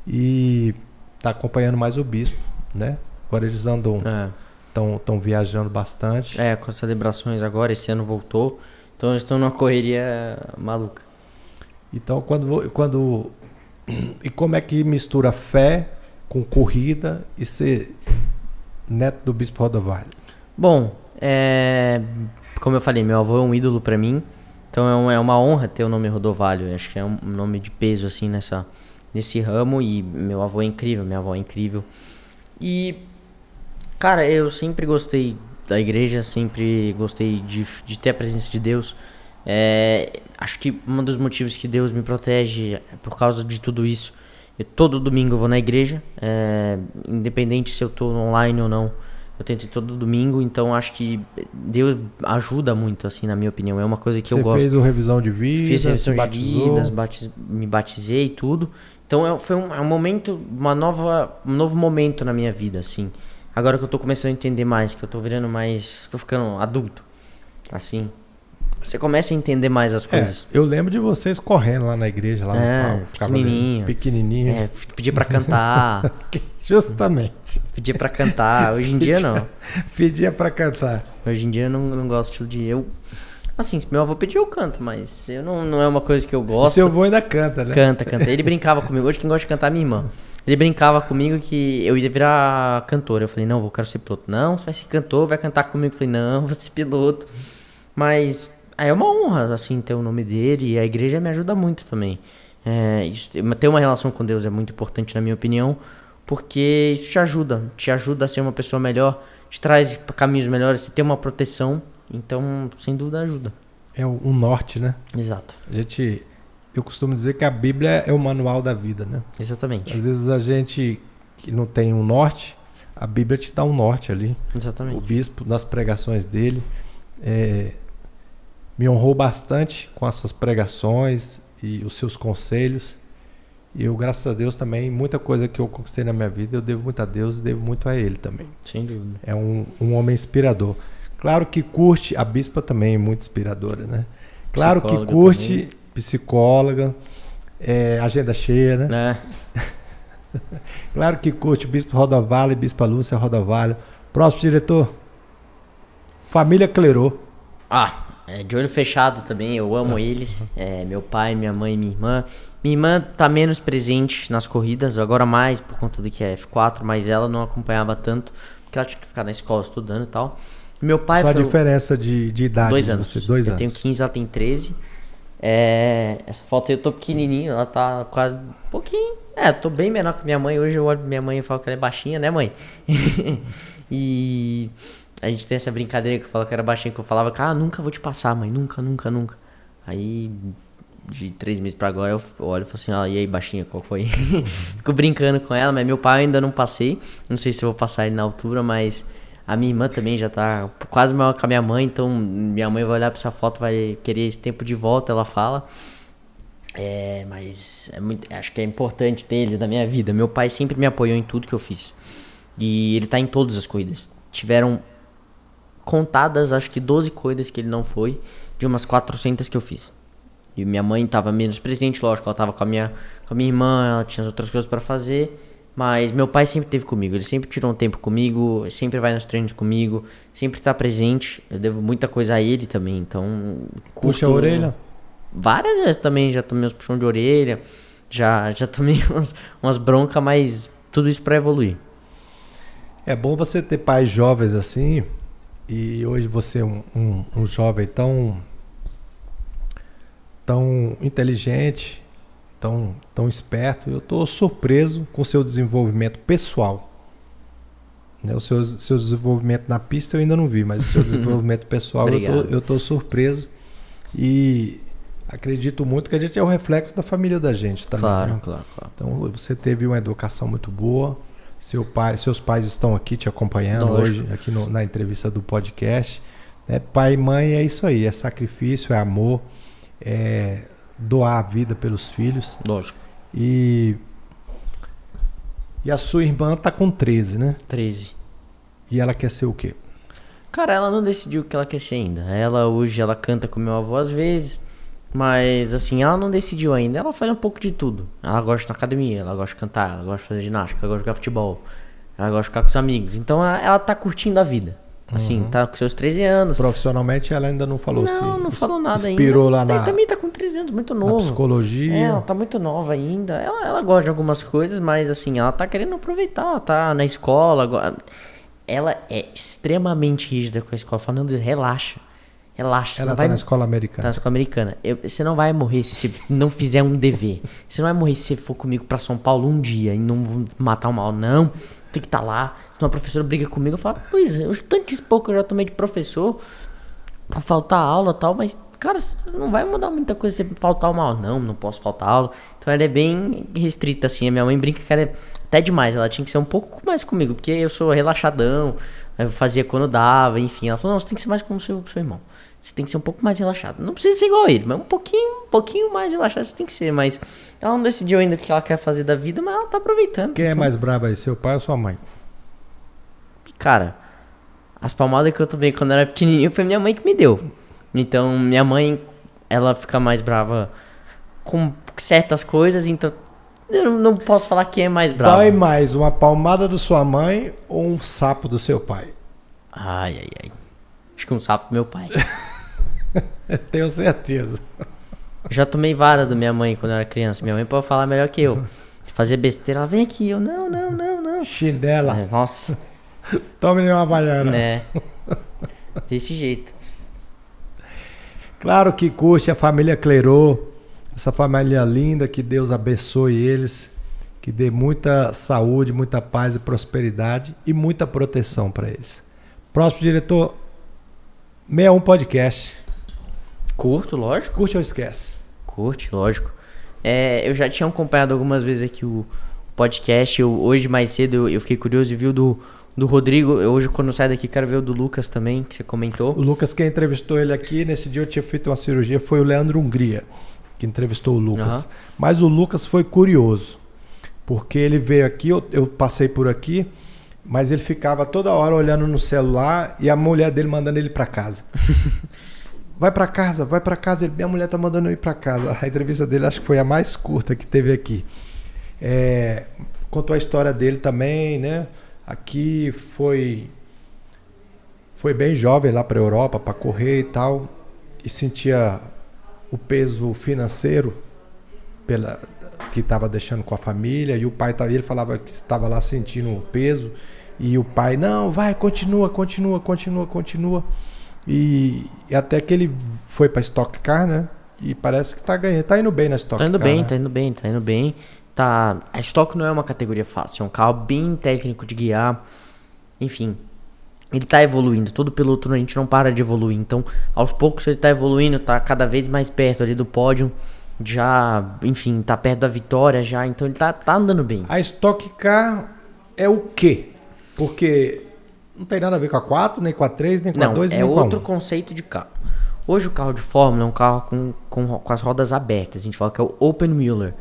e está acompanhando mais o bispo, né? Agora eles andam, estão é. Tão viajando bastante. É, com as celebrações agora, esse ano voltou, então eles estão numa correria maluca. Então quando quando e como é que mistura fé com corrida e ser neto do bispo Rodovalho? Bom, é, como eu falei, meu avô é um ídolo para mim. Então é, um, é, uma honra ter o nome Rodovalho. Acho que é um nome de peso assim nessa nesse ramo e meu avô é incrível, minha avó é incrível. E cara, eu sempre gostei da igreja, sempre gostei de, de ter a presença de Deus. É, acho que um dos motivos que Deus me protege é por causa de tudo isso. Eu, todo domingo eu vou na igreja, é, independente se eu estou online ou não. Eu tento ir todo domingo, então acho que Deus ajuda muito, assim, na minha opinião. É uma coisa que Você eu gosto. Você fez o revisão de vida, Fiz revisão de vidas, batiz... me batizei e tudo. Então é, foi um, é um momento, uma nova, um novo momento na minha vida, assim. Agora que eu tô começando a entender mais, que eu tô virando mais, tô ficando adulto, assim. Você começa a entender mais as é, coisas. É, eu lembro de vocês correndo lá na igreja, lá é, no pau, pequenininho. Pequenininho. É, pedir para cantar. Justamente. Pedia para cantar. Hoje em dia não. Pedia para cantar. Hoje em dia eu não, não gosto de eu. Assim, se meu avô pedir, eu canto, mas eu não, não é uma coisa que eu gosto. seu avô ainda canta, né? Canta, canta. Ele brincava comigo. Hoje quem gosta de cantar é minha irmã. Ele brincava comigo que eu ia virar cantor. Eu falei, não, vou quero ser piloto. Não, você vai ser cantor, vai cantar comigo. Eu falei, não, vou ser piloto. Mas é uma honra, assim, ter o nome dele. E a igreja me ajuda muito também. É, isso, ter uma relação com Deus é muito importante, na minha opinião porque isso te ajuda, te ajuda a ser uma pessoa melhor, te traz caminhos melhores, você tem uma proteção, então sem dúvida ajuda. É um norte, né? Exato. A gente, eu costumo dizer que a Bíblia é o manual da vida, né? Exatamente. Às vezes a gente que não tem um norte, a Bíblia te dá um norte ali. Exatamente. O bispo nas pregações dele é, me honrou bastante com as suas pregações e os seus conselhos. E eu, graças a Deus, também, muita coisa que eu conquistei na minha vida, eu devo muito a Deus e devo muito a Ele também. Sem dúvida. É um, um homem inspirador. Claro que curte, a bispa também é muito inspiradora, né? Claro psicóloga que curte, também. psicóloga, é, agenda cheia, né? É. claro que curte, bispo Rodovalho, bispa Lúcia Rodovalho. Próximo diretor, família Clerô. Ah, é, de olho fechado também, eu amo ah. eles. É, meu pai, minha mãe minha irmã. Minha irmã tá menos presente nas corridas, agora mais por conta do que é F4, mas ela não acompanhava tanto, porque ela tinha que ficar na escola estudando e tal. Meu pai Só foi. a diferença de, de idade? Dois anos. Você, dois eu anos. tenho 15, ela tem 13. É, essa foto eu tô pequenininho, ela tá quase um pouquinho. É, tô bem menor que minha mãe. Hoje eu olho pra minha mãe e falo que ela é baixinha, né, mãe? E a gente tem essa brincadeira que eu falo que era baixinho, que eu falava, ah, nunca vou te passar, mãe, nunca, nunca, nunca. Aí, de três meses pra agora, eu olho e falo assim, ó, e aí, baixinha, qual foi? Fico brincando com ela, mas meu pai ainda não passei. Não sei se eu vou passar ele na altura, mas a minha irmã também já tá quase maior que a minha mãe, então minha mãe vai olhar pra essa foto, vai querer esse tempo de volta, ela fala. É, mas é muito, acho que é importante ter ele na minha vida. Meu pai sempre me apoiou em tudo que eu fiz. E ele tá em todas as corridas. Tiveram contadas, acho que 12 corridas que ele não foi, de umas 400 que eu fiz. E minha mãe tava menos presente, lógico, ela tava com a minha, com a minha irmã, ela tinha outras coisas para fazer. Mas meu pai sempre teve comigo, ele sempre tirou um tempo comigo, sempre vai nos treinos comigo, sempre tá presente. Eu devo muita coisa a ele também, então. Puxa a orelha? Várias vezes também já tomei uns puxão de orelha, já, já tomei umas, umas broncas, mas tudo isso para evoluir. É bom você ter pais jovens assim, e hoje você é um, um, um jovem tão, tão inteligente, tão, tão esperto. Eu estou surpreso com o seu desenvolvimento pessoal. Né? O seu, seu desenvolvimento na pista eu ainda não vi, mas o seu desenvolvimento pessoal eu estou surpreso. E acredito muito que a gente é o reflexo da família da gente também. Claro, né? claro, claro. Então você teve uma educação muito boa. Seu pai, seus pais estão aqui te acompanhando Lógico. hoje, aqui no, na entrevista do podcast. Né? Pai e mãe é isso aí, é sacrifício, é amor, é doar a vida pelos filhos. Lógico. E, e a sua irmã tá com 13, né? 13. E ela quer ser o quê? Cara, ela não decidiu o que ela quer ser ainda. Ela hoje ela canta com meu avô às vezes. Mas assim, ela não decidiu ainda. Ela faz um pouco de tudo. Ela gosta de academia, ela gosta de cantar, ela gosta de fazer ginástica, ela gosta de jogar futebol, ela gosta de ficar com os amigos. Então ela, ela tá curtindo a vida. Assim, uhum. tá com seus 13 anos. Profissionalmente ela ainda não falou não, assim. Não, não falou nada inspirou ainda. lá na. também tá com 13 anos, muito novo. psicologia. É, ela tá muito nova ainda. Ela, ela gosta de algumas coisas, mas assim, ela tá querendo aproveitar. Ela tá na escola. Ela é extremamente rígida com a escola. Falando, relaxa. Relaxa. Ela tá vai... na escola americana. Tá na escola americana. Eu, você não vai morrer se você não fizer um dever. Você não vai morrer se você for comigo para São Paulo um dia e não matar o mal. Não. Tem que estar tá lá. Se uma professora briga comigo, eu falo, pois eu tanto pouco eu já tomei de professor por faltar aula e tal, mas, cara, não vai mudar muita coisa se faltar uma aula. Não, não posso faltar aula. Então ela é bem restrita, assim. A minha mãe brinca que ela é até demais. Ela tinha que ser um pouco mais comigo, porque eu sou relaxadão. Eu fazia quando dava, enfim. Ela falou, não, você tem que ser mais como seu, seu irmão. Você tem que ser um pouco mais relaxado. Não precisa ser igual a ele, mas um pouquinho, um pouquinho mais relaxado você tem que ser. Mas ela não decidiu ainda o que ela quer fazer da vida, mas ela tá aproveitando. Quem é então... é mais brava aí, seu pai ou sua mãe? Cara, as palmadas que eu tomei quando eu era pequenininho foi minha mãe que me deu. Então, minha mãe, ela fica mais brava com certas coisas, então eu não posso falar quem é mais bravo. Dói mais uma palmada da sua mãe ou um sapo do seu pai? Ai, ai, ai. Acho que um sapo do meu pai. Tenho certeza. já tomei várias da minha mãe quando eu era criança. Minha mãe pode falar melhor que eu. Fazer besteira, ela vem aqui. Eu, não, não, não, não. Chinela. Mas, nossa. Tome uma baiana. Né? Desse jeito. Claro que curte a família Clerô. Essa família linda, que Deus abençoe eles. Que dê muita saúde, muita paz e prosperidade e muita proteção para eles. Próximo diretor, 61 Podcast. Curto, lógico. Curte ou esquece? Curte, lógico. É, eu já tinha acompanhado algumas vezes aqui o podcast. Eu, hoje, mais cedo, eu, eu fiquei curioso e vi o do, do Rodrigo. Eu, hoje, quando saio daqui, quero ver o do Lucas também, que você comentou. O Lucas, quem entrevistou ele aqui, nesse dia eu tinha feito uma cirurgia, foi o Leandro Hungria, que entrevistou o Lucas. Uhum. Mas o Lucas foi curioso, porque ele veio aqui, eu, eu passei por aqui. Mas ele ficava toda hora olhando no celular e a mulher dele mandando ele para casa. vai para casa, vai para casa. Ele, minha mulher tá mandando eu ir para casa. A entrevista dele acho que foi a mais curta que teve aqui. É, contou a história dele também, né? Aqui foi foi bem jovem lá para Europa para correr e tal e sentia o peso financeiro pela que estava deixando com a família e o pai ele falava que estava lá sentindo o peso e o pai não vai continua continua continua continua e, e até que ele foi para Stock Car né e parece que está ganhando tá indo bem na Stock tá indo Car, bem né? tá indo bem tá indo bem tá a Stock não é uma categoria fácil é um carro bem técnico de guiar enfim ele tá evoluindo. Todo piloto a gente não para de evoluir. Então, aos poucos ele tá evoluindo, tá cada vez mais perto ali do pódio. Já, enfim, tá perto da vitória já. Então ele tá, tá andando bem. A Stock Car é o quê? Porque não tem nada a ver com a 4, nem com a 3, nem com não, a 2, é nem com a 1. outro conceito de carro. Hoje o carro de Fórmula é um carro com, com, com as rodas abertas. A gente fala que é o Open Wheeler.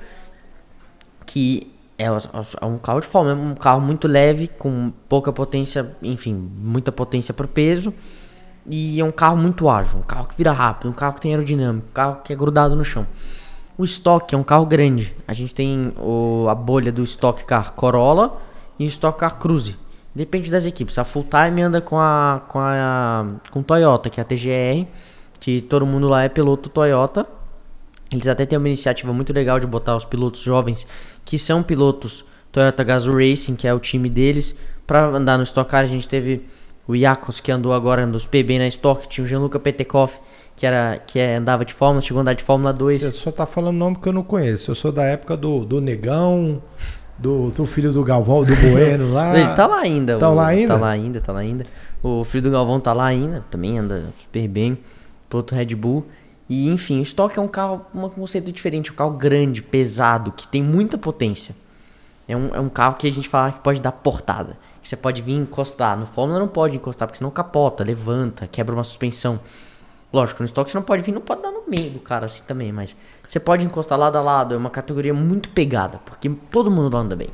Que é, é um carro de Fórmula, é um carro muito leve, com pouca potência, enfim, muita potência para o peso. E é um carro muito ágil, um carro que vira rápido, um carro que tem aerodinâmica, um carro que é grudado no chão. O Stock é um carro grande. A gente tem o, a bolha do Stock Car Corolla e o Stock Car Cruze. Depende das equipes. A Full Time anda com a com a com Toyota, que é a TGR, que todo mundo lá é piloto Toyota. Eles até têm uma iniciativa muito legal de botar os pilotos jovens que são pilotos Toyota Gazoo Racing, que é o time deles, para andar no Stock Car. A gente teve o Iacos, que andou agora nos PB na Stock, tinha o Gianluca Petekoff, que, era, que é, andava de Fórmula, chegou a andar de Fórmula 2. Você só tá falando nome que eu não conheço. Eu sou da época do, do Negão, do, do filho do Galvão, do Bueno lá. Ele tá lá ainda. Tá o, lá ainda? Tá lá ainda, tá lá ainda. O filho do Galvão tá lá ainda, também anda super bem. Piloto Red Bull. E enfim, o Stock é um carro, um conceito diferente, um carro grande, pesado, que tem muita potência. É um, é um carro que a gente fala que pode dar portada. Que você pode vir encostar. No Fórmula não pode encostar, porque senão capota, levanta, quebra uma suspensão. Lógico, no estoque você não pode vir, não pode dar no meio do cara assim também, mas você pode encostar lado a lado, é uma categoria muito pegada, porque todo mundo lá anda bem.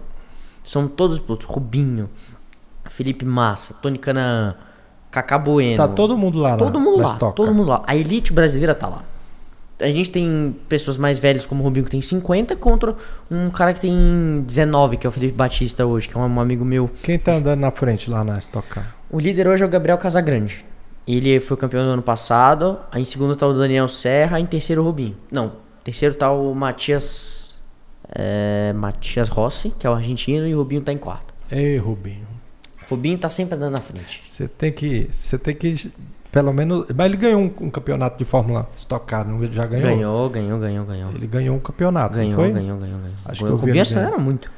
São todos os pilotos, Rubinho, Felipe Massa, Tony Canaan, Cacá Bueno. Tá todo mundo lá, Todo na, mundo lá, Stock todo mundo lá. A elite brasileira tá lá. A gente tem pessoas mais velhas como o Rubinho que tem 50 contra um cara que tem 19, que é o Felipe Batista hoje, que é um amigo meu. Quem tá andando na frente lá na Stock Car? O líder hoje é o Gabriel Casagrande. Ele foi campeão do ano passado. Aí em segundo tá o Daniel Serra. Em terceiro o Rubinho. Não, terceiro tá o Matias. É, Matias Rossi, que é o argentino, e o Rubinho tá em quarto. Ei, Rubinho. Rubinho tá sempre andando na frente. Você tem que. Você tem que. Pelo menos. Mas ele ganhou um, um campeonato de Fórmula Car, não? Ele já ganhou? Ganhou, ganhou, ganhou, ganhou. Ele ganhou um campeonato, Ganhou, ganhou, ganhou, ganhou. Acho o que vi Rubinho ele acelera muito.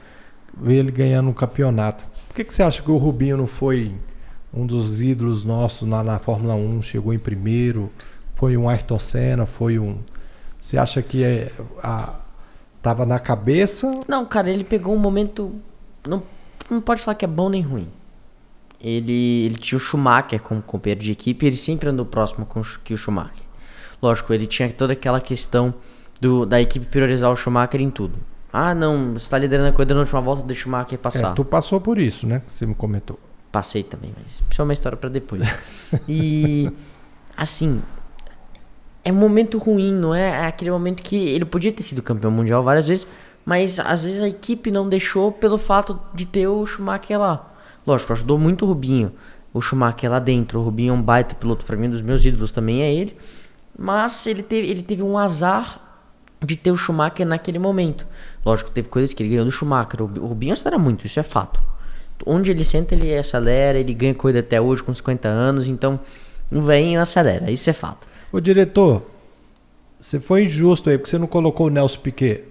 Vi ele ganhando um campeonato. Por que, que você acha que o Rubinho não foi um dos ídolos nossos na, na Fórmula 1? Chegou em primeiro, foi um Ayrton Senna, foi um. Você acha que é, a, tava na cabeça? Não, cara, ele pegou um momento. Não, não pode falar que é bom nem ruim. Ele, ele tinha o Schumacher como companheiro de equipe ele sempre andou próximo com que o Schumacher. Lógico, ele tinha toda aquela questão do, da equipe priorizar o Schumacher em tudo. Ah, não, você tá liderando a corrida na última volta, deixa o Schumacher passar. É, tu passou por isso, né? Você me comentou. Passei também, mas isso é uma história pra depois. e assim, é um momento ruim, não é? É aquele momento que ele podia ter sido campeão mundial várias vezes, mas às vezes a equipe não deixou pelo fato de ter o Schumacher lá. Lógico, ajudou muito o Rubinho, o Schumacher lá dentro. O Rubinho é um baita piloto, pra mim, dos meus ídolos também é ele. Mas ele teve, ele teve um azar de ter o Schumacher naquele momento. Lógico, teve coisas que ele ganhou do Schumacher. O o Rubinho acelera muito, isso é fato. Onde ele senta, ele acelera, ele ganha corrida até hoje com 50 anos, então o velhinho acelera, isso é fato. Ô diretor, você foi injusto aí, porque você não colocou o Nelson Piquet.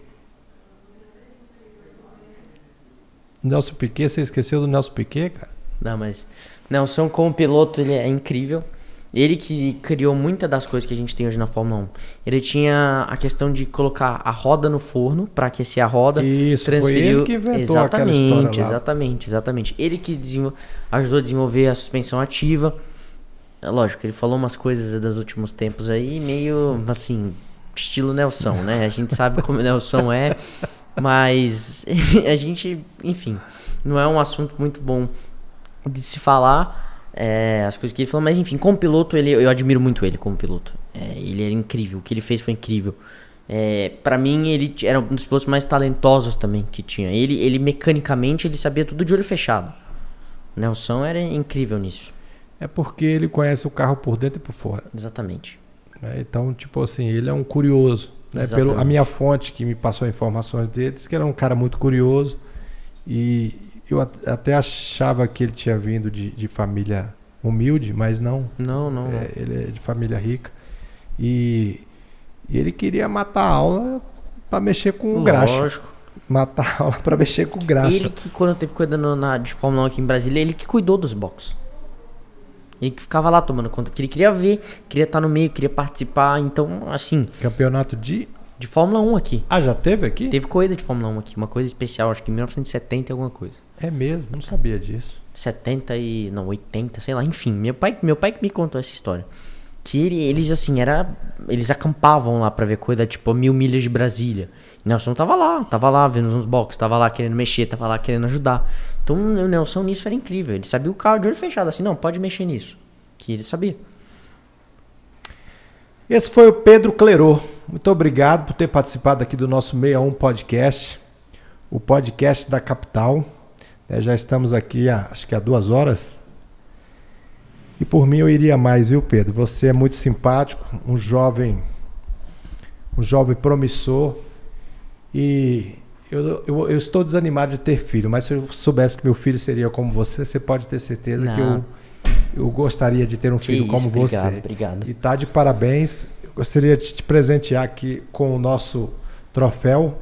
Nelson Piquet, você esqueceu do Nelson Piquet, cara? Não, mas Nelson como piloto, ele é incrível. Ele que criou muitas das coisas que a gente tem hoje na Fórmula 1. Ele tinha a questão de colocar a roda no forno para aquecer a roda. Isso, foi transferiu... ele que inventou exatamente, aquela história lá. Exatamente, exatamente. Ele que desenvol- ajudou a desenvolver a suspensão ativa. É lógico, ele falou umas coisas dos últimos tempos aí, meio assim, estilo Nelson, né? A gente sabe como o Nelson é, mas a gente, enfim, não é um assunto muito bom de se falar. é, as coisas que ele falou, mas enfim, como piloto, ele, eu admiro muito ele como piloto. É, ele era incrível, o que ele fez foi incrível. É, para mim, ele era um dos pilotos mais talentosos também que tinha. Ele, ele mecanicamente, ele sabia tudo de olho fechado. Nelson era incrível nisso. É porque ele conhece o carro por dentro e por fora. Exatamente. né? Então, tipo assim, ele é um curioso. Né? Exatamente. Pelo, a minha fonte que me passou informações dele disse que era um cara muito curioso. E eu at- até achava que ele tinha vindo de, de família humilde, mas não. Não, não. É, ele é de família rica. E, e ele queria matar a aula para mexer com o graxa. Lógico. Matar a aula para mexer com o graxa. Ele que, quando teve cuidando na, de Fórmula 1 aqui em Brasília, ele que cuidou dos boxes. Ele que ficava lá tomando conta, porque ele queria ver, queria estar no meio, queria participar. Então, assim, Campeonato de. de Fórmula 1 aqui. Ah, já teve aqui? Teve corrida de Fórmula 1 aqui, uma coisa especial, acho que em 1970 e alguma coisa. É mesmo, não sabia disso. 70 e. não, 80, sei lá, enfim. Meu pai, meu pai que me contou essa história. Que ele- eles, assim, era. Eles acampavam lá pra ver corrida, tipo, a mil milhas de Brasília. Nelson tava lá, tava lá vendo uns boxes, tava lá querendo mexer, tava lá querendo ajudar. Então o Nelson nisso era incrível. Ele sabia o carro de olho fechado, assim, não, pode mexer nisso. Que ele sabia. Esse foi o Pedro Clerô. Muito obrigado por ter participado aqui do nosso 61 Podcast, o podcast da capital. É, já estamos aqui, há, acho que há duas horas. E por mim eu iria mais, viu, Pedro? Você é muito simpático, um jovem, um jovem promissor. E eu, eu, eu estou desanimado de ter filho, mas se eu soubesse que meu filho seria como você, você pode ter certeza que eu, Não. eu gostaria de ter um filho isso, como obrigado, você. obrigado. E tá de parabéns. Eu gostaria de te presentear aqui com o nosso troféu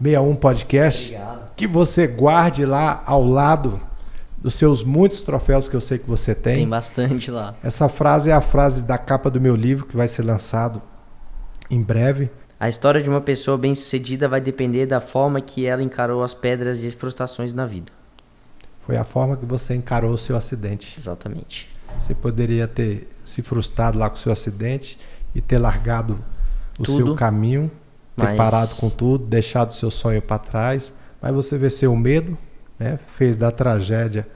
61 Podcast. Obrigado. Que você guarde lá ao lado dos seus muitos troféus que eu sei que você tem. Tem bastante lá. Essa frase é a frase da capa do meu livro que vai ser lançado em breve. A história de uma pessoa bem-sucedida vai depender da forma que ela encarou as pedras e as frustrações na vida. Foi a forma que você encarou o seu acidente. Exatamente. Você poderia ter se frustrado lá com o seu acidente e ter largado o Tudo. seu caminho, ter Mas- parado com tudo, deixado o seu sonho para trás, mas você venceu o medo, né? fez da tragédia,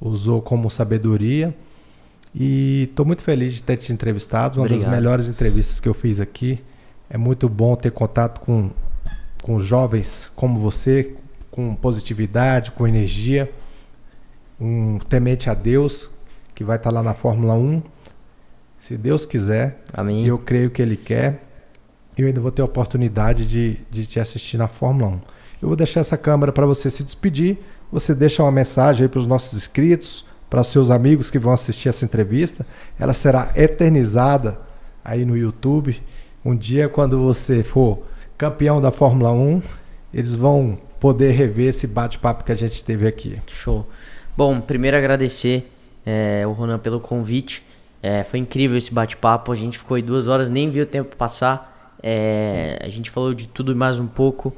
usou como sabedoria. E estou muito feliz de ter te entrevistado, uma das Obrigado. melhores entrevistas que eu fiz aqui. É muito bom ter contato com, com jovens como você, com positividade, com energia, um temente a Deus, que vai estar lá na Fórmula 1, se Deus quiser, Amém. e eu creio que Ele quer, eu ainda vou ter a oportunidade de, de te assistir na Fórmula 1. Eu vou deixar essa câmera para você se despedir, você deixa uma mensagem aí para os nossos inscritos, para os seus amigos que vão assistir essa entrevista, ela será eternizada aí no YouTube. Um dia, quando você for campeão da Fórmula 1, eles vão poder rever esse bate-papo que a gente teve aqui. Show. Bom, primeiro agradecer é, o Ronan pelo convite. É, foi incrível esse bate-papo. A gente ficou aí duas horas, nem viu o tempo passar. É, a gente falou de tudo e mais um pouco.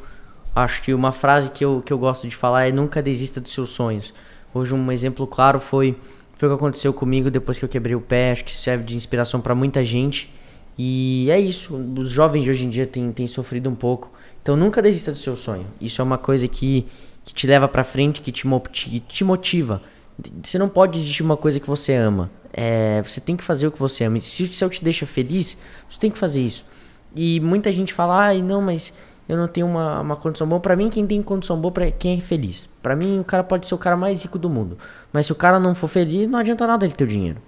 Acho que uma frase que eu, que eu gosto de falar é nunca desista dos seus sonhos. Hoje um exemplo claro foi, foi o que aconteceu comigo depois que eu quebrei o pé. Acho que serve de inspiração para muita gente. E é isso. Os jovens de hoje em dia têm, têm sofrido um pouco. Então nunca desista do seu sonho. Isso é uma coisa que, que te leva pra frente, que te, te, motiva. Você não pode desistir de uma coisa que você ama. É, você tem que fazer o que você ama. E se o céu te deixa feliz, você tem que fazer isso. E muita gente fala, ai, não, mas eu não tenho uma, uma condição boa. Pra mim, quem tem condição boa é quem é feliz. Pra mim, o cara pode ser o cara mais rico do mundo. Mas se o cara não for feliz, não adianta nada ele ter o dinheiro.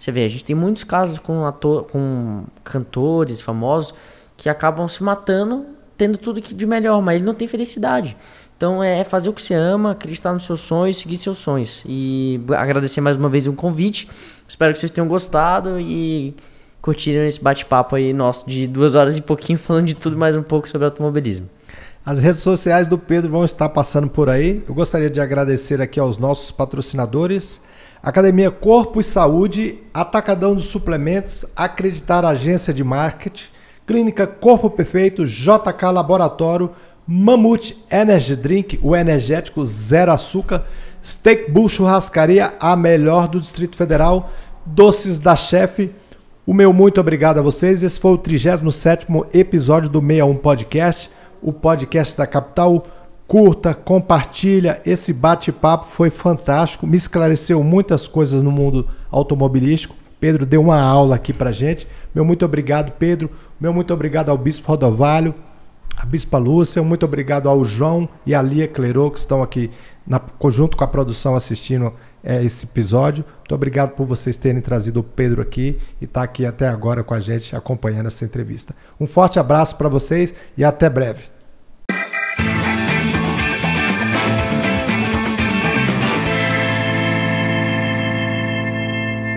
Você vê, a gente tem muitos casos com, ator, com cantores famosos que acabam se matando, tendo tudo que de melhor, mas ele não tem felicidade. Então é fazer o que você ama, acreditar nos seus sonhos, seguir seus sonhos. E agradecer mais uma vez o convite. Espero que vocês tenham gostado e curtiram esse bate-papo aí nosso de duas horas e pouquinho falando de tudo mais um pouco sobre automobilismo. As redes sociais do Pedro vão estar passando por aí. Eu gostaria de agradecer aqui aos nossos patrocinadores. Academia Corpo e Saúde, Atacadão dos Suplementos, Acreditar Agência de Marketing, Clínica Corpo Perfeito, JK Laboratório, Mamute Energy Drink, o energético zero açúcar, Steak Bull Churrascaria, a melhor do Distrito Federal, Doces da Chefe, o meu muito obrigado a vocês. Esse foi o 37º episódio do 61 Podcast, o podcast da capital. Curta, compartilha. Esse bate-papo foi fantástico, me esclareceu muitas coisas no mundo automobilístico. Pedro deu uma aula aqui pra gente. Meu muito obrigado, Pedro. Meu muito obrigado ao Bispo Rodovalho, a Bispa Lúcia. Muito obrigado ao João e à Lia Clerô, que estão aqui na, junto com a produção assistindo é, esse episódio. Muito obrigado por vocês terem trazido o Pedro aqui e estar aqui até agora com a gente acompanhando essa entrevista. Um forte abraço para vocês e até breve.